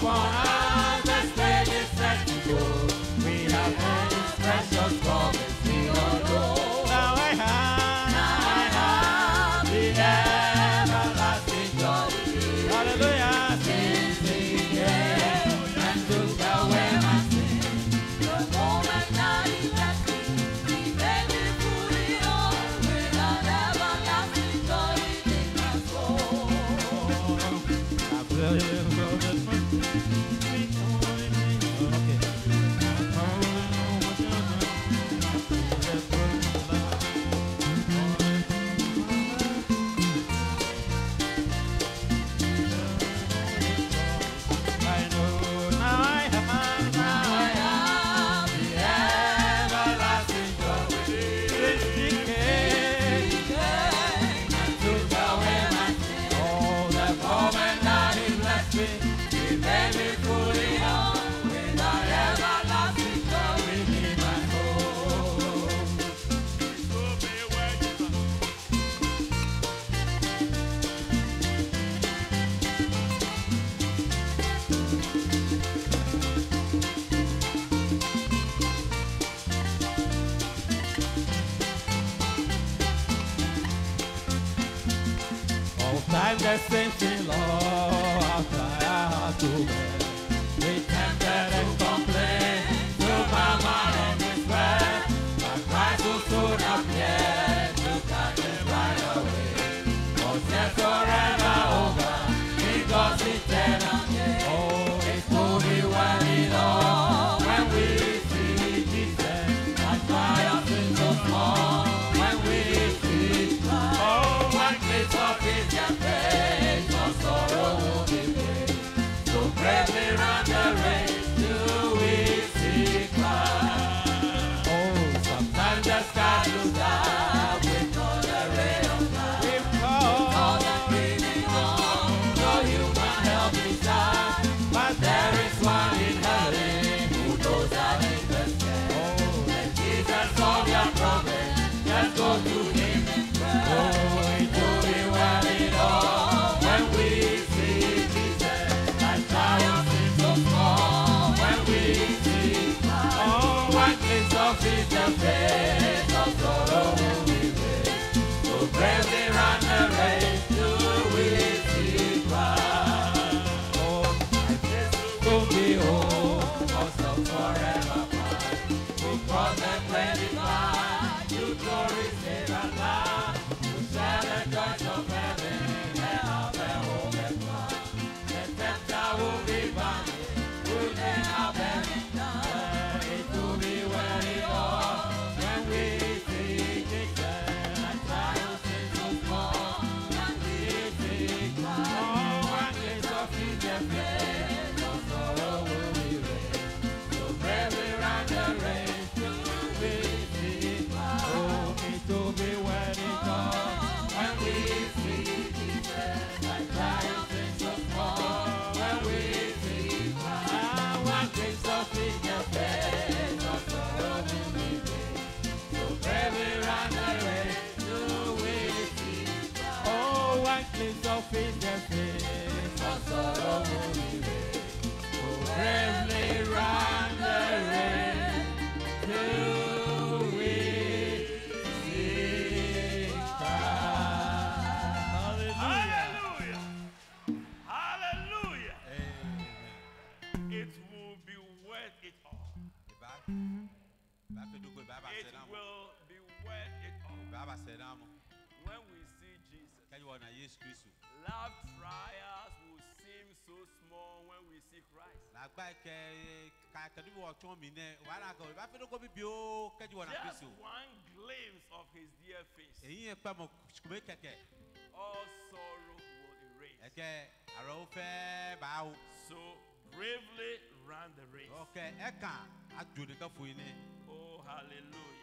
us. love. Just one glimpse of his dear face. All sorrow will erase. So bravely ran the race. Oh, hallelujah.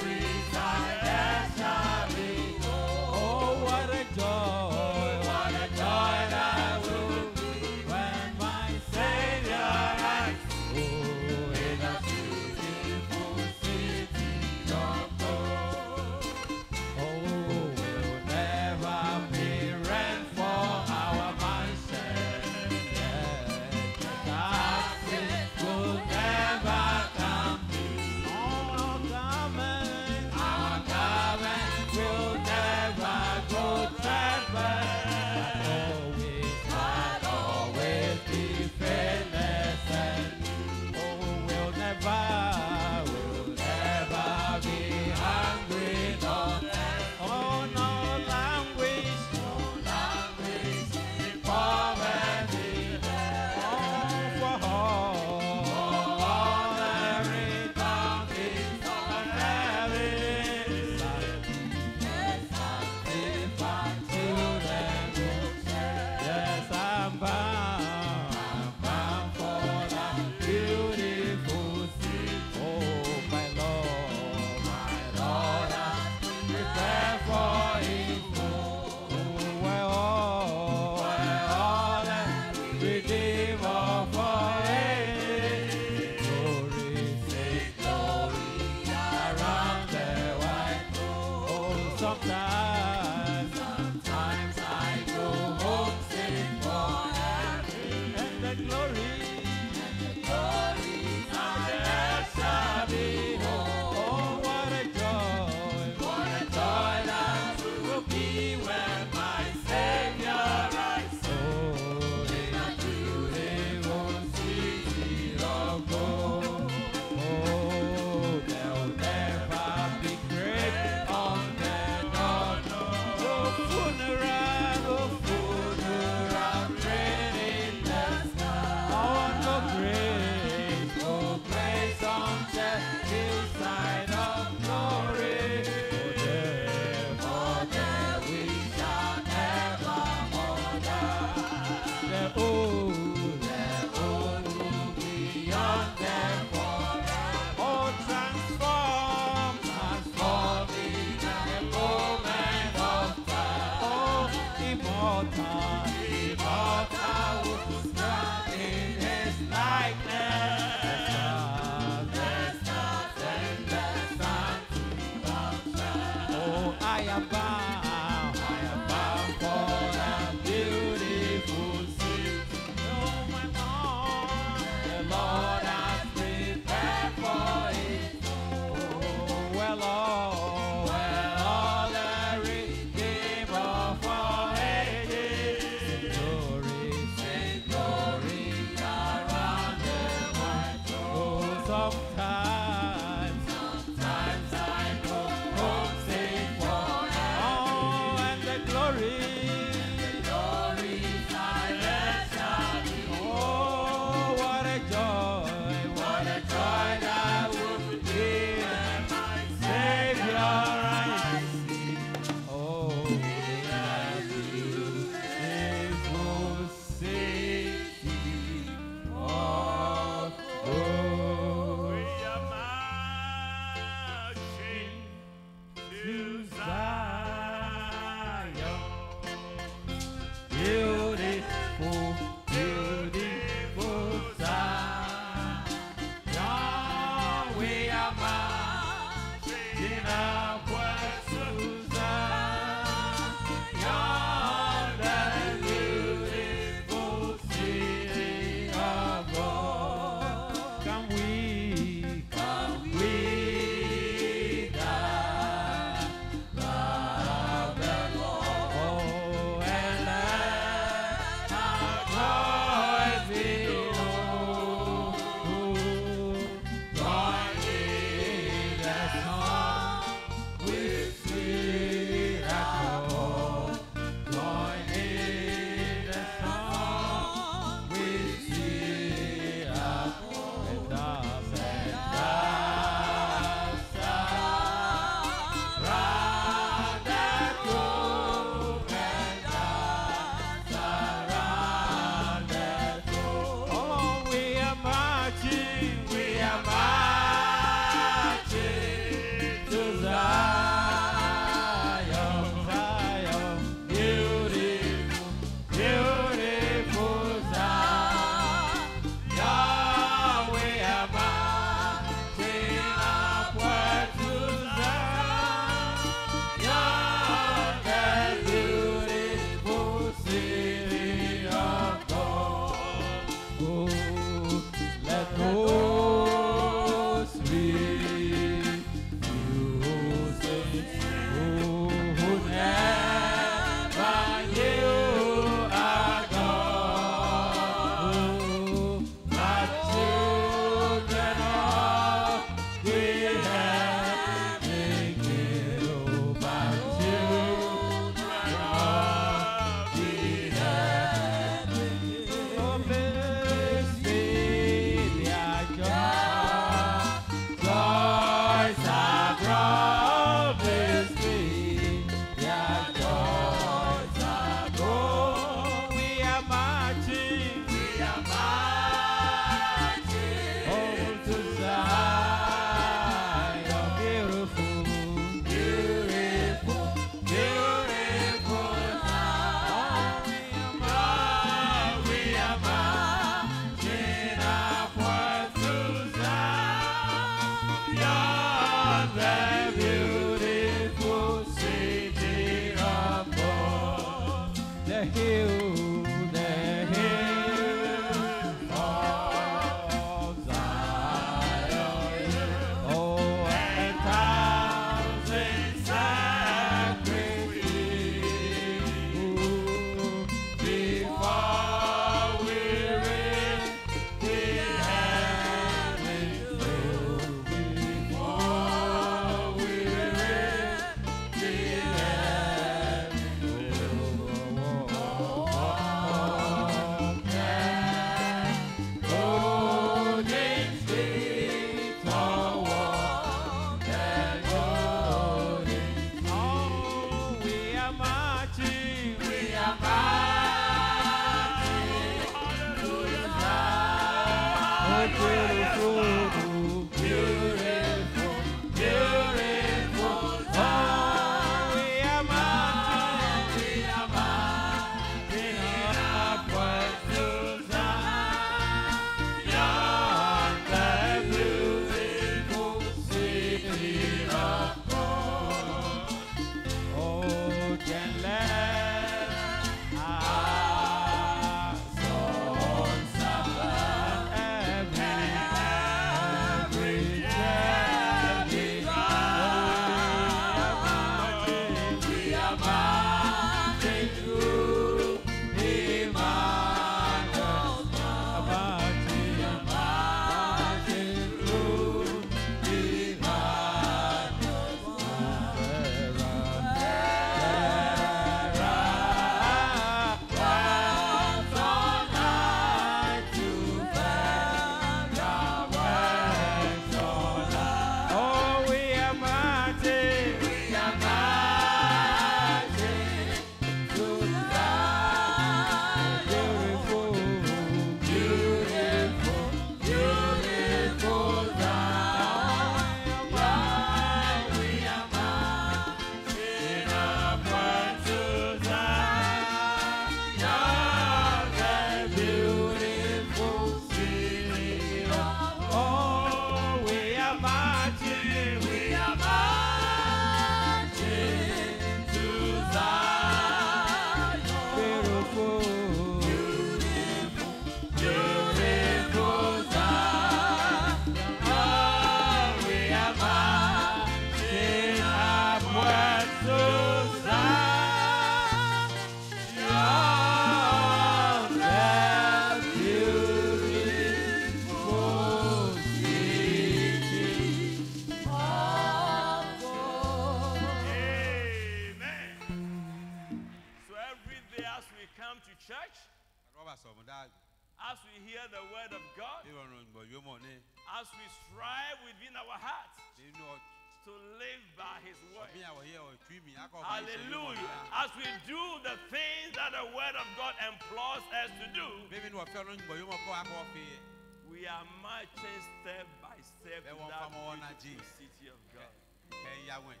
G. The city of God. Okay, Yahweh.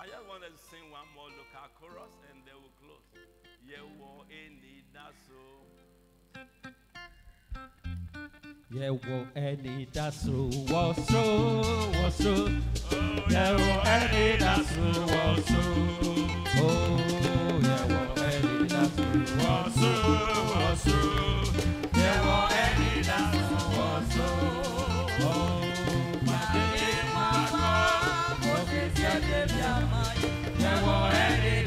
I just want to sing one more local chorus and then we'll close. Yẹ̀wò ẹni dá so. Yẹ̀wò ẹni dá so, wọ́ so, wọ́ so. Yẹ̀wò ẹni dá so, wọ́ so. Yẹ̀wò ẹni dá so, wọ́ so, wọ́ so. Yẹ̀wò ẹni dá so, wọ́ so. ti ẹ̀dẹ̀ bí àmàyè. Ẹ̀wọ̀ ẹ̀rí.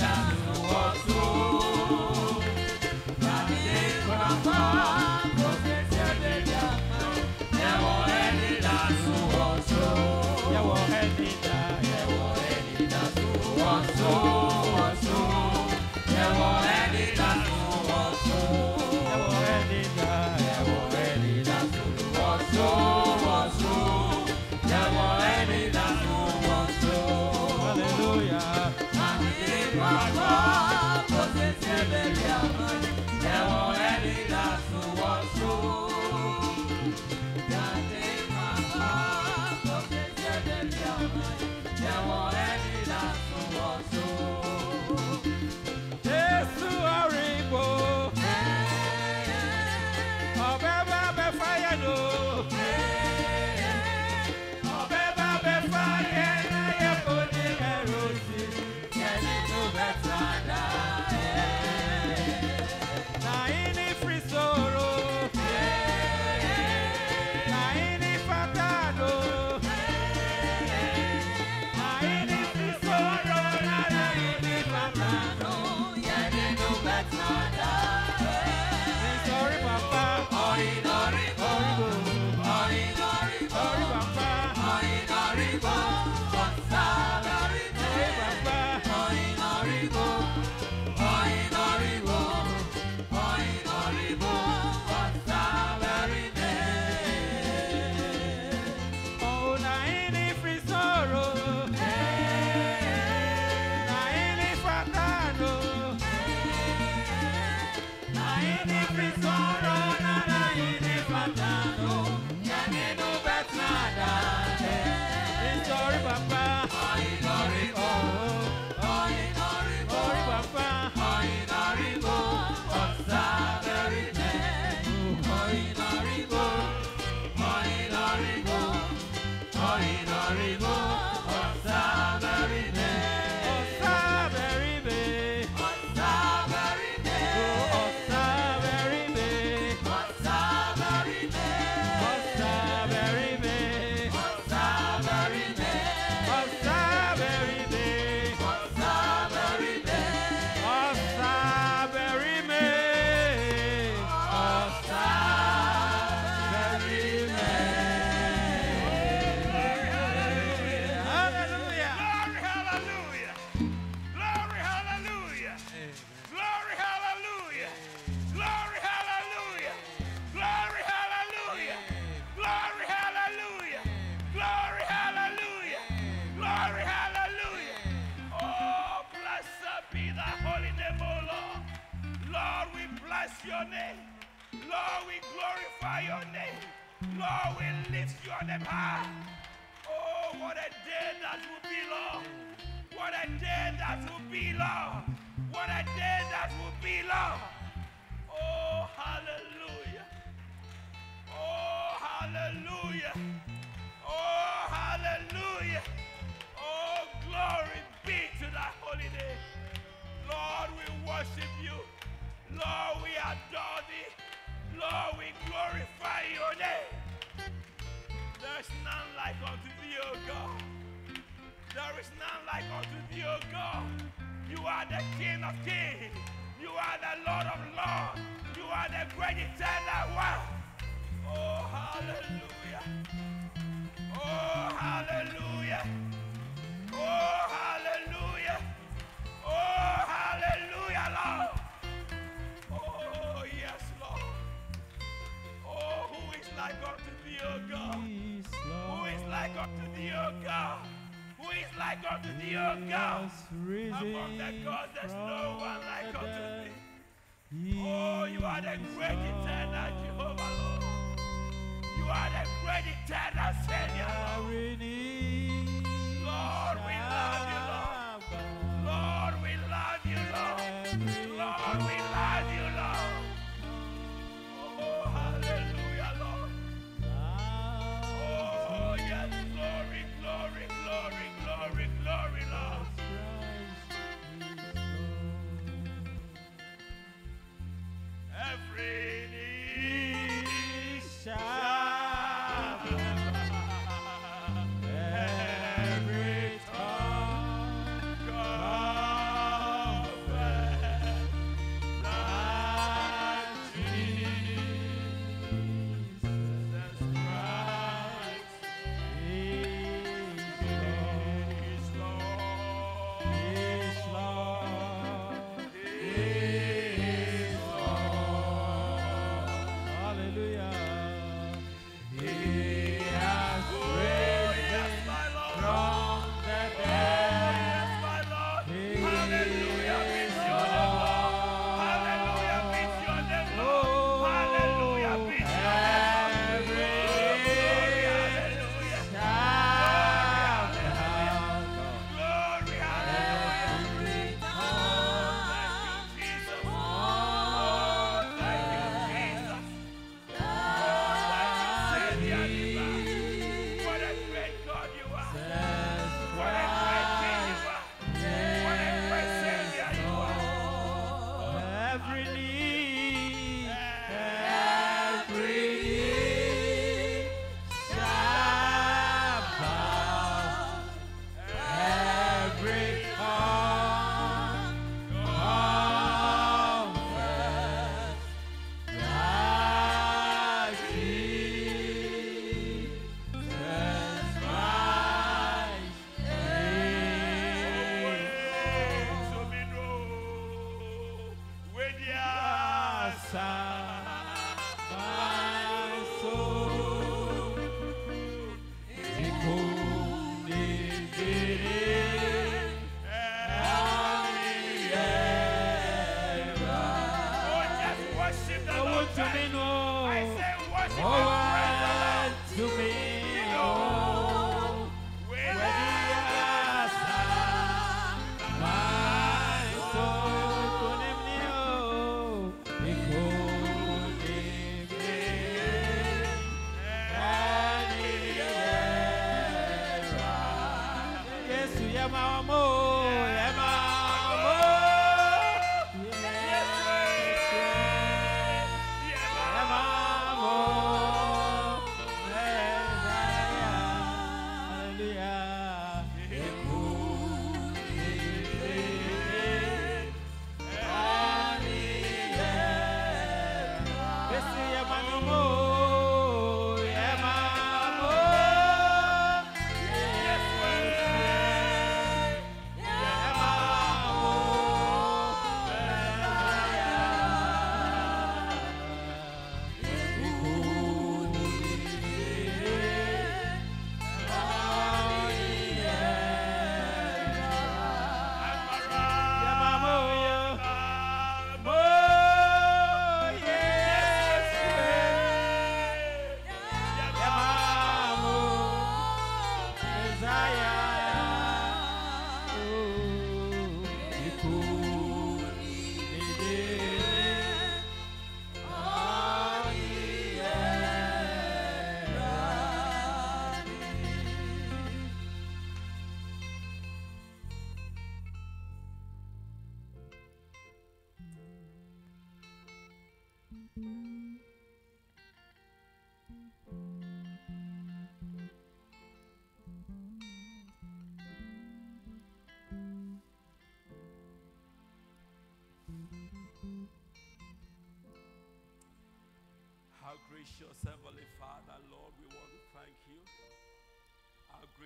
Lift your name high. Oh, what a day that will be, Lord. What a day that will be, Lord. What a day that will be, Lord. Oh, hallelujah. Oh, hallelujah. Oh, hallelujah. Oh, glory be to thy holy name. Lord, we worship you. Lord, we adore thee. Lord, we glorify your name. There is none like unto thee, O God. There is none like unto thee, O God. You are the King of kings. You are the Lord of lords. You are the great eternal one. Oh, hallelujah. Oh, hallelujah. Oh, hallelujah. Oh, hallelujah, Lord. Oh, yes, Lord. Oh, who is like unto thee, O God? Who is like unto thee, O God? Who is like unto thee, O God? Among the gods, there's no one like unto thee. Oh, you are the great eternal Jehovah, Lord. You are the great eternal Savior, Lord. Lord, we love you, Lord. Lord, we love you, Lord. Lord, we Yeah.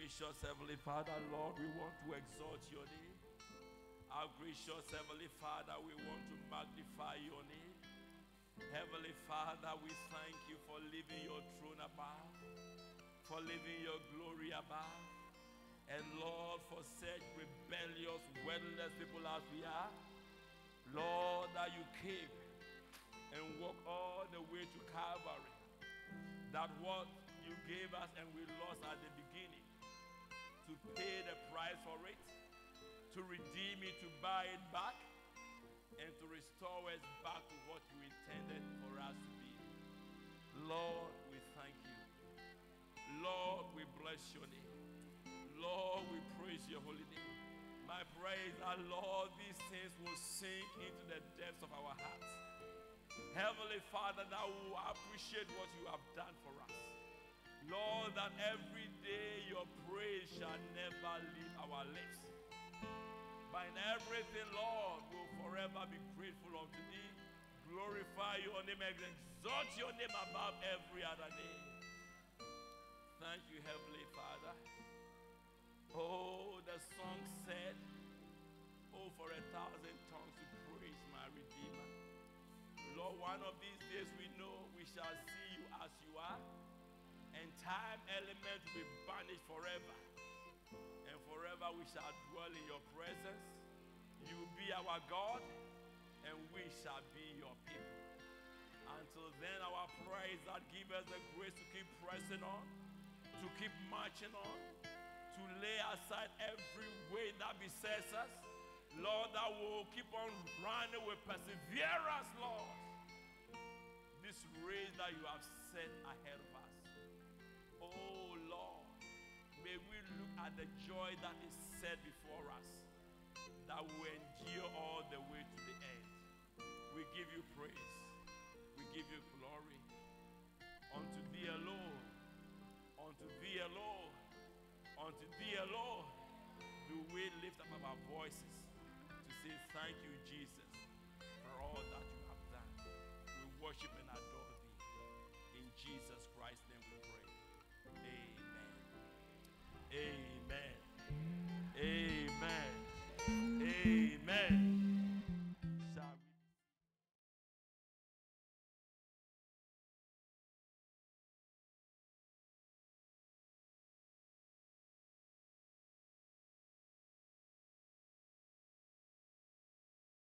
gracious Heavenly Father, Lord, we want to exalt your name. Our gracious Heavenly Father, we want to magnify your name. Heavenly Father, we thank you for leaving your throne above, for leaving your glory above. And Lord, for such rebellious, worthless people as we are, Lord, that you came and walked all the way to Calvary. That what you gave us and we lost at the beginning to pay the price for it, to redeem it, to buy it back, and to restore us back to what you intended for us to be. Lord, we thank you. Lord, we bless your name. Lord, we praise your holy name. My prayer is that, Lord, these things will sink into the depths of our hearts. Heavenly Father, that we will appreciate what you have done for us. Lord, that every day your praise shall never leave our lips. By in everything, Lord, we'll forever be grateful unto thee, glorify your name, and exalt your name above every other name. Thank you, Heavenly Father. Oh, the song said, Oh, for a thousand tongues to praise my Redeemer. Lord, one of these days we know we shall see time element will be banished forever. And forever we shall dwell in your presence. You will be our God, and we shall be your people. Until then, our prayer is that give us the grace to keep pressing on, to keep marching on, to lay aside every way that besets us. Lord, that will keep on running with perseverance, Lord. This race that you have set ahead of us. May we look at the joy that is set before us, that will endure all the way to the end. We give you praise. We give you glory. Unto thee alone. Unto thee alone. Unto thee alone do we lift up our voices to say thank you.